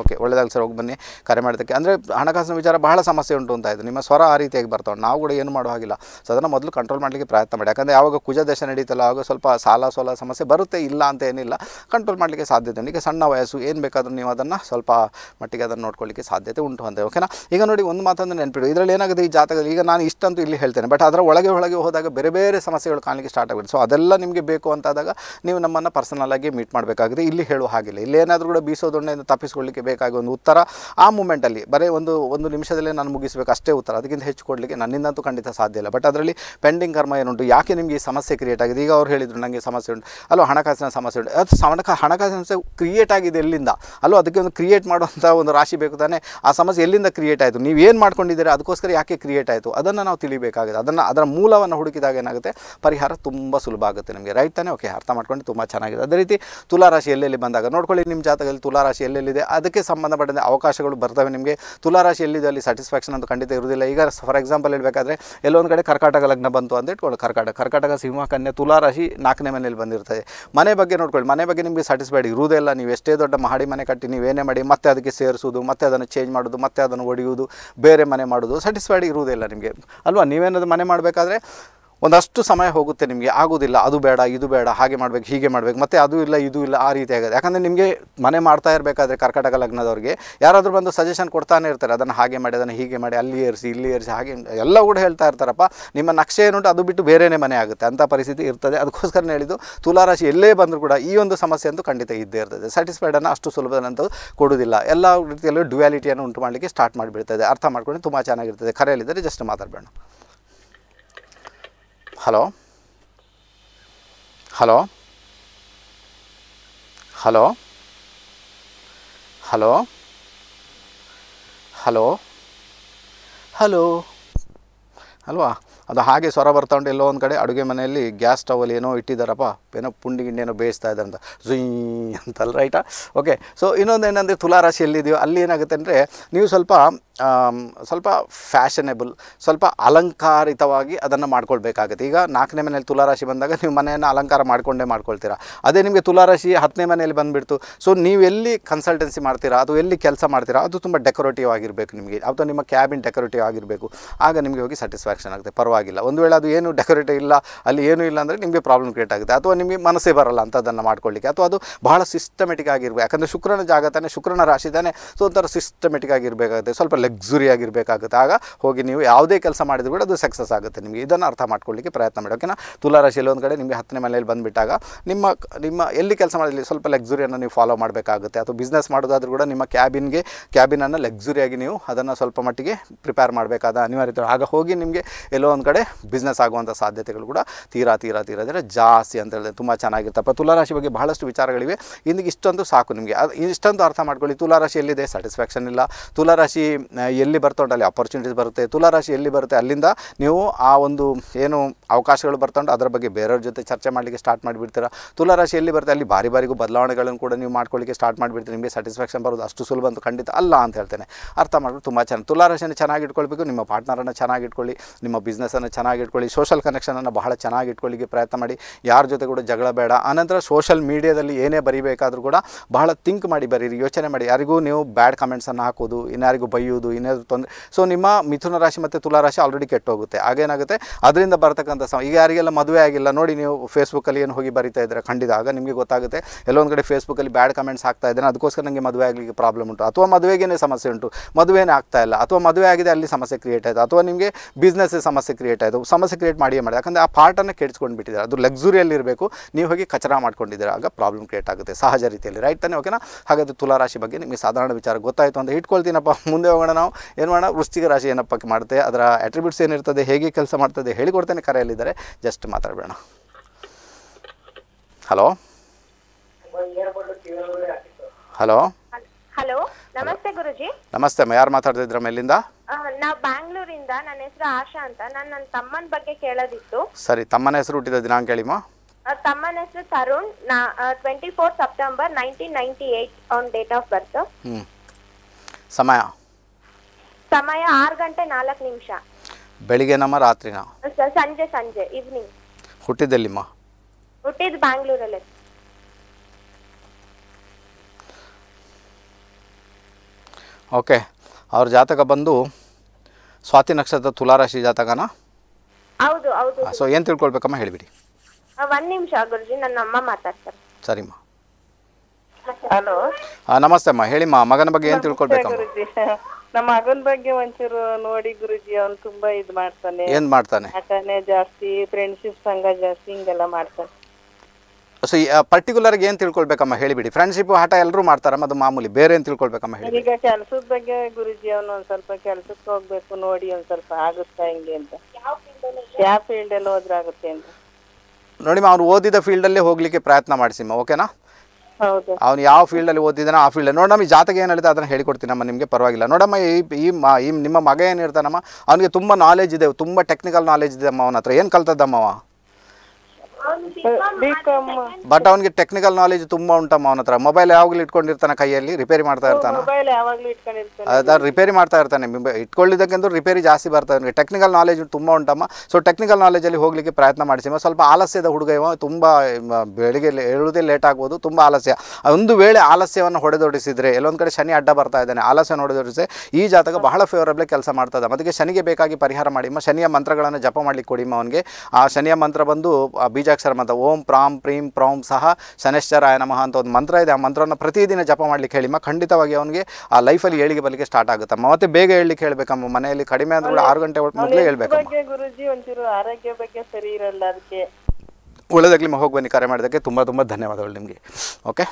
ಓಕೆ ಒಳ್ಳೆದಾಗಲಿ ಸರ್, ಹೋಗಿ ಬನ್ನಿ, ಕರೆ ಮಾಡೋದಕ್ಕೆ ಅಂದರೆ ಹಣಕಾಸಿನ ವಿಚಾರ ಬಹಳ ಸಮಸ್ಯೆ ಉಂಟು ಅಂತ ಇದೆ. ನಿಮ್ಮ ಸ್ವರ ಆ ರೀತಿಯಾಗಿ ಬರ್ತಾವೆ ನಾವು ಕೂಡ ಏನು ಮಾಡೋ ಹಾಗಿಲ್ಲ. ಸೊ ಅದನ್ನು ಮೊದಲು ಕಂಟ್ರೋಲ್ ಮಾಡಲಿಕ್ಕೆ ಪ್ರಯತ್ನ ಮಾಡಿ. ಯಾಕಂದರೆ ಯಾವಾಗ ಕುಜ ದಶ ನಡೀತಲ್ಲ, ಆವಾಗ ಸ್ವಲ್ಪ ಸಾಲ ಸೋಲ ಸಮಸ್ಯೆ ಬರುತ್ತೆ, ಇಲ್ಲ ಅಂತ ಏನಿಲ್ಲ. ಕಂಟ್ರೋಲ್ ಮಾಡಲಿಕ್ಕೆ ಸಾಧ್ಯತೆ ಈಗ ಸಣ್ಣ ವಯಸ್ಸು, ಏನು ಬೇಕಾದರೂ ನೀವು ಅದನ್ನು ಸ್ವಲ್ಪ ಮಟ್ಟಿಗೆ ಅದನ್ನು ನೋಡ್ಕೊಳ್ಳಿಕ್ಕೆ ಸಾಧ್ಯತೆ ಉಂಟು ಅಂತ. ಓಕೆನಾ ಈಗ ನೋಡಿ, ಒಂದು ಮಾತನ್ನು ನೆನಪಿಡು. ಇದರಲ್ಲಿ ಏನಾಗುತ್ತೆ ಈ ಜಾತಕದಲ್ಲಿ? ಈಗ ನಾನು ಇಷ್ಟಂತೂ ಇಲ್ಲಿ ಹೇಳ್ತೇನೆ. ಬಟ್ ಅದರ ಒಳಗೆ ಒಳಗೆ ಹೋದಾಗ ಬೇರೆ ಬೇರೆ ಸಮಸ್ಯೆಗಳು ಕಾಣಲಿಕ್ಕೆ ಸ್ಟಾರ್ಟ್ ಆಗುತ್ತೆ. ಸೊ ಅದೆಲ್ಲ ನಿಮಗೆ ಬೇಕು ಅಂತಾದಾಗ ನೀವು ನಮ್ಮನ್ನು ಪರ್ಸನಲ್ ಆಗಿ ಮೀಟ್ ಮಾಡಬೇಕಾಗಿದೆ. ಇಲ್ಲಿ ಹೇಳುವ ಹಾಗಿಲ್ಲ. ಇಲ್ಲಿ ಏನಾದರೂ ಕೂಡ ಬೀಸೋದೊಂಡೆಯಿಂದ ತಪ್ಪಿಸ್ಕೊಳ್ಳಿಕ್ಕೆ ಬೇಕಾಗಿ ಒಂದು ಉತ್ತರ. ಆ ಮೂಮೆಂಟಲ್ಲಿ ಬರೀ ಒಂದು ಒಂದು ನಿಮಿಷದಲ್ಲೇ ನಾನು ಮುಗಿಸಬೇಕು, ಅಷ್ಟೇ ಉತ್ತರ. ಅದಕ್ಕಿಂತ ಹೆಚ್ಚು ಕೊಡಲಿಕ್ಕೆ ನನ್ನಿಂದಂತೂ ಖಂಡಿತ ಸಾಧ್ಯ ಇಲ್ಲ. ಬಟ್ ಅದರಲ್ಲಿ ಪೆಂಡಿಂಗ್ ಕರ್ಮ ಏನುಂಟು? ಯಾಕೆ ನಿಮಗೆ ಈ ಸಮಸ್ಯೆ ಕ್ರಿಯೇಟ್ ಆಗಿದೆ? ಈಗ ಅವ್ರು ಹೇಳಿದರು ನನಗೆ ಸಮಸ್ಯೆ ಉಂಟು. ಅಲ್ಲೋ, ಹಣಕಾಸಿನ ಸಮಸ್ಯೆ ಉಂಟು. ಅದು ಹಣಕ ಹಣಕಾಸಿನ ಸಮಸ್ಯೆ ಕ್ರಿಯೇಟ್ ಆಗಿದೆ ಎಲ್ಲಿಂದ? ಅಲ್ಲೋ, ಅದಕ್ಕೆ ಒಂದು ಕ್ರಿಯೇಟ್ ಮಾಡುವಂಥ ಒಂದು ರಾಶಿ ಬೇಕು ತಾನೇ? ಆ ಸಮಸ್ಯೆ ಎಲ್ಲಿಂದ ಕ್ರಿಯೇಟ್ ಆಯಿತು? ನೀವು ಏನು ಮಾಡ್ಕೊಂಡಿದ್ದೀರಾ? ಅದಕ್ಕೋಸ್ಕರ ಯಾಕೆ ಕ್ರಿಯೇಟ್ ಆಯಿತು? ಅದನ್ನು ನಾವು ತಿಳಿಬೇಕಾಗಿದೆ. ಅದನ್ನು ಅದರ ಮೂಲವನ್ನು ಹುಡುಕಿದಾಗ ಏನಾಗುತ್ತೆ? ಪರಿಹಾರ ತುಂಬ ಸುಲಭ ಆಗುತ್ತೆ ನಿಮಗೆ. ರೈಟ್ ತಾನೇ? ಓಕೆ ಅರ್ಥ ಮಾಡ್ಕೊಂಡು ತುಂಬ ಚೆನ್ನಾಗಿದೆ. ಅದೇ ರೀತಿ ತುಲಾರಾಶಿ ಎಲ್ಲೆಲ್ಲಿ ಬಂದಾಗ ನೋಡ್ಕೊಳ್ಳಿ ನಿಮ್ಮ ಜಾತಕದಲ್ಲಿ ತುಲಾರಾಶಿ ಎಲ್ಲೆಲ್ಲಿದೆ ಅದಕ್ಕೆ ಸಂಬಂಧಪಟ್ಟಂತೆ ಅವಕಾಶಗಳು ಬರ್ತವೆ ನಿಮಗೆ. ತುಲಾರಾಶಿ ಎಲ್ಲಿದೆ? ಅಲ್ಲಿ ಸ್ಯಾಟಿಸ್ಫ್ಯಾಕ್ಷನ್ ಅಂತ ಖಂಡಿತ ಇರುವುದಿಲ್ಲ. ಈಗ ಫಾರ್ ಎಕ್ಸಾಂಪಲ್ ಹೇಳಬೇಕಾದ್ರೆ, ಎಲ್ಲೊಂದು ಕಡೆ ಕರ್ಕಾಟಕ ಲಗ್ನ ಬಂತು ಅಂತ ಇಟ್ಕೊಳ್ಳಿ ಕರ್ಕಾಟಕ. ಕರ್ಕಾಟಕ ಸಿಂಹ ಕನ್ಯೆ ತುಲಾರಾಶಿ ನಾಲ್ಕನೇ ಮನೆಯಲ್ಲಿ ಬಂದಿರ್ತದೆ. ಮನೆ ಬಗ್ಗೆ ನೋಡ್ಕೊಳ್ಳಿ. ಮನೆ ಬಗ್ಗೆ ನಿಮಗೆ ಸ್ಯಾಟಿಸ್ಫೈಡ್ ಇರುವುದೇ ಇಲ್ಲ. ನೀವು ಎಷ್ಟೇ ದೊಡ್ಡ ಮಹಡಿ ಮನೆ ಕಟ್ಟಿ ನೀವೇನೇ ಮಾಡಿ, ಮತ್ತೆ ಅದಕ್ಕೆ ಸೇರಿಸೋದು ಮತ್ತೆ ಅದನ್ನು ಚೇಂಜ್ ಮಾಡೋದು ಮತ್ತೆ ಅದನ್ನು ಒಡೆಯುವುದು, ಬೇರೆ ಮನೆ ಮಾಡೋದು ಸ್ಯಾಟಿಸ್ಫೈಡ್ ಇರುವುದೇ ಇಲ್ಲ ನಿಮಗೆ. ಅಲ್ವಾ? ನೀವೇನಾದ್ರು ಮನೆ ಮಾಡಬೇಕಾದ್ರೆ ಒಂದಷ್ಟು ಸಮಯ ಹೋಗುತ್ತೆ ನಿಮಗೆ. ಆಗೋದಿಲ್ಲ, ಅದು ಬೇಡ, ಇದು ಬೇಡ, ಹಾಗೆ ಮಾಡಬೇಕು, ಹೀಗೆ ಮಾಡಬೇಕು, ಮತ್ತೆ ಅದು ಇಲ್ಲ, ಇದು ಇಲ್ಲ, ಆ ರೀತಿ ಆಗುತ್ತೆ. ಯಾಕಂದರೆ ನಿಮಗೆ ಮನೆ ಮಾಡ್ತಾ ಇರಬೇಕಾದ್ರೆ ಕರ್ಕಾಟಕ ಲಗ್ನದವ್ರಿಗೆ, ಯಾರಾದರೂ ಬಂದು ಸಜೆಷನ್ ಕೊಡ್ತಾನೆ ಇರ್ತಾರೆ, ಅದನ್ನು ಹಾಗೆ ಮಾಡಿ, ಅದನ್ನು ಹೀಗೆ ಮಾಡಿ, ಅಲ್ಲಿ ಏರಿಸಿ, ಇಲ್ಲಿ ಏರಿಸಿ, ಹಾಗೆ ಎಲ್ಲ ಕೂಡ ಹೇಳ್ತಾ ಇರ್ತಾರಪ್ಪ. ನಿಮ್ಮ ನಕ್ಷೆ ಏನುಂಟು ಅದು ಬಿಟ್ಟು ಬೇರೆಯೇ ಮನೆ ಆಗುತ್ತೆ. ಅಂಥ ಪರಿಸ್ಥಿತಿ ಇರ್ತದೆ. ಅದಕ್ಕೋಸ್ಕರ ಹೇಳಿದ್ದು, ತುಲಾರಾಶಿ ಎಲ್ಲೇ ಬಂದರೂ ಕೂಡ ಈ ಒಂದು ಸಮಸ್ಯೆ ಅಂತೂ ಖಂಡಿತ ಇದ್ದೇ ಇರ್ತದೆ. ಸ್ಯಾಟಿಸ್ಫೈಡನ್ನು ಅಷ್ಟು ಸುಲಭದಂತೂ ಕೊಡೋದಿಲ್ಲ ಎಲ್ಲ ರೀತಿಯಲ್ಲೂ ಡ್ಯುಯಾಲಿಟಿಯನ್ನು ಉಂಟು ಮಾಡಲಿಕ್ಕೆ ಸ್ಟಾರ್ಟ್ ಮಾಡಿಬಿಡ್ತದೆ. ಅರ್ಥ ಮಾಡ್ಕೊಂಡು ತುಂಬ ಚೆನ್ನಾಗಿರ್ತದೆ. ಕರೆಯಲ್ಲಿದ್ದರೆ ಜಸ್ಟ್ ಮಾತಾಡಬೇಡ hello hello hello hello hello hello ಅಲ್ವಾ? ಅದು ಹಾಗೆ ಸ್ವರ ಬರ್ತಾ ಉಂಟು ಎಲ್ಲೋ ಒಂದು ಕಡೆ. ಅಡುಗೆ ಮನೆಯಲ್ಲಿ ಗ್ಯಾಸ್ ಸ್ಟವಲ್ಲಿ ಏನೋ ಇಟ್ಟಿದ್ದಾರಪ್ಪ. ಏನೋ ಪುಂಡಿ ಗಿಂಡಿ ಏನೋ ಬೇಯಿಸ್ತಾ ಇದ್ದಾರೆ ಅಂತ. ಝುಯ್ ಅಂತಲ್ಲ ರೈಟಾ ಓಕೆ ಸೊ ಇನ್ನೊಂದು ಏನಂದರೆ ತುಲಾರಾಶಿ ಎಲ್ಲಿದೆಯೋ ಅಲ್ಲಿ ಏನಾಗುತ್ತೆ ಅಂದರೆ ನೀವು ಸ್ವಲ್ಪ ಸ್ವಲ್ಪ ಫ್ಯಾಷನೇಬಲ್ ಸ್ವಲ್ಪ ಅಲಂಕಾರಿತವಾಗಿ ಅದನ್ನು ಮಾಡ್ಕೊಳ್ಬೇಕಾಗುತ್ತೆ. ಈಗ ನಾಲ್ಕನೇ ಮನೇಲಿ ತುಲಾರಾಶಿ ಬಂದಾಗ ನೀವು ಮನೆಯನ್ನು ಅಲಂಕಾರ ಮಾಡಿಕೊಂಡೇ ಮಾಡ್ಕೊಳ್ತೀರಾ. ಅದೇ ನಿಮಗೆ ತುಲಾರಾಶಿ ಹತ್ತನೇ ಮನೆಯಲ್ಲಿ ಬಂದುಬಿಡ್ತು. ಸೊ ನೀವು ಎಲ್ಲಿ ಕನ್ಸಲ್ಟೆನ್ಸಿ ಮಾಡ್ತೀರಾ? ಅದು ಎಲ್ಲಿ ಕೆಲಸ ಮಾಡ್ತೀರಾ? ಅದು ತುಂಬ ಡೆಕೋರೇಟಿವ್ ಆಗಿರಬೇಕು ನಿಮಗೆ. ಅಥವಾ ನಿಮ್ಮ ಕ್ಯಾಬಿನ್ ಡೆಕೋರೇಟಿವ್ ಆಗಿರಬೇಕು. ಆಗ ನಿಮಗೆ ಹೋಗಿ ಸ್ಯಾಟಿಸ್ಫ್ಯಾಕ್ಷನ್ ಆಗುತ್ತೆ. ಪರವಾಗಿಲ್ಲ. ಒಂದು ವೇಳೆ ಅದು ಏನು ಡೆಕೋರೇಟಿವ್ ಇಲ್ಲ, ಅಲ್ಲಿ ಏನೂ ಇಲ್ಲ ಅಂದರೆ ನಿಮಗೆ ಪ್ರಾಬ್ಲಮ್ ಕ್ರಿಯೇಟ್ ಆಗುತ್ತೆ. ಅಥವಾ ಮನಸ್ಸೇ ಬರಲ್ಲ ಅಂಥದ್ದನ್ನು ಮಾಡ್ಕೊಳ್ಳಿಕ್ಕೆ. ಅಥವಾ ಅದು ಬಹಳ ಸಿಸ್ಟಮೆಟಿಕ್ ಆಗಿರಬೇಕು. ಯಾಕಂದರೆ ಶುಕ್ರನ ಜಾಗ ತಾನೇ, ಶುಕ್ರನ ರಾಶಿ ತಾನೇ ಸೊ ಒಂಥರ ಸಿಸ್ಟಮೆಟಿಕ್ ಆಗಿರಬೇಕಾಗುತ್ತೆ. ಸ್ವಲ್ಪ ಲಕ್ಸುರಿ ಆಗಿರಬೇಕಾಗುತ್ತೆ. ಆಗ ಹೋಗಿ ನೀವು ಯಾವುದೇ ಕೆಲಸ ಮಾಡಿದ್ರು ಕೂಡ ಅದು ಸಕ್ಸಸ್ ಆಗುತ್ತೆ ನಿಮಗೆ. ಇದನ್ನು ಅರ್ಥ ಮಾಡ್ಕೊಳ್ಳಿಕ್ಕೆ ಪ್ರಯತ್ನ ಮಾಡಿ. ಓಕೆನಾ? ತುಲಾರಾಶಿಯಲ್ಲಿ ಒಂದು ಕಡೆ ನಿಮಗೆ ಹತ್ತನೇ ಮನೆಯಲ್ಲಿ ಬಂದುಬಿಟ್ಟಾಗ ನಿಮ್ಮ ನಿಮ್ಮ ಎಲ್ಲಿ ಕೆಲಸ ಮಾಡಲಿ ಸ್ವಲ್ಪ ಲಕ್ಸುರಿಯನ್ನು ನೀವು ಫಾಲೋ ಮಾಡಬೇಕಾಗುತ್ತೆ. ಅಥವಾ ಬಿಸ್ನೆಸ್ ಮಾಡೋದಾದ್ರೂ ಕೂಡ ನಿಮ್ಮ ಕ್ಯಾಬಿನ್ಗೆ ಕ್ಯಾಬಿನನ್ನು ಲಕ್ಸುರಿಯಾಗಿ ನೀವು ಅದನ್ನು ಸ್ವಲ್ಪ ಮಟ್ಟಿಗೆ ಪ್ರಿಪೇರ್ ಮಾಡಬೇಕಾದ ಅನಿವಾರ್ಯತೆ. ಆಗ ಹೋಗಿ ನಿಮಗೆ ಎಲ್ಲೋ ಒಂದು ಕಡೆ ಬಿಸ್ನೆಸ್ ಆಗುವಂಥ ಸಾಧ್ಯತೆಗಳು ಕೂಡ ತೀರಾ ತೀರಾ ತೀರಾ ತೀರಾ ಜಾಸ್ತಿ ಅಂತ ಹೇಳಿದ್ರೆ ತುಂಬ ಚೆನ್ನಾಗಿರ್ತಪ್ಪ ತುಲಾರಾಶಿ ಬಗ್ಗೆ ಬಹಳಷ್ಟು ವಿಚಾರಗಳಿವೆ. ಇಂದಿಗೆ ಇಷ್ಟೊಂದು ಸಾಕು ನಿಮಗೆ. ಅದು ಇಷ್ಟೊಂದು ಅರ್ಥ ಮಾಡ್ಕೊಳ್ಳಿ. ತುಲಾರಾಶಿ ಎಲ್ಲಿದೆ ಸ್ಯಾಟಿಸ್ಫ್ಯಾಕ್ಷನ್ ಇಲ್ಲ. ತುಲಾರಾಶಿ ಎಲ್ಲಿ ಬರ್ತಾ ಉಂಟು ಅಲ್ಲಿ ಅಪರ್ಚುನಿಟೀಸ್ ಬರುತ್ತೆ. ತುಲಾರಾಶಿ ಎಲ್ಲಿ ಬರುತ್ತೆ ಅಲ್ಲಿಂದ ನೀವು ಆ ಒಂದು ಏನು ಅವಕಾಶಗಳು ಬರ್ತಾ ಉಂಟು ಅದರ ಬಗ್ಗೆ ಬೇರೆಯವ್ರ ಜೊತೆ ಚರ್ಚೆ ಮಾಡಲಿಕ್ಕೆ ಸ್ಟಾರ್ಟ್ ಮಾಡಿಬಿಡ್ತೀರಾ? ತುಲಾರಾಶಿ ಎಲ್ಲಿ ಬರುತ್ತೆ ಅಲ್ಲಿ ಬಾರಿ ಬಾರಿಗೂ ಬದಲಾವಣೆಗಳನ್ನು ಕೂಡ ನೀವು ಮಾಡ್ಕೊಳ್ಳಿಕ್ಕೆ ಸ್ಟಾರ್ಟ್ ಮಾಡಿಬಿಡ್ತೀರಿ? ನಿಮಗೆ ಸ್ಯಾಟಿಸ್ಫ್ಯಾಕ್ಷನ್ ಬರೋದು ಅಷ್ಟು ಸುಲಭ ಅಂತ ಖಂಡಿತ ಅಲ್ಲ ಅಂತ ಹೇಳ್ತೇನೆ. ಅರ್ಥ ಮಾಡಿಬಿಟ್ಟು ತುಂಬ ಚೆನ್ನಾಗಿ ತುಲಾರಾಶಿಯನ್ನು ಚೆನ್ನಾಗಿ ಇಟ್ಕೊಳ್ಬೇಕು. ನಿಮ್ಮ ಪಾರ್ಟ್ನರನ್ನು ಚೆನ್ನಾಗಿ ಇಟ್ಕೊಳ್ಳಿ. ನಿಮ್ಮ ಬಿಸ್ನೆಸ್ಸನ್ನು ಚೆನ್ನಾಗಿ ಇಟ್ಕೊಳ್ಳಿ. ಸೋಷಲ್ ಕನೆಕ್ಷನನ್ನು ಬಹಳ ಚೆನ್ನಾಗಿ ಇಟ್ಕೊಳ್ಳಿಕ್ಕೆ ಪ್ರಯತ್ನ ಮಾಡಿ. ಯಾರ ಜೊತೆ ಕೂಡ ಜಗಳ ಬೇಡ. ಆನಂತರ ಸೋಷಲ್ ಮೀಡಿಯಾದಲ್ಲಿ ಏನೇ ಬರಿಬೇಕಾದ್ರೂ ಕೂಡ ಬಹಳ ಥಿಂಕ್ ಮಾಡಿ ಬರೀರಿ, ಯೋಚನೆ ಮಾಡಿ. ಯಾರಿಗೂ ನೀವು ಬ್ಯಾಡ್ ಕಮೆಂಟ್ಸನ್ನು ಹಾಕೋದು, ಇನ್ಯಾರಿಗೂ ಬೈಯೋದು ಇನ್ಯಾರು ತೊಂದರೆ ಸೊ ನಿಮ್ಮ ಮಿಥುನ ರಾಶಿ ಮತ್ತು ತುಲಾ ರಾಶಿ ಆಲ್ರೆಡಿ ಕೆಟ್ಟೋಗುತ್ತೆ. ಹಾಗೇನಾಗುತ್ತೆ? ಅದರಿಂದ ಬರ್ತಕ್ಕಂಥ ಸಮ, ಈಗ ಯಾರಿಗೆಲ್ಲ ಮದುವೆ ಆಗಿಲ್ಲ, ನೋಡಿ ನೀವು ಫೇಸ್ಬುಕ್ಕಲ್ಲಿ ಏನು ಹೋಗಿ ಬರಿತಾ ಇದ್ದೀರಾ ಖಂಡಿತ, ಆಗ ನಿಮಗೆ ಗೊತ್ತಾಗುತ್ತೆ. ಎಲ್ಲೊಂದು ಕಡೆ ಫೇಸ್ಬುಕ್ಕಲ್ಲಿ ಬ್ಯಾಡ್ ಕಮೆಂಟ್ಸ್ ಆಗ್ತಾ ಇದ್ದಾನೆ ಅದಕ್ಕೋಸ್ಕರ ನನಗೆ ಮದುವೆ ಆಗಲಿಕ್ಕೆ ಪ್ರಾಬ್ಲಮ್ ಉಂಟು. ಅಥವಾ ಮದುವೆಗೇನೆ ಸಮಸ್ಯೆ ಉಂಟು. ಮದುವೆನೇ ಆಗ್ತಾ ಇಲ್ಲ. ಅಥವಾ ಮದುವೆ ಆಗಿದೆ, ಅಲ್ಲಿ ಸಮಸ್ಯೆ ಕ್ರಿಯೇಟ್ ಆಯಿತು. ಅಥವಾ ನಿಮಗೆ ಬಿಸ್ನೆಸ್ ಸಮಸ್ಯೆ ಕ್ರಿಯೇಟ್ ಆಯಿತು. ಸಮಸ್ಯೆ ಕ್ರಿಯೇಟ್ ಮಾಡಿಯೇ ಮಾಡಿದೆ. ಯಾಕಂದರೆ ಆ ಪಾರ್ಟನ್ನು ಕೆಡಿಸ್ಕೊಂಡು ಬಿಟ್ಟಿದ್ದಾರೆ ಅದು ಲಕ್ಸುರಿಯಲ್ಲಿ ಇರಬೇಕು ನೀವು ಹೋಗಿ ಕಚರ ಮಾಡ್ಕೊಂಡಿದ್ದೀರ? ಆಗ ಪ್ರಾಬ್ಲಮ್ ಕ್ರಿಯೇಟ್ ಆಗುತ್ತೆ ಸಹಜ ರೀತಿಯಲ್ಲಿ ರೈಟ್ ತಾನೇ? ಓಕೆನಾ ಹಾಗಾದ್ರೆ ತುಲಾರಾಶಿ ಬಗ್ಗೆ ನಿಮಗೆ ಸಾಧಾರಣ ವಿಚಾರ ಗೊತ್ತಾಯಿತು ಅಂತ ಇಟ್ಕೊಳ್ತೀನಪ್ಪ. ಮುಂದೆ ಹೋಗೋಣ ನಾವು. ಏನು ಮಾಡೋಣ? ವೃಶ್ಚಿಕ ರಾಶಿ ಏನಪ್ಪ ಮಾಡುತ್ತೆ? ಅದರ ಅಟ್ರಿಬ್ಯೂಟ್ಸ್ ಏನಿರ್ತದೆ ಹೇಗೆ ಕೆಲಸ ಮಾಡ್ತದೆ? ಹೇಳಿಕೊಡ್ತೇನೆ ಕರೆಯಲ್ಲಿದ್ದಾರೆ. ಜಸ್ಟ್ ಮಾತಾಡಬೇಡ ಹಲೋ ಹಲೋ ಹಲೋ ನಮಸ್ತೆ ಗುರುಜಿ. ನಮಸ್ತೆ ಯಾರು ಮಾತಾಡ್ತಿದ್ರಮ್ಮ ಎಲ್ಲಿಂದ ನಾವ್ ಬ್ಯಾಂಗ್ಳೂರಿಂದ. ನನ್ನ ಹೆಸರು ಆಶಾ ಅಂತ. ನಾನು ನನ್ನ ತಮ್ಮನ ಬಗ್ಗೆ ಕೇಳೋದಿತ್ತು. ಸರಿ ತಮ್ಮನ ಹೆಸರು ಹುಟ್ಟಿದ ದಿನಾಂಕ ಹೇಳಿಮ್ಮ. ಆ, ತಮ್ಮನ ಹೆಸರು ತರುಣ್. ನಾ twenty four September nineteen ninety eight on date of birth ಸಮಯ? ಸಮಯ ಆರು ಗಂಟೆ ನಾಲ್ಕು ನಿಮಿಷ. ಬೆಳಿಗ್ಗೆನಮ್ಮ ರಾತ್ರಿನ ಸಂಜೆ ಸಂಜೆ ಈವ್ನಿಂಗ್ ಹುಟ್ಟಿದ್ದೆಲ್ಲಿಮ್ಮ? ಹುಟ್ಟಿದ್ದು ಬ್ಯಾಂಗ್ಳೂರಲ್ಲಿ. ಓಕೆ. ಅವ್ರ ಜಾತಕ ಬಂದು ಸ್ವಾತಿ ನಕ್ಷತ್ರ ತುಲಾರಾಶಿ ಜಾತಕನ? ಹೌದು ಹೌದು. ಸೊ ಏನು ತಿಳ್ಕೊಳ್ಬೇಕಮ್ಮ ಹೇಳಿಬಿಡಿ. ಒಂದ್ ನಿಮಿಷ ಗುರುಜಿ ನನ್ನ ಅಮ್ಮ ಮಾತಾಡ್ತಾರೆ. ಸರಿಮ್ಮ. ಹಲೋ. ನಮಸ್ತೆ ಅಮ್ಮ ಹೇಳಿಮ್ಮ ಮಗನ ಬಗ್ಗೆ ಏನ್ ತಿಳ್ಕೊಳ್ಬೇಕಮ್ಮ? ಗುರುಜಿ. ನಮ್ಮ ಮಗನ ಬಗ್ಗೆ ಒಂಚೂರು ನೋಡಿ ಗುರುಜಿ ಅವ್ನು ತುಂಬಾ ಇದ್ ಮಾಡ್ತಾನೆ. ಏನ್ ಮಾಡ್ತಾನೆ? ಆಟನೇ ಜಾಸ್ತಿ ಫ್ರೆಂಡ್ಶಿಪ್ ಸಂಘ ಜಾಸ್ತಿ ಹಿಂಗೆಲ್ಲ ಮಾಡ್ತಾನೆ. ಸೊ ಪರ್ಟಿಕ್ಯುಲರ್ ಏನ್ ತಿಳ್ಕೊಳ್ಬೇಕಮ್ಮ ಹೇಳಿಬಿಡಿ. ಫ್ರೆಂಡ್ಶಿಪ್ ಆಟ ಎಲ್ಲರೂ ಮಾಡ್ತಾರಮ್ಮ ಅದು ಮಾಮೂಲಿ. ಬೇರೆ ಏನ್ ತಿಳ್ಕೊಳ್ಬೇಕಮ್ಮ ಹೇಳಿ ಈಗ ಕೆಲಸದ ಬಗ್ಗೆ ಗುರುಜಿ ಅವನು ಒಂದ್ ಸ್ವಲ್ಪ ಕೆಲಸಕ್ಕೆ ಹೋಗ್ಬೇಕು ನೋಡಿ ಒಂದ್ ಸ್ವಲ್ಪ ಆಗುತ್ತಾ ಹಿಂಗೆ ಅಂತ. ಯಾವ ಫೀಲ್ಡ್ ಅಲ್ಲಿ ಹೋದ್ರೆ ಆಗುತ್ತೆ ಅಂತ. ನೋಡಿಮ್ಮ ಅವ್ನು ಓದಿದ ಫೀಲ್ಡಲ್ಲೇ ಹೋಗಲಿಕ್ಕೆ ಪ್ರಯತ್ನ ಮಾಡಿಸಿಮ್ಮ ಓಕೆನಾ ಅವ್ನು ಯಾವ ಫೀಲ್ಡಲ್ಲಿ ಓದಿದ್ದಾನೋ ಆ ಫೀಲ್ಡ್ ನೋಡಮ್ಮ ಈ ಜಾತಕ ಏನು ಹೇಳಿದೆ ಅದನ್ನು ಹೇಳಿಕೊಡ್ತೀನಮ್ಮ ನಿಮಗೆ ಪರವಾಗಿಲ್ಲ. ನೋಡಮ್ಮ ಈ ಈ ನಿಮ್ಮ ಮಗ ಏನಿರ್ತಾನಮ್ಮ ಅವನಿಗೆ ತುಂಬ ನಾಲೆಜ್ ಇದೆ ತುಂಬ ಟೆಕ್ನಿಕಲ್ ನಾಲೆಜ್ ಇದೆ ಅಮ್ಮ ಅವನ ಹತ್ರ. ಏನು ಕಲ್ತದ್ದಮ್ಮ ಅವ ಬಿ ಕಾಮ್ ಬಟ್ ಅವನಿಗೆ ಟೆಕ್ನಿಕಲ್ ನಾಲೆಜ್ ತುಂಬಾ ಉಂಟಮ್ಮ ಅವನ ಹತ್ರ. ಮೊಬೈಲ್ ಯಾವಾಗಲೂ ಇಟ್ಕೊಂಡಿರ್ತಾನೆ ಕೈಯಲ್ಲಿ ರಿಪೇರಿ ಮಾಡ್ತಾ ಇರ್ತಾನೆ. ಮೊಬೈಲ್ ಯಾವಾಗಲೂ ಇಟ್ಕೊಂಡಿರ್ತಾನೆ. ಅದ ರಿಪೇರಿ ಮಾಡ್ತಾ ಇರ್ತಾನೆ. ಇಟ್ಕೊಂಡಿದ್ದಕ್ಕಿಂತ ರಿಪೇರಿ ಜಾಸ್ತಿ ಬರ್ತಾ ಅವನಿಗೆ ಟೆಕ್ನಿಕಲ್ ನಾಲೆಜ್ ತುಂಬಾ ಉಂಟಮ್ಮ. ಸೊ ಟೆಕ್ನಿಕಲ್ ನಾಲೆಜಲ್ಲಿ ಹೋಗಲಿಕ್ಕೆ ಪ್ರಯತ್ನ ಮಾಡಿಸಿಮ್ಮ ಸ್ವಲ್ಪ ಆಲಸ್ಯದ ಹುಡುಗ ಇವ. ತುಂಬಾ ಬೆಳಿಗ್ಗೆ ಹೇಳುವುದೇ ಲೇಟ್ ಆಗ್ಬೋದು. ತುಂಬಾ ಆಲಸ್ಯ. ಒಂದು ವೇಳೆ ಆಲಸ್ಯವನ್ನು ಹೊಡೆದೊಡಿಸಿದ್ರೆ ಎಲ್ಲೊಂದ್ ಕಡೆ ಶನಿ ಅಡ್ಡ ಬರ್ತಾ ಇದ್ದಾನೆ. ಆಲಸ್ಯ ಹೊಡೆದೊಡಿಸಿ ಈ ಜಾತಕ ಬಹಳ ಫೇವರಬಲ್ ಕೆಲಸ ಮಾಡ್ತದೆ ಅದಕ್ಕೆ ಶನಿಗೆ ಬೇಕಾಗಿ ಪರಿಹಾರ ಮಾಡಿಮ್ಮ ಶನಿಯ ಮಂತ್ರಗಳನ್ನು ಜಪ ಮಾಡ್ಲಿಕ್ಕೆ ಕೊಡಿಮ್ಮ ಅವನಿಗೆ. ಆ ಶನಿಯ ಮಂತ್ರ ಬಂದು ಬೀಜಾಕ್ಷರ ಮಂತ್ರ ಓಂ ಪ್ರಾಂ ಪ್ರೀಂ ಪ್ರಾಂ ಸಹ ಶನೇಶ್ವರಾಯ ನಮಃ ಅಂತ ಒಂದು ಮಂತ್ರ ಇದೆ. ಆ ಮಂತ್ರವನ್ನು ಪ್ರತಿದಿನ ಜಪ ಮಾಡಲಿಕ್ಕೆ ಹೇಳಿಮ್ಮ ಖಂಡಿತವಾಗಿ ಅವನಿಗೆ ಆ ಲೈಫಲ್ಲಿ ಏಳಿಗೆ ಬರಲಿಕ್ಕೆ ಸ್ಟಾರ್ಟ್ ಆಗುತ್ತಮ್ಮ. ಮತ್ತೆ ಬೇಗ ಹೇಳಲಿಕ್ಕೆ ಹೇಳಬೇಕಮ್ಮ. ಮನೆಯಲ್ಲಿ ಕಡಿಮೆ ಅಂದ್ರೆ ಕೂಡ ಆರು ಗಂಟೆ ಮೊದಲೇ ಹೇಳಬೇಕಮ್ಮ. ಗುರುಜಿ ಒಂಚೂರು ಆರೋಗ್ಯ ಬಗ್ಗೆ ಸರಿ ಇರಲ್ಲ ಅದಕ್ಕೆ. ಒಳ್ಳೆದಾಗಲಿ ಹೋಗಿ ಬನ್ನಿ. ಕರೆ ಮಾಡಿದ್ದಕ್ಕೆ ತುಂಬ ತುಂಬ ಧನ್ಯವಾದಗಳು ನಿಮಗೆ. ಓಕೆ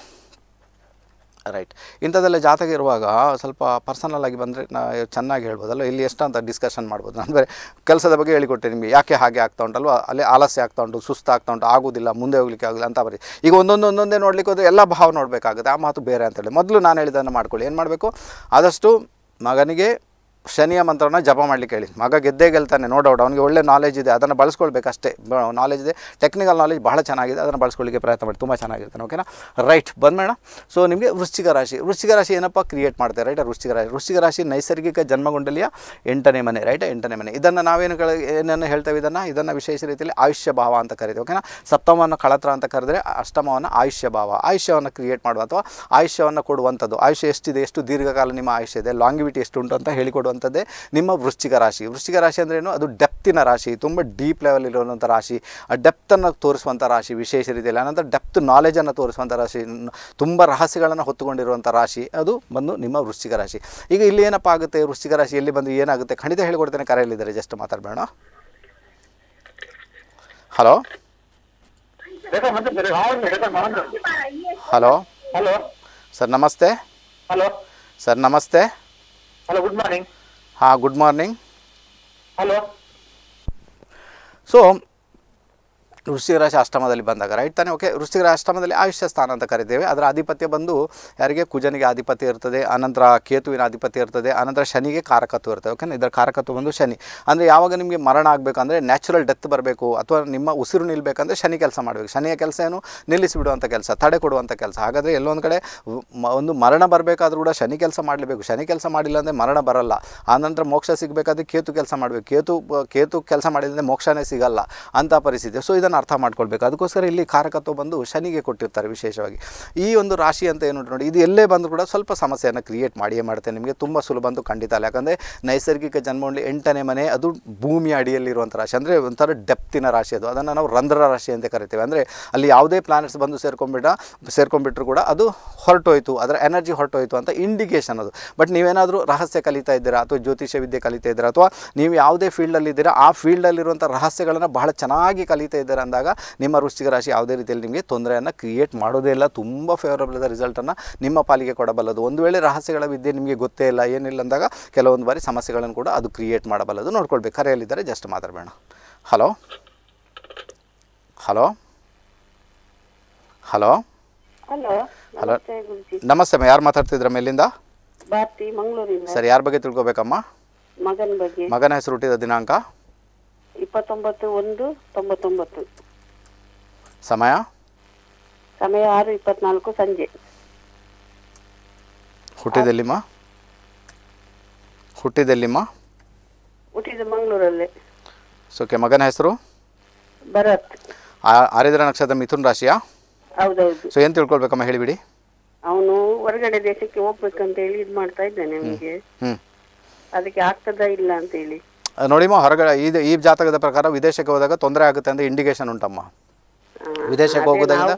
ರೈಟ್ ಇಂಥದ್ದೆಲ್ಲ ಜಾತಕ ಇರುವಾಗ ಸ್ವಲ್ಪ ಪರ್ಸನಲ್ ಆಗಿ ಬಂದರೆ ನಾ ಚೆನ್ನಾಗಿ ಹೇಳ್ಬೋದಲ್ಲ ಇಲ್ಲಿ ಎಷ್ಟು ಅಂತ ಡಿಸ್ಕಷನ್ ಮಾಡ್ಬೋದು. ನಾನು ಬೇರೆ ಕೆಲಸದ ಬಗ್ಗೆ ಹೇಳಿಕೊಟ್ಟೆ ನಿಮಗೆ. ಯಾಕೆ ಹಾಗೆ ಆಗ್ತಾ ಉಂಟಲ್ವ? ಅಲ್ಲಿ ಆಲಸ್ಯ ಆಗ್ತಾ ಉಂಟು ಸುಸ್ತು ಆಗ್ತಾ ಉಂಟು, ಆಗೋದಿಲ್ಲ, ಮುಂದೆ ಹೋಗ್ಲಿಕ್ಕೆ ಆಗಲಿಲ್ಲ ಅಂತ ಬರೀ. ಈಗ ಒಂದೊಂದು ಒಂದೊಂದೇ ನೋಡ್ಲಿಕ್ಕೆ ಹೋದರೆ ಎಲ್ಲ ಭಾವ ನೋಡಬೇಕಾಗುತ್ತೆ. ಆ ಮಾತು ಬೇರೆ ಅಂತೇಳಿ ಮೊದಲು ನಾನು ಹೇಳಿದ್ದನ್ನು ಮಾಡ್ಕೊಳ್ಳಿ. ಏನು ಮಾಡಬೇಕು? ಆದಷ್ಟು ಮಗನಿಗೆ ಶನಿಯ ಮಂತ್ರನ ಜಪ ಮಾಡಲಿಕ್ಕೆ ಹೇಳಿ. ಮಗ ಗೆದ್ದೇ ಗೆಲ್ತಾನೆ, ನೋ ಡೌಟ್ ಅವನಿಗೆ ಒಳ್ಳೆ ನಾಲೆಜ್ ಇದೆ, ಅದನ್ನು ಬಳಸ್ಕೊಳ್ಬೇಕು ಅಷ್ಟೇ ನಾಲೆಜ್ ಇದೆ. ಟೆಕ್ನಿಕಲ್ ನಾಲೆಜ್ ಬಹಳ ಚೆನ್ನಾಗಿದೆ, ಅದನ್ನು ಬಳಸ್ಕೊಳ್ಳಿಕ್ಕೆ ಪ್ರಯತ್ನ ಮಾಡಿ. ತುಂಬ ಚೆನ್ನಾಗಿರ್ತಾನೆ ಓಕೆನಾ ರೈಟ್ ಬಂದ್ಮೇಣ ಸೊ ನಿಮಗೆ ವೃಶ್ಚಿಕ ರಾಶಿ. ವೃಶ್ಚಿಕ ರಾಶಿ ಏನಪ್ಪ? ಕ್ರಿಯೇಟ್ ಮಾಡ್ತಾರೆ ರೈಟ್ ವೃಶ್ಚಿಕ ರಾಶಿ. ವೃಶ್ಚಿಕ ರಾಶಿ ನೈಸರ್ಗಿಕ ಜನ್ಮಗುಂಡಲಿಯ ಎಂಟನೇ ಮನೆ ರೈಟ್ ಎಂಟನೇ ಮನೆ. ಇದನ್ನು ನಾವೇನು ಕಳ ಏನನ್ನು ಹೇಳ್ತೇವೆ ಇದನ್ನು? ಇದನ್ನು ವಿಶೇಷ ರೀತಿಯಲ್ಲಿ ಆಯುಷ್ಯ ಭಾವ ಅಂತ ಕರಿತೀವಿ ಓಕೆನಾ ಸಪ್ತಮವನ್ನು ಕಳತ್ರ ಅಂತ ಕರೆದ್ರೆ ಅಷ್ಟಮವನ್ನು ಆಯುಷ್ಯ ಭಾವ. ಆಯುಷ್ಯವನ್ನು ಕ್ರಿಯೇಟ್ ಮಾಡುವ ಅಥವಾ ಆಯುಷ್ಯವನ್ನು ಕೊಡುವಂಥದ್ದು. ಆಯುಷ್ಯ ಎಷ್ಟಿದೆ? ಎಷ್ಟು ದೀರ್ಘಕಾಲ ನಿಮ್ಮ ಆಯುಷ್ಯ ಇದೆ? ಲಾಂಗಿವಿಟಿ ಎಷ್ಟು ಉಂಟು ಅಂತ ಹೇಳಿಕೊಡುವಂಥದ್ದೇ ನಿಮ್ಮ ವೃಶ್ಚಿಕ ರಾಶಿ. ವೃಶ್ಚಿಕ ರಾಶಿ ಅಂದ್ರೆ ಏನು? ಅದು ಡೆಪ್ತಿನ ರಾಶಿ ತುಂಬ ಡೀಪ್ ಲೆವೆಲ್ ಇರುವಂಥ ರಾಶಿ. ಆ ಡೆಪ್ತನ್ನು ತೋರಿಸುವಂಥ ರಾಶಿ ವಿಶೇಷ ರೀತಿಯಲ್ಲಿ. ಅನಂತರ ಡೆಪ್ತ್ ನಾಲೆಜನ್ನು ತೋರಿಸುವಂಥ ರಾಶಿ ತುಂಬ ರಹಸ್ಯಗಳನ್ನು ಹೊತ್ತುಕೊಂಡಿರುವಂಥ ರಾಶಿ ಅದು ಬಂದು ನಿಮ್ಮ ವೃಶ್ಚಿಕ ರಾಶಿ. ಈಗ ಇಲ್ಲಿ ಏನಪ್ಪ ಆಗುತ್ತೆ? ವೃಶ್ಚಿಕ ರಾಶಿ ಎಲ್ಲಿ ಬಂದು ಏನಾಗುತ್ತೆ? ಖಂಡಿತ ಹೇಳ್ಕೊಡ್ತೇನೆ ಕರೆಯಲ್ಲಿದ್ದಾರೆ ಜಸ್ಟ್ ಮಾತಾಡಬೇಡ ಹಲೋ? ಹಲೋ? ಹಲೋ? ಸರ್ ನಮಸ್ತೆ. ಹಲೋ? ಸರ್ ನಮಸ್ತೆ. Hello good morning. ಹಾಂ ಗುಡ್ ಮಾರ್ನಿಂಗ್ ಹಲೋ ಸೊ ವೃಶ್ಚಿಕ ರಾಶಿ ಅಷ್ಟಮದಲ್ಲಿ ಬಂದಾಗ ರೈಟ್ ತಾನೇ? ಓಕೆ ವೃಶ್ಚಿಕ ರಾಶಿ ಅಷ್ಟಮದಲ್ಲಿ ಆಯುಷ್ಯ ಸ್ಥಾನ ಅಂತ ಕರಿತೇವೆ. ಅದರ ಆಧಿಪತ್ಯ ಬಂದು ಯಾರಿಗೆ? ಕುಜನಿಗೆ ಆಧಿಪತ್ಯ ಇರ್ತದೆ ಆನಂತರ ಕೇತುವಿನ ಆಧಿಪತ್ಯ ಇರ್ತದೆ ಆನಂತರ ಶನಿಗೆ ಕಾರಕತ್ವ ಇರ್ತದೆ. ಓಕೆ ಇದರ ಕಾರಕತ್ವ ಬಂದು ಶನಿ. ಅಂದರೆ ಯಾವಾಗ ನಿಮಗೆ ಮರಣ ಆಗಬೇಕಂದ್ರೆ ನ್ಯಾಚುರಲ್ ಡೆತ್ ಬರಬೇಕು, ಅಥವಾ ನಿಮ್ಮ ಉಸಿರು ನಿಲ್ಲಬೇಕಂದ್ರೆ ಶನಿ ಕೆಲಸ ಮಾಡಬೇಕು. ಶನಿಯ ಕೆಲಸ ಏನು? ನಿಲ್ಲಿಸಿಬಿಡುವಂಥ ಕೆಲಸ, ತಡೆ ಕೊಡುವಂಥ ಕೆಲಸ. ಹಾಗಾದರೆ ಎಲ್ಲೊಂದು ಕಡೆ ಒಂದು ಮರಣ ಬರಬೇಕಾದ್ರೂ ಕೂಡ ಶನಿ ಕೆಲಸ ಮಾಡಲೇಬೇಕು. ಶನಿ ಕೆಲಸ ಮಾಡಿಲ್ಲ ಅಂದರೆ ಮರಣ ಬರಲ್ಲ. ಆನಂತರ ಮೋಕ್ಷ ಸಿಗಬೇಕಾದ್ರೆ ಕೇತು ಕೆಲಸ ಮಾಡಬೇಕು. ಕೇತು ಕೇತು ಕೆಲಸ ಮಾಡಿದ್ರೆ ಮೋಕ್ಷನೇ ಸಿಗಲ್ಲ ಅಂತ ಪರಿಸ್ಥಿತಿ. ಸೊ ಇದನ್ನು ಅರ್ಥ ಮಾಡ್ಕೊಳ್ಬೇಕು. ಅದಕ್ಕೋಸ್ಕರ ಇಲ್ಲಿ ಕಾರಕತ್ವ ಬಂದು ಶನಿಗೆ ಕೊಟ್ಟಿರ್ತಾರೆ ವಿಶೇಷವಾಗಿ. ಈ ಒಂದು ರಾಶಿ ಅಂತ ಏನು ನೋಡಿ, ಇದು ಎಲ್ಲೇ ಬಂದರೂ ಕೂಡ ಸ್ವಲ್ಪ ಸಮಸ್ಯೆಯನ್ನು ಕ್ರಿಯೇಟ್ ಮಾಡಿಯೇ ಮಾಡುತ್ತೆ. ನಿಮಗೆ ತುಂಬ ಸುಲಭ ಅಂತೂ ಖಂಡಿತ ಅಲ್ಲ. ಯಾಕಂದರೆ ನೈಸರ್ಗಿಕ ಜನ್ಮಂಡಲಿ ಎಂಟನೇ ಮನೆ ಅದು ಭೂಮಿಯ ಅಡಿಯಲ್ಲಿರುವಂಥ ರಾಶಿ. ಅಂದರೆ ಒಂಥರ ಡೆಪ್ತಿನ ರಾಶಿ ಅದು. ಅದನ್ನು ನಾವು ರಂಧ್ರ ರಾಶಿ ಅಂತ ಕರಿತೀವಿ. ಅಂದರೆ ಅಲ್ಲಿ ಯಾವುದೇ ಪ್ಲಾನೆಟ್ಸ್ ಬಂದು ಸೇರ್ಕೊಂಡ್ಬಿಟ್ಟ ಸೇರ್ಕೊಂಡ್ಬಿಟ್ರು ಕೂಡ ಅದು ಹೊರಟೋಯ್ತು. ಅದರ ಎನರ್ಜಿ ಹೊರಟೋಯ್ತು ಅಂತ ಇಂಡಿಕೇಶನ್ ಅದು. ಬಟ್ ನೀವೇನಾದರೂ ರಹಸ್ಯ ಕಲಿತಾ ಇದ್ದೀರಾ? ಅಥವಾ ಜ್ಯೋತಿಷ್ಯ ವಿದ್ಯೆ ಕಲಿತಾ ಇದ್ದೀರಾ? ಅಥವಾ ನೀವು ಯಾವುದೇ ಫೀಲ್ಡಲ್ಲಿದ್ದೀರಾ ಆ ಫೀಲ್ಡಲ್ಲಿರುವಂಥ ರಹಸ್ಯಗಳನ್ನು ಬಹಳ ಚೆನ್ನಾಗಿ ಕಲಿತಾ ಇದ್ದೀರಾ ಅಂದಾಗ ನಿಮ್ಮ ವೃಶ್ಚಿಕ ರಾಶಿ ಯಾವುದೇ ರೀತಿಯಲ್ಲಿ ನಿಮಗೆ ತೊಂದರೆಯನ್ನು ಕ್ರಿಯೇಟ್ ಮಾಡೋದೇ ಇಲ್ಲ. ತುಂಬ ಫೇವರಬಲ್ ಆದ ರಿಸಲ್ಟನ್ನು ನಿಮ್ಮ ಪಾಲಿಗೆ ಕೊಡಬಲ್ಲದು ಒಂದು ವೇಳೆ ರಹಸ್ಯಗಳ ವಿದ್ಯೆ ನಿಮಗೆ ಗೊತ್ತೇ ಇಲ್ಲ ಏನಿಲ್ಲ ಅಂದಾಗ ಕೆಲವೊಂದು ಬಾರಿ ಸಮಸ್ಯೆಗಳನ್ನು ಕೂಡ ಅದು ಕ್ರಿಯೇಟ್ ಮಾಡಬಲ್ಲದು. ನೋಡ್ಕೊಳ್ಬೇಕು. ಕರೆಯಲ್ಲಿದ್ದಾರೆ ಜಸ್ಟ್ ಮಾತಾಡಬೇಡ. Hello hello hello hello hello ನಮಸ್ತೆ ನಮಸ್ತೆ ಅಮ್ಮ ಯಾರು ಮಾತಾಡ್ತಿದ್ರ ಮೇಲಿಂದ? ಸರ್ ಯಾರ ಬಗ್ಗೆ ತಿಳ್ಕೊಬೇಕಮ್ಮ? ಮಗನ ಹೆಸರು ಹುಟ್ಟಿದ ದಿನಾಂಕ? ಇಪ್ಪತ್ತೊಂಬತ್ತು ಒಂದು ತೊಂಬತ್ತೊಂಬತ್ತು. ಸಮಯ? ಸಮಯ ಆರು ಇಪ್ಪತ್ನಾಲ್ಕು ಸಂಜೆ. ಹುಟ್ಟಿದೆಲ್ಲಿಮ್ಮ? ಹುಟ್ಟಿದೆಲ್ಲಿಮ್ಮ? ಹುಟ್ಟಿದ ಮಂಗಳೂರಲ್ಲಿ. ಓಕೆ ಮಗನ ಹೆಸರು? ಭರತ್. ಆರಿದ್ರ ನಕ್ಷತ್ರ ಮಿಥುನ್ ರಾಶಿಯಾ? ಹೌದೌದು. ಸೊ ಏನು ತಿಳ್ಕೊಳ್ಬೇಕಮ್ಮ ಹೇಳಿಬಿಡಿ. ಅವನು ಹೊರಗಡೆ ದೇಶಕ್ಕೆ ಹೋಗ್ಬೇಕಂತ ಹೇಳಿ ಇದು ಮಾಡ್ತಾ ಇದ್ದಾನೆ ಅವನಿಗೆ ಅದಕ್ಕೆ ಆಗ್ತದಾ ಇಲ್ಲ ಅಂತ ಹೇಳಿ ನೋಡಿಮ್ಮ ಹೊರಗಡೆ ಇದು ಈ ಜಾತಕದ ಪ್ರಕಾರ ವಿದೇಶಕ್ಕೆ ಹೋದಾಗ ತೊಂದರೆ ಆಗುತ್ತೆ ಅಂತ ಇಂಡಿಕೇಶನ್ ಉಂಟಮ್ಮ. ವಿದೇಶಕ್ಕೆ ಹೋಗೋದ್ರಿಂದ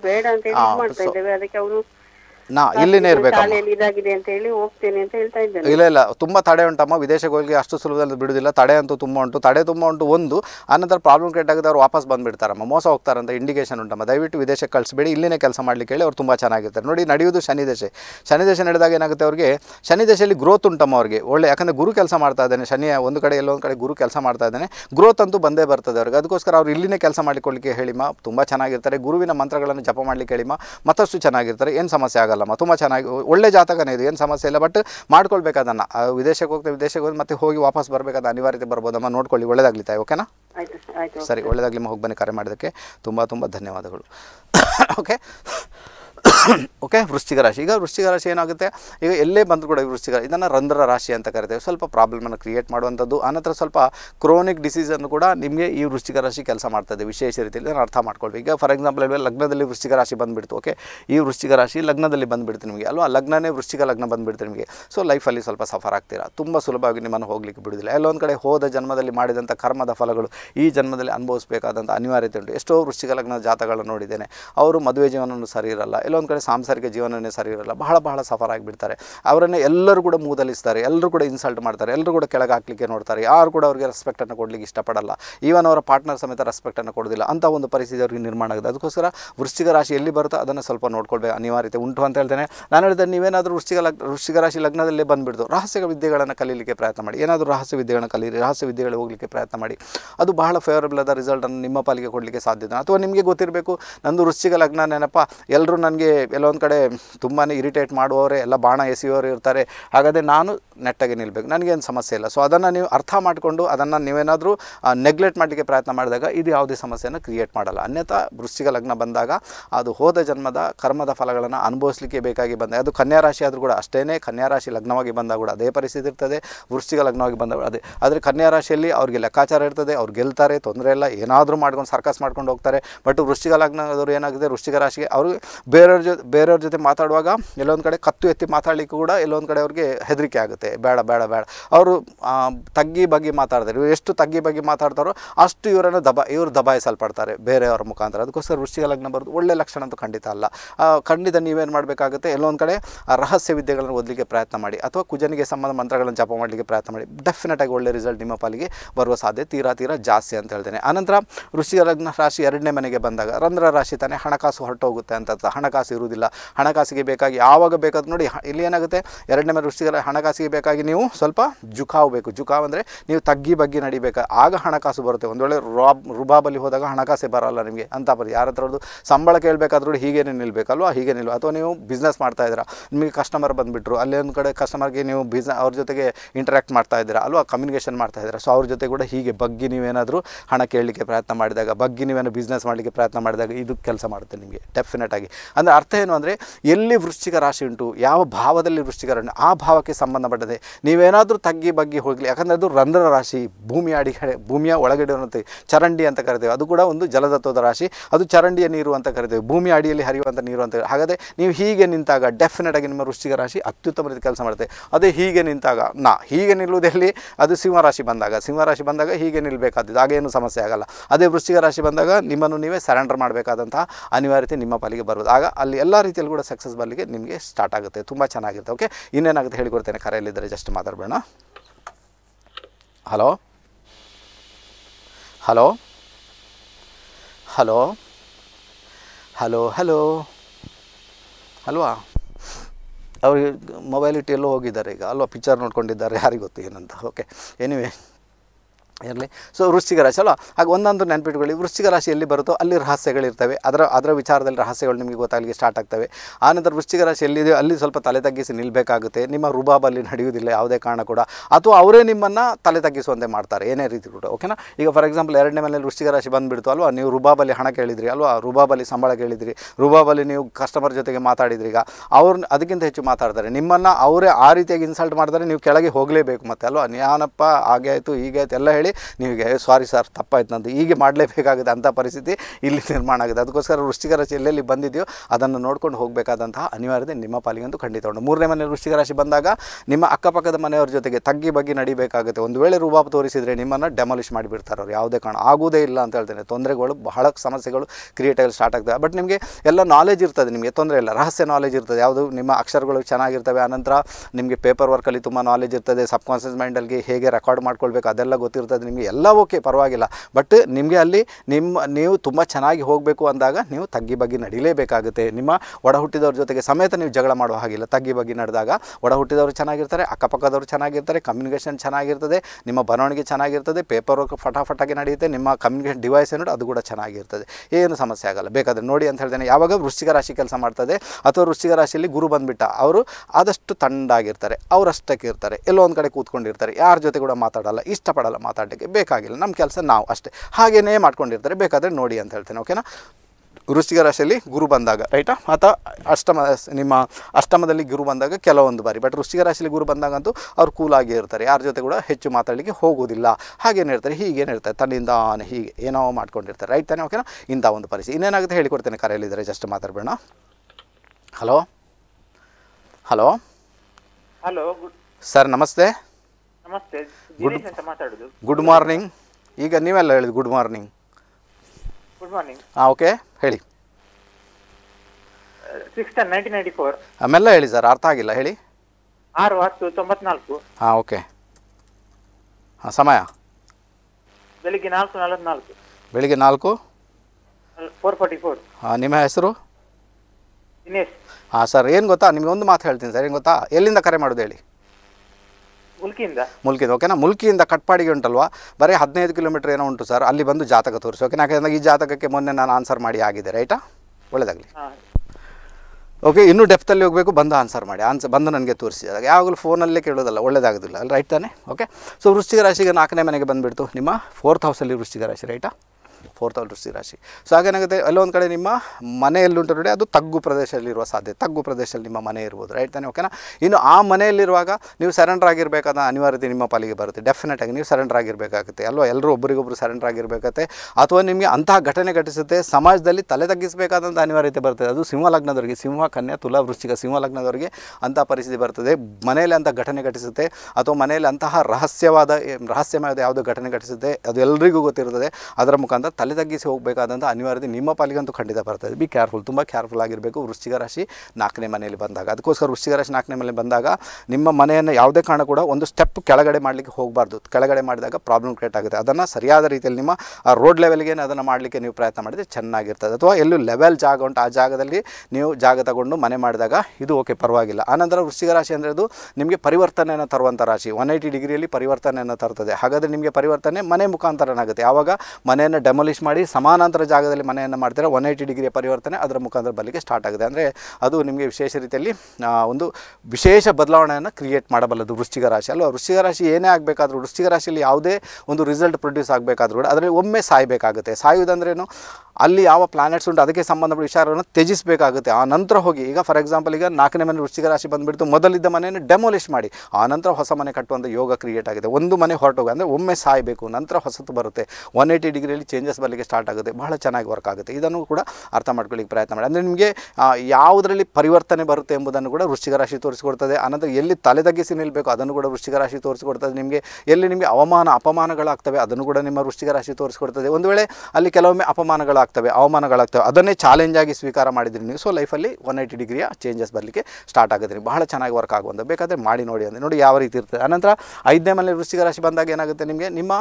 ನಾ ಇಲ್ಲಿನೇ ಇರಬೇಕು ಶಾಲೆಯಲ್ಲಿ ಇದಾಗಿದೆ ಅಂತ ಹೇಳಿ ಹೋಗ್ತೇನೆ ಅಂತ ಹೇಳ್ತಾ ಇದ್ದಾನೆ. ಇಲ್ಲ ಇಲ್ಲ ತುಂಬಾ ತಡೆ ಉಂಟಮ್ಮ. ವಿದೇಶಕ್ಕೆ ಹೋಗಿ ಅಷ್ಟು ಸುಲಭದಲ್ಲಿ ಬಿಡುವುದಿಲ್ಲ ತಡೆ ಅಂತೂ ತುಂಬಾ ಉಂಟು. ತಡೆ ತುಂಬಾ ಉಂಟು ಒಂದು. ಆನಂತರ ಪ್ರಾಬ್ಲಮ್ ಕ್ರಿಯೇಟ್ ಆಗಿದೆ ಅವ್ರು ವಾಪಸ್ ಬಂದ್ಬಿಡ್ತಾರಮ್ಮ. ಮೋಸ ಹೋಗ್ತಾರಂತ ಇಂಡಿಕೇಶನ್ ಉಂಟಮ್ಮ. ದಯವಿಟ್ಟು ವಿದೇಶಕ್ಕೆ ಕಳಿಸ್ಬೇಡಿ. ಇಲ್ಲಿನೇ ಕೆಲಸ ಮಾಡ್ಲಿಕ್ಕೆ ಹೇಳಿ ಅವ್ರು ತುಂಬ ಚೆನ್ನಾಗಿರ್ತಾರೆ. ನೋಡಿ ನಡೆಯುವುದು ಶನಿ ದಶೆ. ಶನಿ ದಶೆ ನಡೆದಾಗ ಏನಾಗುತ್ತೆ ಅವ್ರಿಗೆ? ಶನಿ ದಶೆಯಲ್ಲಿ ಗ್ರೋತ್ ಉಂಟಮ್ಮ ಅವ್ರಿಗೆ. ಒಳ್ಳೆ ಯಾಕಂದರೆ ಗುರು ಕೆಲಸ ಮಾಡ್ತಾ ಇದ್ದಾನೆ. ಶನಿಯ ಒಂದು ಕಡೆ ಎಲ್ಲೊಂದು ಕಡೆ ಗುರು ಕೆಲಸ ಮಾಡ್ತಾ ಇದ್ದಾನೆ. ಗ್ರೋತ್ ಅಂತೂ ಬಂದೇ ಬರ್ತದೆ ಅವ್ರಿಗೆ. ಅದಕ್ಕೋಸ್ಕರ ಅವ್ರು ಇಲ್ಲಿನೇ ಕೆಲಸ ಮಾಡಿಕೊಳ್ಳಿಕ್ಕೆ ಹೇಳಿಮ್ಮ. ತುಂಬ ಚೆನ್ನಾಗಿರ್ತಾರೆ. ಗುರುವಿನ ಮಂತ್ರಗಳನ್ನು ಜಪ ಮಾಡ್ಲಿಕ್ಕೆ ಹೇಳಿಮ್ಮ. ಮತ್ತಷ್ಟು ಚೆನ್ನಾಗಿರ್ತಾರೆ. ಏನು ಸಮಸ್ಯೆ ಆಗಲ್ಲಮ್ಮ ತುಂಬ ಚೆನ್ನಾಗಿ ಒಳ್ಳೆ ಜಾತಕನೇ ಇದು ಏನು ಸಮಸ್ಯೆ ಇಲ್ಲ ಬಟ್ ಮಾಡ್ಕೊಳ್ಬೇಕು ಅದನ್ನು ವಿದೇಶಕ್ಕೆ ಹೋಗ್ತೇವೆ ವಿದೇಶಕ್ಕೆ ಹೋಗಿ ಮತ್ತೆ ಹೋಗಿ ವಾಪಸ್ ಬರಬೇಕಾದ ಅನಿವಾರ್ಯತೆ ಬರ್ಬೋದಮ್ಮ ನೋಡ್ಕೊಳ್ಳಿ ಒಳ್ಳೇದಾಗ್ಲಿ ತಾಯಿ ಓಕೆನಾ ಸರಿ ಒಳ್ಳೇದಾಗಲಿ ಹೋಗಿ ಬನ್ನಿ ಕರೆ ಮಾಡೋದಕ್ಕೆ ತುಂಬ ತುಂಬ ಧನ್ಯವಾದಗಳು. ಓಕೆ ಓಕೆ ವೃಶ್ಚಿಕ ರಾಶಿ. ಈಗ ವೃಶ್ಚಿಕ ರಾಶಿ ಏನಾಗುತ್ತೆ? ಈಗ ಎಲ್ಲೇ ಬಂದರೂ ಕೂಡ ವೃಶ್ಚಿಕ ಇದನ್ನು ರಂಧ್ರ ರಾಶಿ ಅಂತ ಕರಿತೇವೆ. ಸ್ವಲ್ಪ ಪ್ರಾಬ್ಲಮನ್ನು ಕ್ರಿಯೇಟ್ ಮಾಡುವಂಥದ್ದು. ಆನಂತರ ಸ್ವಲ್ಪ ಕ್ರೋನಿಕ್ ಡಿಸೀಸನ್ನು ಕೂಡ ನಿಮಗೆ ಈ ವೃಶ್ಚಿಕ ರಾಶಿ ಕೆಲಸ ಮಾಡ್ತದೆ ವಿಶೇಷ ರೀತಿಯಲ್ಲಿ ನಾನು ಅರ್ಥ ಮಾಡ್ಕೊಳ್ಬೇಕು. ಈಗ ಫಾರ್ ಎಕ್ಸಾಂಪಲ್ ಹೇಳುವ ಲಗ್ನದಲ್ಲಿ ವೃಶ್ಚಿಕ ರಾಶಿ ಬಂದುಬಿಡ್ತು. ಓಕೆ ಈ ವೃಶ್ಚಿಕ ರಾಶಿ ಲಗ್ನದಲ್ಲಿ ಬಂದುಬಿಡ್ತು ನಿಮಗೆ. ಅಲ್ವಾ? ಲಗ್ನನೇ ವೃಶ್ಚಿಕ ಲಗ್ನ ಬಂದುಬಿಡ್ತು ನಿಮಗೆ. ಸೊ ಲೈಫಲ್ಲಿ ಸ್ವಲ್ಪ ಸಫರ್ ಆಗ್ತೀರಾ? ತುಂಬ ಸುಲಭವಾಗಿ ನಿಮ್ಮನ್ನು ಹೋಗ್ಲಿಕ್ಕೆ ಬಿಡುವುದಿಲ್ಲ. ಎಲ್ಲೊಂದು ಕಡೆ ಹೋದ ಜನ್ಮದಲ್ಲಿ ಮಾಡಿದಂಥ ಕರ್ಮದ ಫಲಗಳು ಈ ಜನ್ಮದಲ್ಲಿ ಅನುಭವಿಸಬೇಕಾದಂಥ ಅನಿವಾರ್ಯತೆ ಉಂಟು. ಎಷ್ಟೋ ವೃಶ್ಚಿಕ ಲಗ್ನದ ಜಾತಗಳನ್ನು ನೋಡಿದ್ದೇನೆ. ಅವರು ಮದುವೆ ಜೀವನವನ್ನು ಸರಿ ಇರಲ್ಲ. ಎಲ್ಲೊಂದು ಕಡೆ ಸಾಂಸಾರಿಕ ಜೀವನವೇ ಸರಿ ಇರಲ್ಲ, ಬಹಳ ಬಹಳ ಸಫರ್ ಆಗಿಬಿಡ್ತಾರೆ. ಅವರನ್ನು ಎಲ್ಲರೂ ಕೂಡ ಮೂದಲಿಸ್ತಾರೆ, ಎಲ್ಲರೂ ಕೂಡ ಇನ್ಸಲ್ಟ್ ಮಾಡ್ತಾರೆ, ಎಲ್ಲರೂ ಕೂಡ ಕೆಳಗೆ ಹಾಕ್ಲಿಕ್ಕೆ ನೋಡ್ತಾರೆ. ಯಾರು ಕೂಡ ಅವರಿಗೆ ರೆಸ್ಪೆಕ್ಟನ್ನು ಕೊಡಲಿಕ್ಕೆ ಇಷ್ಟಪಡಲ್ಲ. ಈವನ್ ಅವರ ಪಾರ್ಟ್ನರ್ ಸಮೇತ ರೆಸ್ಪೆಕ್ಟನ್ನು ಕೊಡೋದಿಲ್ಲ. ಅಂತ ಒಂದು ಪರಿಸ್ಥಿತಿ ಅವರಿಗೆ ನಿರ್ಮಾಣ ಆಗುತ್ತೆ. ಅದಕ್ಕೋಸ್ಕರ ವೃಶ್ಚಿಕ ರಾಶಿ ಎಲ್ಲಿ ಬರುತ್ತೋ ಅದನ್ನು ಸ್ವಲ್ಪ ನೋಡ್ಕೊಳ್ಬೇಕು. ಅನಿವಾರ್ಯತೆ ಉಂಟು ಅಂತ ಹೇಳ್ತೇನೆ. ನಾನು ಹೇಳಿದೆ ನೀವೇನಾದರೂ ವೃಶ್ಚಿಕ ಲಗ್, ವೃಶ್ಚಿಕ ರಾಶಿ ಲಗ್ನದಲ್ಲೇ ಬಂದುಬಿಡ್ದು. ರಹಸ್ಯ ವಿದ್ಯೆಗಳನ್ನು ಕಲೀಲಿಕ್ಕೆ ಪ್ರಯತ್ನ ಮಾಡಿ. ಏನಾದರೂ ರಹಸ್ಯ ವಿದ್ಯೆಗಳನ್ನು ಕಲೀರಿ, ರಹಸ್ಯ ವಿದ್ಯೆಗಳು ಹೋಗಲಿಕ್ಕೆ ಪ್ರಯತ್ನ ಮಾಡಿ. ಅದು ಬಹಳ ಫೇವರಬಲ್ ಆದ ರಿಸಲ್ಟನ್ನು ನಿಮ್ಮ ಪಾಲಿಗೆ ಕೊಡಲಿಕ್ಕೆ ಸಾಧ್ಯ ಅಥವಾ ನಿಮಗೆ ಗೊತ್ತಿರಬೇಕು, ನಂದು ವೃಶ್ಚಿಕ ಲಗ್ನ ನೆನಪ ಎಲ್ಲರೂ ನನಗೆ ಎಲ್ಲೊಂದು ಕಡೆ ತುಂಬಾ ಇರಿಟೇಟ್ ಮಾಡುವವರೇ, ಎಲ್ಲ ಬಾಣ ಎಸೆಯುವವರು ಇರ್ತಾರೆ. ಹಾಗಾದರೆ ನಾನು ನೆಟ್ಟಾಗಿ ನಿಲ್ಲಬೇಕು ನನಗೇನು ಸಮಸ್ಯೆ ಇಲ್ಲ. ಸೊ ಅದನ್ನು ನೀವು ಅರ್ಥ ಮಾಡಿಕೊಂಡು ಅದನ್ನು ನೀವೇನಾದರೂ ನೆಗ್ಲೆಕ್ಟ್ ಮಾಡಲಿಕ್ಕೆ ಪ್ರಯತ್ನ ಮಾಡಿದಾಗ ಇದು ಯಾವುದೇ ಸಮಸ್ಯೆಯನ್ನು ಕ್ರಿಯೇಟ್ ಮಾಡಲ್ಲ. ಅನ್ಯಥಾ ವೃಶ್ಚಿಕ ಲಗ್ನ ಬಂದಾಗ ಅದು ಹೋದ ಜನ್ಮದ ಕರ್ಮದ ಫಲಗಳನ್ನು ಅನುಭವಿಸಲಿಕ್ಕೆ ಬೇಕಾಗಿ ಬಂದೆ, ಅದು ಕನ್ಯಾ ರಾಶಿ ಆದರೂ ಕೂಡ ಅಷ್ಟೇ ರಾಶಿ ಲಗ್ನವಾಗಿ ಬಂದಾಗ ಕೂಡ ಅದೇ ಪರಿಸ್ಥಿತಿ ಇರ್ತದೆ, ವೃಶ್ಚಿಕ ಲಗ್ನವಾಗಿ ಬಂದಾಗ ಅದೇ. ಆದರೆ ಕನ್ಯಾ ರಾಶಿಯಲ್ಲಿ ಅವ್ರಿಗೆ ಲೆಕ್ಕಾಚಾರ ಇರ್ತದೆ, ಅವ್ರು ಗೆಲ್ತಾರೆ, ತೊಂದರೆ ಇಲ್ಲ, ಏನಾದರೂ ಮಾಡ್ಕೊಂಡು, ಸರ್ಕಸ್ ಮಾಡ್ಕೊಂಡು ಹೋಗ್ತಾರೆ. ಬಟ್ ವೃಶ್ಚಿಕ ಲಗ್ನದವರು ಏನಾಗಿದೆ, ವೃಶ್ಚಿಕ ರಾಶಿಗೆ ಅವರು ಬೇರೆಯವ್ರ ಜೊತೆ ಬೇರೆಯವ್ರ ಜೊತೆ ಮಾತಾಡುವಾಗ ಎಲ್ಲೊಂದು ಕಡೆ ಕತ್ತು ಎತ್ತಿ ಮಾತಾಡಲಿಕ್ಕೆ ಕೂಡ ಎಲ್ಲೊಂದು ಕಡೆ ಅವ್ರಿಗೆ ಹೆದರಿಕೆ ಆಗುತ್ತೆ. ಬೇಡ ಬೇಡ ಬೇಡ. ಅವರು ತಗ್ಗಿ ಬಗ್ಗೆ ಮಾತಾಡ್ತಾರೆ. ಇವ್ರು ಎಷ್ಟು ತಗ್ಗಿ ಬಗ್ಗೆ ಮಾತಾಡ್ತಾರೋ ಅಷ್ಟು ಇವರನ್ನು ದಬ, ಇವರು ದಬಾಯಿಸಲ್ಪಡ್ತಾರೆ ಬೇರೆಯವರ ಮುಖಾಂತರ. ಅದಕ್ಕೋಸ್ಕರ ವೃಶ್ಚಿಕ ಲಗ್ನ ಬರೋದು ಒಳ್ಳೆ ಲಕ್ಷಣ ಅಂತೂ ಖಂಡಿತ ಅಲ್ಲ. ಖಂಡಿತ ನೀವೇನು ಮಾಡಬೇಕಾಗುತ್ತೆ, ಎಲ್ಲೊಂದು ಕಡೆ ರಹಸ್ಯ ವಿದ್ಯೆಗಳನ್ನು ಓದಲಿಕ್ಕೆ ಪ್ರಯತ್ನ ಮಾಡಿ ಅಥವಾ ಕುಜನಿಗೆ ಸಂಬಂಧ ಮಂತ್ರಗಳನ್ನು ಜಪ ಮಾಡಲಿಕ್ಕೆ ಪ್ರಯತ್ನ ಮಾಡಿ. ಡೆಫಿನೆಟ್ ಆಗಿ ಒಳ್ಳೆ ರಿಸಲ್ಟ್ ನಿಮ್ಮ ಪಾಲಿಗೆ ಬರುವ ಸಾಧ್ಯತೆ ತೀರಾ ತೀರಾ ಜಾಸ್ತಿ ಅಂತ ಹೇಳ್ತೇನೆ. ಆನಂತರ ವೃಶ್ಚಿಕ ಲಗ್ನ ರಾಶಿ ಎರಡನೇ ಮನೆಗೆ ಬಂದಾಗ ರಂಧ್ರ ರಾಶಿ ತಾನೇ ಹಣಕಾಸು ಹೊರಟೋಗುತ್ತೆ ಅಂತ ಅರ್ಥ. ಹಣಕಾಸು ಇರುವುದಿಲ್ಲ. ಹಣಕಾಸಿಗೆ ಬೇಕಾಗಿ ಯಾವಾಗ ಬೇಕಾದ್ರೂ ನೋಡಿ ಇಲ್ಲಿ ಏನಾಗುತ್ತೆ? ಎರಡನೇ ಮೇಲೆ ವೃಷ್ಟಿಗೆ ಹಣಕಾಸಿಗೆ ಬೇಕಾಗಿ ನೀವು ಸ್ವಲ್ಪ ಜುಕಾವ್ ಬೇಕು. ಜುಕಾವ್ ಅಂದರೆ ನೀವು ತಗ್ಗಿ ಬಗ್ಗಿ ನಡಿಬೇಕು? ಆಗ ಹಣಕಾಸು ಬರುತ್ತೆ. ಒಂದು ವೇಳೆ ರಾಬ್ ರುಬಾಬಲ್ಲಿ ಹೋದಾಗ ಹಣಕಾಸೆ ಬರಲ್ಲ ನಿಮಗೆ. ಅಂತ ಪರಿ ಯಾರ ಹತ್ರದ್ದು ಸಂಬಳ ಕೇಳಬೇಕಾದ್ರೂ ಹೀಗೇನೆ ನಿಲ್ಬೇಕಲ್ವಾ? ಹೀಗೆ ನಿಲ್ವ. ಅಥವಾ ನೀವು ಬಿಸ್ನೆಸ್ ಮಾಡ್ತಾ ಇದ್ದೀರಾ. ನಿಮಗೆ ಕಸ್ಟಮರ್ ಬಂದುಬಿಟ್ರು. ಅಲ್ಲಿ ಒಂದು ಕಡೆ ಕಸ್ಟಮರ್ಗೆ ನೀವು ಬಿಸ್ನೆ ಅವ್ರ ಜೊತೆಗೆ ಇಂಟ್ರ್ಯಾಕ್ಟ್ ಮಾಡ್ತಾ ಇದ್ದೀರಾ. ಅಲ್ವಾ? ಕಮ್ಯುನಿಕೇಷನ್ ಮಾಡ್ತಾ ಇದ್ದೀರಾ. ಸೊ ಅವ್ರ ಜೊತೆ ಕೂಡ ಹೀಗೆ ಬಗ್ಗಿ ನೀವೇನಾದರೂ ಹಣ ಕೇಳಲಿಕ್ಕೆ ಪ್ರಯತ್ನ ಮಾಡಿದಾಗ, ಬಗ್ಗಿ ನೀವೇನು ಬಿಸ್ನೆಸ್ ಮಾಡಲಿಕ್ಕೆ ಪ್ರಯತ್ನ ಮಾಡಿದಾಗ ಇದು ಕೆಲಸ ಮಾಡುತ್ತೆ ನಿಮಗೆ. ಡೆಫಿನೆಟ್ ಆಗಿ. ಅಂದರೆ ಅರ್ಥ ಏನು ಅಂದರೆ, ಎಲ್ಲಿ ವೃಶ್ಚಿಕ ರಾಶಿ ಉಂಟು, ಯಾವ ಭಾವದಲ್ಲಿ ವೃಶ್ಚಿಕ ರಾಶಿ ಆ ಭಾವಕ್ಕೆ ಸಂಬಂಧಪಟ್ಟದೆ ನೀವೇನಾದರೂ ತಗ್ಗಿ ಬಗ್ಗಿ ಹೋಗಲಿ, ಯಾಕಂದರೆ ಅದು ರಂಧ್ರ ರಾಶಿ, ಭೂಮಿಯ ಅಡಿಗಡೆ ಭೂಮಿಯ ಒಳಗಡೆ ಚರಂಡಿ ಅಂತ ಕರಿತೇವೆ. ಅದು ಕೂಡ ಒಂದು ಜಲದತ್ವದ ರಾಶಿ, ಅದು ಚರಂಡಿಯ ನೀರು ಅಂತ ಕರಿತೇವೆ. ಭೂಮಿಯ ಅಡಿಯಲ್ಲಿ ಹರಿಯುವಂಥ ನೀರು ಅಂತ ಹಾಗಾದರೆ ನೀವು ಹೀಗೆ ನಿಂತಾಗ ಡೆಫಿನೆಟ್ ಆಗಿ ನಿಮ್ಮ ವೃಶ್ಚಿಕ ರಾಶಿ ಅತ್ಯುತ್ತಮ ರೀತಿ ಕೆಲಸ ಮಾಡುತ್ತೆ. ಅದೇ ಹೀಗೆ ನಿಂತಾಗ, ನಾ ಹೀಗೆ ನಿಲ್ಲುವುದಲ್ಲಿ? ಅದು ಸಿಂಹರಾಶಿ ಬಂದಾಗ. ಸಿಂಹರಾಶಿ ಬಂದಾಗ ಹೀಗೆ ನಿಲ್ಲಬೇಕಾದ್ದು ಆಗೇನು ಸಮಸ್ಯೆ ಆಗಲ್ಲ. ಅದೇ ವೃಶ್ಚಿಕ ರಾಶಿ ಬಂದಾಗ ನಿಮ್ಮನ್ನು ನೀವೇ ಸರೆಂಡರ್ ಮಾಡಬೇಕಾದಂತಹ ಅನಿವಾರ್ಯತೆ ನಿಮ್ಮ ಪಾಲಿಗೆ ಬರುವುದು. ಆಗ ಅಲ್ಲಿ ಎಲ್ಲ ರೀತಿಯಲ್ಲಿ ಕೂಡ ಸಕ್ಸಸ್ ಬರಲಿಕ್ಕೆ ನಿಮಗೆ ಸ್ಟಾರ್ಟ್ ಆಗುತ್ತೆ. ತುಂಬ ಚೆನ್ನಾಗಿರುತ್ತೆ ಓಕೆ ಇನ್ನೇನಾಗುತ್ತೆ ಹೇಳಿಕೊಡ್ತೇನೆ ಕರೆಯಲ್ಲಿದ್ದರೆ ಜಸ್ಟ್ ಮಾತಾಡಬೇಡ hello hello hello hello hello ಅಲ್ವಾ ಅವ್ರಿಗೆ ಮೊಬೈಲ್ ಇಟ್ಟು ಎಲ್ಲೋ ಹೋಗಿದ್ದಾರೆ ಈಗ. ಅಲ್ವಾ ಪಿಕ್ಚರ್ ನೋಡ್ಕೊಂಡಿದ್ದಾರೆ, ಯಾರಿಗೆ ಗೊತ್ತು ಏನಂತ ಓಕೆ ಎನಿವೆ ಇರಲಿ. ಸೊ ವೃಶ್ಚಿಕ ರಾಶಿ ಅಲ್ಲ ಹಾಗೆ ಒಂದೊಂದು ನೆನಪಿಟ್ಕೊಳ್ಳಿ. ವೃಶ್ಚಿಕ ರಾಶಿ ಎಲ್ಲಿ ಬರುತ್ತೋ, ಅಲ್ಲಿ ರಹಸ್ಯಗಳಿರ್ತವೆ. ಅದರ ಅದರ ವಿಚಾರದಲ್ಲಿ ರಹಸ್ಯಗಳು ನಿಮಗೆ ಗೊತ್ತಾಗಲಿಕ್ಕೆ ಸ್ಟಾರ್ಟ್ ಆಗ್ತವೆ. ಆನಂತರ ವೃಶ್ಚಿಕ ರಾಶಿ ಎಲ್ಲಿದೆ ಅಲ್ಲಿ ಸ್ವಲ್ಪ ತಲೆ ತಗ್ಗಿಸಿ ನಿಲ್ಲಬೇಕಾಗುತ್ತೆ ನಿಮ್ಮ ರುಬಾಬಲ್ಲಿ ನಡೆಯುವುದಿಲ್ಲ, ಯಾವುದೇ ಕಾರಣ ಕೂಡ. ಅಥವಾ ಅವರೇ ನಿಮ್ಮನ್ನು ತಲೆ ತಗ್ಗಿಸುವಂತೆ ಮಾಡ್ತಾರೆ. ಏನೇ ರೀತಿ ಕೂಡ ಓಕೆನಾ ಈಗ ಫಾರ್ ಎಕ್ಸಾಂಪಲ್ ಎರಡನೇ ಮನೇಲಿ ವೃಶ್ಚಿಕ ರಾಶಿ ಬಂದುಬಿಡ್ತು ಅಲ್ವಾ? ನೀವು ರುಬಾಬಲ್ಲಿ ಹಣ ಕೇಳಿದ್ರಿ ಅಲ್ವಾ? ರುಬಾಬಲ್ಲಿ ಸಂಬಳ ಕೇಳಿದ್ರಿ. ರುಬಾಬಲ್ಲಿ ನೀವು ಕಸ್ಟಮರ್ ಜೊತೆಗೆ ಮಾತಾಡಿದ್ರಿ. ಈಗ ಅವ್ರು ಅದಕ್ಕಿಂತ ಹೆಚ್ಚು ಮಾತಾಡ್ತಾರೆ. ನಿಮ್ಮನ್ನು ಅವರೇ ಆ ರೀತಿಯಾಗಿ ಇನ್ಸಲ್ಟ್ ಮಾಡ್ತಾರೆ. ನೀವು ಕೆಳಗೆ ಹೋಗಲೇಬೇಕು ಮತ್ತೆ, ಅಲ್ವಾ? ನ್ಯಾನಪ್ಪ ಹಾಗೆ ಆಯಿತು, ಹೀಗೆ ಆಯಿತು, ಎಲ್ಲ ಹೇಳಿ ನೀವೀಗ ಸಾರಿ ಸರ್ ತಪ್ಪಾಯ್ತು, ನಂದು ಹೀಗೆ ಮಾಡಲೇಬೇಕಾಗುತ್ತೆ ಅಂಥ ಪರಿಸ್ಥಿತಿ ಇಲ್ಲಿ ನಿರ್ಮಾಣ ಆಗಿದೆ. ಅದಕ್ಕೋಸ್ಕರ ವೃಶ್ಚಿಕ ರಾಶಿ ಎಲ್ಲೆಲ್ಲಿ ಬಂದಿದೆಯೋ ಅದನ್ನು ನೋಡ್ಕೊಂಡು ಹೋಗಬೇಕಾದಂತಹ ಅನಿವಾರ್ಯತೆ ನಿಮ್ಮ ಪಾಲಿಗಂತೂ ಖಂಡಿತ ಉಂಟು. ಮೂರನೇ ಮನೆ ವೃಶ್ಚಿಕ ರಾಶಿ ಬಂದಾಗ ನಿಮ್ಮ ಅಕ್ಕಪಕ್ಕದ ಮನೆಯವ್ರ ಜೊತೆಗೆ ತಗ್ಗಿ ಬಗ್ಗೆ ನಡಿಬೇಕಾಗುತ್ತೆ. ಒಂದು ವೇಳೆ ರೂಬಾಬ್ ತೋರಿಸಿದರೆ ನಿಮ್ಮನ್ನು ಡೆಮಾಲಿಷ್ ಮಾಡಿಬಿಡ್ತಾರೆ ಅವ್ರು. ಯಾವುದೇ ಕಾರಣ ಆಗುವುದೇ ಇಲ್ಲ ಅಂತ ಹೇಳ್ತೇನೆ. ತೊಂದರೆಗಳು, ಬಹಳ ಸಮಸ್ಯೆಗಳು ಕ್ರಿಯೇಟ್ ಆಗಲು ಸ್ಟಾರ್ಟ್ ಆಗ್ತವೆ. ಬಟ್ ನಿಮಗೆ ಎಲ್ಲ ನಾಲೆಜ್ ಇರ್ತದೆ ನಿಮಗೆ, ತೊಂದರೆ ಇಲ್ಲ. ರಹಸ್ಯ ನಾಲೆಜ್ ಇರ್ತದೆ. ಯಾವುದು ನಿಮ್ಮ ಅಕ್ಷರಗಳು ಚೆನ್ನಾಗಿರ್ತವೆ ಆನಂತರ ನಿಮಗೆ ಪೇಪರ್ ವರ್ಕಲ್ಲಿ ತುಂಬ ನಾಲೆಜ್ ಇರ್ತದೆ. ಸಬ್ ಕಾನ್ಷಿಯಸ್ ಮೈಂಡಲ್ಲಿ ಹೇಗೆ ರೆಕಾರ್ಡ್ ಮಾಡ್ಕೊಳ್ಬೇಕು ಅದೆಲ್ಲ ಗೊತ್ತಿರ್ತದೆ. ನಿಮಗೆ ಎಲ್ಲ ಓಕೆ ಪರವಾಗಿಲ್ಲ. ಬಟ್ ನಿಮಗೆ ಅಲ್ಲಿ ನಿಮ್ಮ, ನೀವು ತುಂಬ ಚೆನ್ನಾಗಿ ಹೋಗಬೇಕು ಅಂದಾಗ ನೀವು ತಗ್ಗಿ ಬಗ್ಗಿ ನಡೀಲೇಬೇಕಾಗುತ್ತೆ. ನಿಮ್ಮ ಒಡ ಹುಟ್ಟಿದವ್ರ ಜೊತೆಗೆ ಸಮೇತ ನೀವು ಜಗಳ ಮಾಡುವ ಹಾಗಿಲ್ಲ. ತಗ್ಗಿ ಬಗ್ಗಿ ನಡೆದಾಗ ಒಡ ಹುಟ್ಟಿದವರು ಚೆನ್ನಾಗಿರ್ತಾರೆ, ಅಕ್ಕಪಕ್ಕದವರು ಚೆನ್ನಾಗಿರ್ತಾರೆ ಕಮ್ಯುನಿಕೇಷನ್ ಚೆನ್ನಾಗಿರ್ತದೆ, ನಿಮ್ಮ ಬರವಣಿಗೆ ಚೆನ್ನಾಗಿರ್ತದೆ ಪೇಪರ್ ವರ್ಕ್ ಫಟಾಫಟಾಗಿ ನಡೆಯುತ್ತೆ, ನಿಮ್ಮ ಕಮ್ಯುನಿಕೇಷನ್ ಡಿವೈಸ್ ಏನೋ ಅದು ಕೂಡ ಚೆನ್ನಾಗಿರ್ತದೆ. ಏನು ಸಮಸ್ಯೆ ಆಗಲ್ಲ. ಬೇಕಾದರೆ ನೋಡಿ ಅಂತ ಹೇಳ್ತೇನೆ. ಯಾವಾಗ ವೃಶ್ಚಿಕ ರಾಶಿ ಕೆಲಸ ಮಾಡ್ತದೆ ಅಥವಾ ವೃಶ್ಚಿಕ ರಾಶಿಯಲ್ಲಿ ಗುರು ಬಂದುಬಿಟ್ಟ, ಅವರು ಆದಷ್ಟು ತಂಡಾಗಿರ್ತಾರೆ ಅವರಷ್ಟಕ್ಕೆ ಇರ್ತಾರೆ, ಎಲ್ಲೋ ಒಂದು ಕಡೆ ಕೂತ್ಕೊಂಡಿರ್ತಾರೆ, ಯಾರ ಜೊತೆ ಕೂಡ ಮಾತಾಡಲ್ಲ, ಇಷ್ಟಪಡಲ್ಲ ಬೇಕಾಗಿಲ್ಲ. ನಮ್ಮ ಕೆಲಸ ನಾವು ಅಷ್ಟೇ. ಹಾಗೇನೇ ಮಾಡ್ಕೊಂಡಿರ್ತಾರೆ. ಬೇಕಾದರೆ ನೋಡಿ ಅಂತ ಹೇಳ್ತೇನೆ ಓಕೆನಾ ವೃಶ್ಚಿಕ ರಾಶಿಯಲ್ಲಿ ಗುರು ಬಂದಾಗ ರೈಟಾ ಅಥವಾ ಅಷ್ಟಮ ನಿಮ್ಮ ಅಷ್ಟಮದಲ್ಲಿ ಗುರು ಬಂದಾಗ ಕೆಲವೊಂದು ಬಾರಿ. ಬಟ್ ವೃಶ್ಚಿಕ ರಾಶಿಯಲ್ಲಿ ಗುರು ಬಂದಾಗಂತೂ ಅವ್ರು ಕೂಲಾಗಿ ಇರ್ತಾರೆ. ಯಾರ ಜೊತೆ ಕೂಡ ಹೆಚ್ಚು ಮಾತಾಡಲಿಕ್ಕೆ ಹೋಗೋದಿಲ್ಲ. ಹಾಗೇನು ಇರ್ತಾರೆ ಹೀಗೇನು ಇರ್ತಾರೆ ತನ್ನಿಂದ ಹೀಗೆ ಏನೋ ಮಾಡ್ಕೊಂಡಿರ್ತಾರೆ. ರೈಟ್ ತಾನೇ ಓಕೆನಾ ಇಂಥ ಒಂದು ಪರಿಸ್ಥಿತಿ. ಇನ್ನೇನಾಗುತ್ತೆ ಹೇಳಿಕೊಡ್ತೇನೆ ಕರೆಯಲ್ಲಿದ್ದಾರೆ ಜಸ್ಟ್ ಮಾತಾಡಬೇಡ ಹಲೋ ಹಲೋ ಹಲೋ ಸರ್ ನಮಸ್ತೆ. ನಮಸ್ತೆ. ಅಂತ ಮಾತಾಡುದು. Good morning. ಈಗ ನೀವೆಲ್ಲ ಹೇಳಿದ್ದು ಗುಡ್ ಮಾರ್ನಿಂಗ್. Good morning. ಹಾಂ ಓಕೆ ಹೇಳಿ. Six ten nineteen ninety four ಆಮೇಲೆ ಹೇಳಿ ಸರ್ ಅರ್ಥ ಆಗಿಲ್ಲ ಹೇಳಿ. ಆರು ಹತ್ತು ತೊಂಬತ್ನಾಲ್ಕು. ಹಾಂ ಓಕೆ. ಹಾಂ ಸಮಯ? ಬೆಳಿಗ್ಗೆ ನಾಲ್ಕು ನಲವತ್ನಾಲ್ಕು. ಬೆಳಿಗ್ಗೆ ನಾಲ್ಕು? ಫೋರ್ ಫಾರ್ಟಿ ಫೋರ್ ಹಾಂ ನಿಮ್ಮ ಹೆಸರು? ದಿನೇಶ್. ಹಾಂ ಸರ್ ಏನು ಗೊತ್ತಾ? ನಿಮಗೆ ಒಂದು ಮಾತು ಹೇಳ್ತೀನಿ ಸರ್ ಏನು ಗೊತ್ತಾ? ಎಲ್ಲಿಂದ ಕರೆ ಮಾಡೋದು ಹೇಳಿ? ಮುಲ್ಕಿಂದ ಓಕೆನಾ ಮುಲ್ಕಿಯಿಂದ ಕಟ್ಪಾಡಿಗೆ ಉಂಟಲ್ವಾ? ಬರೀ ಹದಿನೈದು ಕಿಲೋಮೀಟರ್ ಏನೋ ಉಂಟು ಸರ್ ಅಲ್ಲಿ ಬಂದು ಜಾತಕ ತೋರಿಸಿ. ಓಕೆನಾ ಯಾಕಂದರೆ ಈ ಜಾತಕಕ್ಕೆ ಮೊನ್ನೆ ನಾನು ಆನ್ಸರ್ ಮಾಡಿ ಆಗಿದೆ ರೈಟಾ ಒಳ್ಳೆಯದಾಗಲಿ ಹಾಂ. ಓಕೆ ಇನ್ನೂ ಡೆಪ್ತಲ್ಲಿ ಹೋಗಬೇಕು ಬಂದು ಆನ್ಸರ್ ಮಾಡಿ. ಆನ್ಸರ್ ಬಂದು ನನಗೆ ತೋರಿಸಿ. ಅದಾಗ ಯಾವಾಗಲೂ ಫೋನಲ್ಲೇ ಕೇಳೋದಲ್ಲ ಒಳ್ಳೇದಾಗೋದಿಲ್ಲ. ಅಲ್ಲಿ ರೈಟ್ ತಾನೆ? ಓಕೆ ಸೊ ವೃಶ್ಚಿಕ ರಾಶಿಗೆ ನಾಲ್ಕನೇ ಮನೆಗೆ ಬಂದುಬಿಡ್ತು. ನಿಮ್ಮ ಫೋರ್ತ್ ಹೌಸಲ್ಲಿ ವೃಶ್ಚಿಕ ರಾಶಿ ರೈಟಾ ಫೋರ್ತ್ ವೃಶ್ಚಿಕ ರಾಶಿ. ಸೊ ಹಾಗೇನಾಗುತ್ತೆ ಅಲ್ಲೊಂದು ಕಡೆ ನಿಮ್ಮ ಮನೆ ಉಂಟು ನೋಡಿ, ಅದು ತಗ್ಗು ಪ್ರದೇಶದಲ್ಲಿರುವ ಸಾಧ್ಯತೆ, ತಗ್ಗು ಪ್ರದೇಶದಲ್ಲಿ ನಿಮ್ಮ ಮನೆ ಇರ್ಬೋದು ರೈಟ್ ತಾನೆ? ಓಕೆನಾ ಇನ್ನು ಆ ಮನೆಯಲ್ಲಿರುವಾಗ ನೀವು ಸರೆಂಡರ್ ಆಗಿರಬೇಕಾದ ಅನಿವಾರ್ಯತೆ ನಿಮ್ಮ ಪಾಲಿಗೆ ಬರುತ್ತೆ ಡೆಫಿನೆಟ್ ಆಗಿ ನೀವು ಸರೆಂಡರ್ ಆಗಿರಬೇಕಾಗುತ್ತೆ, ಅಲ್ವಾ? ಎಲ್ಲರೂ ಒಬ್ಬರಿಗೊಬ್ಬರು ಸರೆಂಡರ್ ಆಗಿರಬೇಕಾಗುತ್ತೆ, ಅಥವಾ ನಿಮಗೆ ಅಂತಹ ಘಟನೆ ಘಟಿಸುತ್ತೆ, ಸಮಾಜದಲ್ಲಿ ತಲೆ ತಗ್ಗಿಸಬೇಕಾದಂಥ ಅನಿವಾರ್ಯತೆ ಬರುತ್ತೆ ಅದು ಸಿಂಹ ಲಗ್ನದವರಿಗೆ, ಸಿಂಹ, ಕನ್ಯಾ, ತುಲಾ, ವೃಶ್ಚಿಕ, ಸಿಂಹ ಲಗ್ನದವರಿಗೆ ಅಂತಹ ಪರಿಸ್ಥಿತಿ ಬರ್ತದೆ. ಮನೆಯಲ್ಲಿ ಅಂತ ಘಟನೆ ಘಟಿಸುತ್ತೆ, ಅಥವಾ ಮನೆಯಲ್ಲಿ ಅಂತಹ ರಹಸ್ಯವಾದ ರಹಸ್ಯವಾದ ಯಾವುದೋ ಘಟನೆ ಘಟಿಸುತ್ತೆ, ಅದು ಎಲ್ಲರಿಗೂ ಗೊತ್ತಿರುತ್ತದೆ, ಅದರ ಮುಖಾಂತರ ತಲೆ ತಗ್ಗಿಸಿ ಹೋಗಬೇಕಾದಂಥ ಅನಿವಾರ್ಯತೆ ನಿಮ್ಮ ಪಾಲಿಗಂತೂ ಖಂಡಿತ ಬರ್ತದೆ ಬಿ ಕೇರ್ಫುಲ್ ತುಂಬ ಕೇರ್ಫುಲ್ ಆಗಿರಬೇಕು. ವೃಶ್ಚಿಕ ರಾಶಿ ನಾಲ್ಕನೇ ಮನೆಯಲ್ಲಿ ಬಂದಾಗ. ಅದಕ್ಕೋಸ್ಕರ ವೃಶ್ಚಿಕ ರಾಶಿ ನಾಲ್ಕನೇ ಮನೆಯಲ್ಲಿ ಬಂದಾಗ ನಿಮ್ಮ ಮನೆಯನ್ನು ಯಾವುದೇ ಕಾರಣ ಕೂಡ ಒಂದು ಸ್ಟೆಪ್ ಕೆಳಗಡೆ ಮಾಡಲಿಕ್ಕೆ ಹೋಗಬಾರ್ದು. ಕೆಳಗಡೆ ಮಾಡಿದಾಗ ಪ್ರಾಬ್ಲಮ್ ಕ್ರಿಯೇಟ್ ಆಗುತ್ತೆ. ಅದನ್ನು ಸರಿಯಾದ ರೀತಿಯಲ್ಲಿ ನಿಮ್ಮ ರೋಡ್ ಲೆವೆಲ್ಗೆ ಅದನ್ನು ಮಾಡಲಿಕ್ಕೆ ನೀವು ಪ್ರಯತ್ನ ಮಾಡಿದರೆ ಚೆನ್ನಾಗಿರ್ತದೆ. ಅಥವಾ ಎಲ್ಲೂ ಲೆವೆಲ್ ಜಾಗ ಉಂಟು, ಆ ಜಾಗದಲ್ಲಿ ನೀವು ಜಾಗ ತಗೊಂಡು ಮನೆ ಮಾಡಿದಾಗ ಇದು ಓಕೆ ಪರವಾಗಿಲ್ಲ. ಆನಂತರ ವೃಶ್ಚಿಕ ರಾಶಿ ಅಂದರೆ ಅದು ನಿಮಗೆ ಪರಿವರ್ತನೆಯನ್ನು ತರುವಂಥ ರಾಶಿ. ಒನ್ ಏಯ್ಟಿ ಡಿಗ್ರಿಯಲ್ಲಿ ಪರಿವರ್ತನೆಯನ್ನು ತರ್ತದೆ. ಹಾಗಾದರೆ ನಿಮಗೆ ಪರಿವರ್ತನೆ ಮನೆ ಮುಖಾಂತರನಾಗುತ್ತೆ. ಯಾವಾಗ ಮನೆಯನ್ನು ಡೆಮೊಲಿಷ್ ಮಾಡಿ ಸಮಾನಾಂತರ ಜಾಗದಲ್ಲಿ ಮನೆಯನ್ನು ಮಾಡ್ತಾರೆ ಒನ್ ಏಯ್ಟಿ ಡಿಗ್ರಿಯ ಪರಿವರ್ತನೆ ಅದರ ಮುಖಾಂತರ ಬರಲಿಕ್ಕೆ ಸ್ಟಾರ್ಟ್ ಆಗಿದೆ. ಅಂದರೆ ಅದು ನಿಮಗೆ ವಿಶೇಷ ರೀತಿಯಲ್ಲಿ ಒಂದು ವಿಶೇಷ ಬದಲಾವಣೆಯನ್ನು ಕ್ರಿಯೇಟ್ ಮಾಡಬಲ್ಲದು ವೃಶ್ಚಿಕ ರಾಶಿ. ಅಲ್ವಾ? ವೃಶ್ಚಿಕ ರಾಶಿ ಏನೇ ಆಗಬೇಕಾದ್ರೂ, ವೃಶ್ಚಿಕ ರಾಶಿಯಲ್ಲಿ ಯಾವುದೇ ಒಂದು ರಿಸಲ್ಟ್ ಪ್ರೊಡ್ಯೂಸ್ ಆಗಬೇಕಾದ್ರೂ ಕೂಡ, ಅದರಲ್ಲಿ ಒಮ್ಮೆ ಸಾಯಬೇಕಾಗುತ್ತೆ. ಸಾಯುವುದಂದ್ರೇನು? ಅಲ್ಲಿ ಯಾವ ಪ್ಲಾನೆಟ್ಸ್ ಉಂಟು ಅದಕ್ಕೆ ಸಂಬಂಧಪಟ್ಟ ವಿಚಾರವನ್ನು ತ್ಯಜಿಸಬೇಕಾಗುತ್ತೆ. ಆ ನಂತರ ಹೋಗಿ, ಈಗ ಫಾರ್ ಎಕ್ಸಾಂಪಲ್ ಈಗ ನಾಲ್ಕನೇ ಮನೆ ವೃಶ್ಚಿಕ ರಾಶಿ ಬಂದುಬಿಡ್ತು, ಮೊದಲಿದ್ದ ಮನೆಯನ್ನು ಡೆಮೊಲಿಷ್ ಮಾಡಿ, ಆ ನಂತರ ಹೊಸ ಮನೆ ಕಟ್ಟುವಂಥ ಯೋಗ ಕ್ರಿಯೇಟ್ ಆಗಿದೆ. ಒಂದು ಮನೆ ಹೊರಟೋಗ, ಅಂದರೆ ಒಮ್ಮೆ ಸಾಯಬೇಕು, ನಂತರ ಹೊಸತು ಬರುತ್ತೆ. ಒನ್ ಏಯ್ಟಿ ಡಿಗ್ರಿಯಲ್ಲಿ ಚೇಂಜಸ್ ಬರಲಿಕ್ಕೆ ಸ್ಟಾರ್ಟ್ ಆಗುತ್ತೆ. ಬಹಳ ಚೆನ್ನಾಗಿ ವರ್ಕ್ ಆಗುತ್ತೆ. ಇದನ್ನು ಕೂಡ ಅರ್ಥ ಮಾಡ್ಕೊಳ್ಳಿಕ್ಕೆ ಪ್ರಯತ್ನ ಮಾಡಿ. ಅಂದರೆ ನಿಮಗೆ ಯಾವುದರಲ್ಲಿ ಪರಿವರ್ತನೆ ಬರುತ್ತೆ ಎಂಬುದನ್ನು ಕೂಡ ವೃಶ್ಚಿಕ ರಾಶಿ ತೋರಿಸಿಕೊಡ್ತದೆ. ಅನಂತರ ಎಲ್ಲಿ ತಲೆ ತಗ್ಗಿಸಿ ನಿಲ್ಲಬೇಕು ಅದನ್ನು ಕೂಡ ವೃಶ್ಚಿಕ ರಾಶಿ ತೋರಿಸಿಕೊಡ್ತದೆ ನಿಮಗೆ. ಎಲ್ಲಿ ನಿಮಗೆ ಅವಮಾನ, ಅಪಮಾನಗಳಾಗ್ತವೆ, ಅದನ್ನು ಕೂಡ ನಿಮ್ಮ ವೃಶ್ಚಿಕ ರಾಶಿ ತೋರಿಸಿಕೊಡ್ತದೆ. ಒಂದು ವೇಳೆ ಅಲ್ಲಿ ಕೆಲವೊಮ್ಮೆ ಅಪಮಾನಗಳಾಗ್ತವೆ ಅವಮಾನಗಳಾಗ್ತವೆ ಅದನ್ನೇ ಚಾಲೆಂಜ್ ಆಗಿ ಸ್ವೀಕಾರ ಮಾಡಿದ್ರಿ ನೀವು. ಸೊ ಲೈಫಲ್ಲಿ ಒನ್ ಏಯ್ಟಿ ಡಿಗ್ರಿಯ ಚೇಂಜಸ್ ಬರಲಿಕ್ಕೆ ಸ್ಟಾರ್ಟ್ ನಿಮ್ಗೆ. ಬಹಳ ಚೆನ್ನಾಗಿ ವರ್ಕ್ ಆಗುವಂಥ ಬೇಕಾದರೆ ಮಾಡಿ ನೋಡಿ ಅಂದರೆ ನೋಡಿ ಯಾವ ರೀತಿ ಇರ್ತದೆ. ಆನಂತರ ಐದನೇ ಮನೆ ವೃಶ್ಚಿಕ ರಾಶಿ ಬಂದಾಗ ಏನಾಗುತ್ತೆ ನಿಮಗೆ? ನಿಮ್ಮ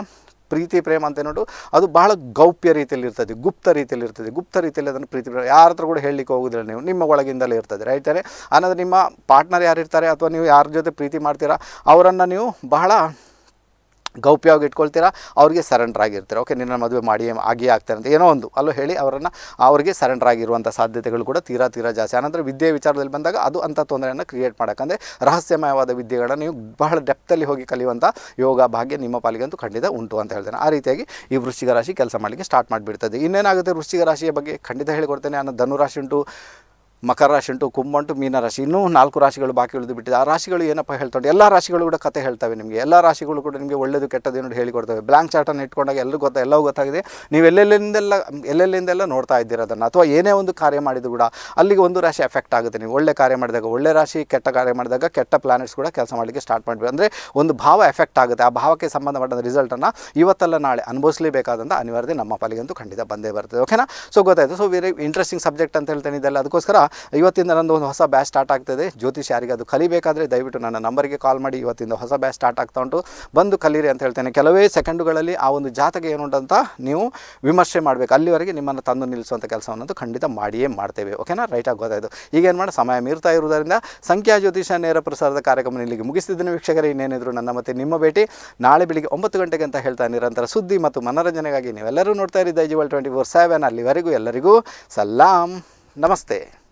ಪ್ರೀತಿ, ಪ್ರೇಮ ಅಂತ ನೋಡು ಅದು ಬಹಳ ಗೌಪ್ಯ ರೀತಿಯಲ್ಲಿ ಇರ್ತದೆ. ಗುಪ್ತ ರೀತಿಯಲ್ಲಿ ಇರ್ತದೆ. ಗುಪ್ತ ರೀತಿಯಲ್ಲಿ ಅದನ್ನು ಪ್ರೀತಿ, ಪ್ರೇಮ, ಯಾರ ಹತ್ರ ಕೂಡ ಹೇಳಲಿಕ್ಕೆ ಹೋಗೋದಿಲ್ಲ ನೀವು. ನಿಮ್ಮ ಒಳಗಿಂದಲೇ ಇರ್ತದೆ ರೈಟ್ ಅನ್ನೋದು ನಿಮ್ಮ ಪಾರ್ಟ್ನರ್ ಯಾರು ಇರ್ತಾರೆ ಅಥವಾ ನೀವು ಯಾರ ಜೊತೆ ಪ್ರೀತಿ ಮಾಡ್ತೀರಾ? ಅವರನ್ನು ನೀವು ಬಹಳ ಗೌಪ್ಯವಾಗಿ ಇಟ್ಕೊಳ್ತೀರಾ ಅವ್ರಿಗೆ ಸರೆಂಡರ್ ಆಗಿರ್ತೀರ? ಓಕೆ ನಿನ್ನ ಮದುವೆ ಮಾಡಿ ಆಗಿಯೇ ಆಗ್ತಾರೆ ಅಂತ ಏನೋ ಒಂದು. ಅಲ್ಲೂ ಹೇಳಿ ಅವರನ್ನು, ಅವರಿಗೆ ಸರೆಂಡರ್ ಆಗಿರುವಂಥ ಸಾಧ್ಯತೆಗಳು ಕೂಡ ತೀರಾ ತೀರಾ ಜಾಸ್ತಿ. ಆನಂತರ ವಿದ್ಯೆ ವಿಚಾರದಲ್ಲಿ ಬಂದಾಗ ಅದು ಅಂಥ ತೊಂದರೆಯನ್ನು ಕ್ರಿಯೇಟ್ ಮಾಡೋಕ್ಕಂದ್ರೆ ರಹಸ್ಯಮಯವಾದ ವಿದ್ಯೆಗಳನ್ನ ನೀವು ಬಹಳ ಡೆಪ್ತಲ್ಲಿ ಹೋಗಿ ಕಲಿಯುವಂಥ ಯೋಗ ಭಾಗ್ಯ ನಿಮ್ಮ ಪಾಲಿಗಂತೂ ಖಂಡಿತ ಉಂಟು ಅಂತ ಹೇಳ್ತೇನೆ. ಆ ರೀತಿಯಾಗಿ ಈ ವೃಶ್ಚಿಕ ರಾಶಿ ಕೆಲಸ ಮಾಡಲಿಕ್ಕೆ ಸ್ಟಾರ್ಟ್ ಮಾಡಿಬಿಡ್ತದೆ ಇನ್ನೇನಾಗುತ್ತೆ ವೃಶ್ಚಿಕ ರಾಶಿಯ ಬಗ್ಗೆ? ಖಂಡಿತ ಹೇಳಿಕೊಡ್ತೇನೆ. ಅನ್ನೋ ಧನುರಾಶಿ ಉಂಟು. ಮಕರ ರಾಶಿ ಉಂಟು ಕುಂಭಂಟು ಮೀನ ರಾಶಿ, ಇನ್ನೂ ನಾಲ್ಕು ರಾಶಿಗಳು ಬಾಕಿ ಉಳಿದು ಬಿಟ್ಟಿದೆ. ಆ ರಾಶಿಗಳು ಏನಪ್ಪ ಹೇಳ್ತಾರೆ ಎಲ್ಲ ರಾಶಿಗಳು ಕೂಡ ಕತೆ ಹೇಳ್ತವೆ ನಿಮಗೆ. ಎಲ್ಲ ರಾಶಿಗಳು ಕೂಡ ನಿಮಗೆ ಒಳ್ಳೆಯದು ಕೆಟ್ಟದ್ದು ನೋಡಿ ಹೇಳಿಕೊಡ್ತವೆ. ಬ್ಲ್ಯಾಂಕ್ ಚಾರ್ಟನ್ನು ಇಟ್ಕೊಂಡಾಗ ಎಲ್ಲರೂ ಗೊತ್ತ, ಎಲ್ಲವೂ ಗೊತ್ತಾಗಿದೆ. ನೀವು ಎಲ್ಲೆಲ್ಲಿಂದೆಲ್ಲ ಎಲ್ಲೆಲ್ಲಿಂದೆಲ್ಲ ನೋಡ್ತಾ ಇದ್ದೀರ ಅದನ್ನು? ಅಥವಾ ಏನೇ ಒಂದು ಕಾರ್ಯ ಮಾಡಿದ್ರು ಕೂಡ ಅಲ್ಲಿಗೆ ಒಂದು ರಾಶಿ ಎಫೆಕ್ಟ್ ಆಗುತ್ತೆ. ನೀವು ಒಳ್ಳೆ ಕಾರ್ಯ ಮಾಡಿದಾಗ ಒಳ್ಳೆ ರಾಶಿ, ಕೆಟ್ಟ ಕಾರ್ಯ ಮಾಡಿದಾಗ ಕೆಟ್ಟ ಪ್ಲಾನೆಟ್ಸ್ ಕೂಡ ಕೆಲಸ ಮಾಡಲಿಕ್ಕೆ ಸ್ಟಾರ್ಟ್ ಮಾಡಬೇಕು. ಅಂದರೆ ಒಂದು ಭಾವ ಎಫೆಕ್ಟ್ ಆಗುತ್ತೆ. ಆ ಭಾವಕ್ಕೆ ಸಂಬಂಧಪಟ್ಟ ರಿಸಲ್ಟನ್ನು ಇವತ್ತಲ್ಲ ನಾಳೆ ಅನುಭವಿಸಲೇಬೇಕಾದಂಥ ಅನಿವಾರ್ಯತೆ ನಮ್ಮ ಪಾಲಿಗಂತೂ ಖಂಡಿತ ಬಂದೇ ಬರ್ತದೆ. ಓಕೆನಾ ಸೊ ಗೊತ್ತಾಯಿತು. ಸೊ ವೆರಿ ಇಂಟ್ರೆಸ್ಟಿಂಗ್ ಸಬ್ಜೆಕ್ಟ್ ಅಂತ ಹೇಳ್ತೇನೆ ಇದೆಲ್ಲ. ಅದಕ್ಕೋಸ್ಕರ ಇವತ್ತಿಂದ ನಂದು ಒಂದು ಹೊಸ ಬ್ಯಾಚ್ ಸ್ಟಾರ್ಟ್ ಆಗ್ತದೆ. ಜ್ಯೋತಿಷ್ ಯಾರಿಗೆ ಅದು ಕಲಿಬೇಕಾದ್ರೆ ದಯವಿಟ್ಟು ನನ್ನ ನಂಬರಿಗೆ ಕಾಲ್ ಮಾಡಿ ಇವತ್ತಿಂದ ಹೊಸ ಬ್ಯಾಚ್ ಸ್ಟಾರ್ಟ್ ಆಗ್ತಾ ಉಂಟು. ಬಂದು ಕಲೀರಿ ಅಂತ ಹೇಳ್ತೇನೆ. ಕೆಲವೇ ಸೆಕೆಂಡುಗಳಲ್ಲಿ ಆ ಒಂದು ಜಾತಕ ಏನುಂಟಂತ ನೀವು ವಿಮರ್ಶೆ ಮಾಡಬೇಕು. ಅಲ್ಲಿವರೆಗೆ ನಿಮ್ಮನ್ನು ತಂದು ನಿಲ್ಲಿಸುವಂಥ ಕೆಲಸವನ್ನು ಖಂಡಿತ ಮಾಡಿಯೇ ಮಾಡ್ತೇವೆ. ಓಕೆನಾ? ರೈಟಾಗಿ ಗೊತ್ತಾಯಿತು. ಈಗ ಏನು ಮಾಡಿ, ಸಮಯ ಮೀರ್ತಾ ಇರುವುದರಿಂದ ಸಂಖ್ಯಾ ಜ್ಯೋತಿಷ ನೇರ ಪ್ರಸಾರದ ಕಾರ್ಯಕ್ರಮ ಇಲ್ಲಿಗೆ ಮುಗಿಸ್ತಿದ್ದೇನೆ ವೀಕ್ಷಕರೇ. ಇನ್ನೇನಿದ್ರು ನನ್ನ ಮತ್ತೆ ನಿಮ್ಮ ಭೇಟಿ. ನಾಳೆ ಬೆಳಿಗ್ಗೆ ಒಂಬತ್ತು ಗಂಟೆಗೆ ಅಂತ ಹೇಳ್ತಾ ನಿರಂತರ ಸುದ್ದಿ ಮತ್ತು ಮನರಂಜನೆಗಾಗಿ ನೀವೆಲ್ಲರೂ ನೋಡ್ತಾ ಇರಿ. ದೈಜಿವಲ್ ಟ್ವೆಂಟಿ ಫೋರ್ ಸೆವೆನ್. ಅಲ್ಲಿವರೆಗೂ ಎಲ್ಲರಿಗೂ ಸಲಾಂ. ನಮಸ್ತೆ.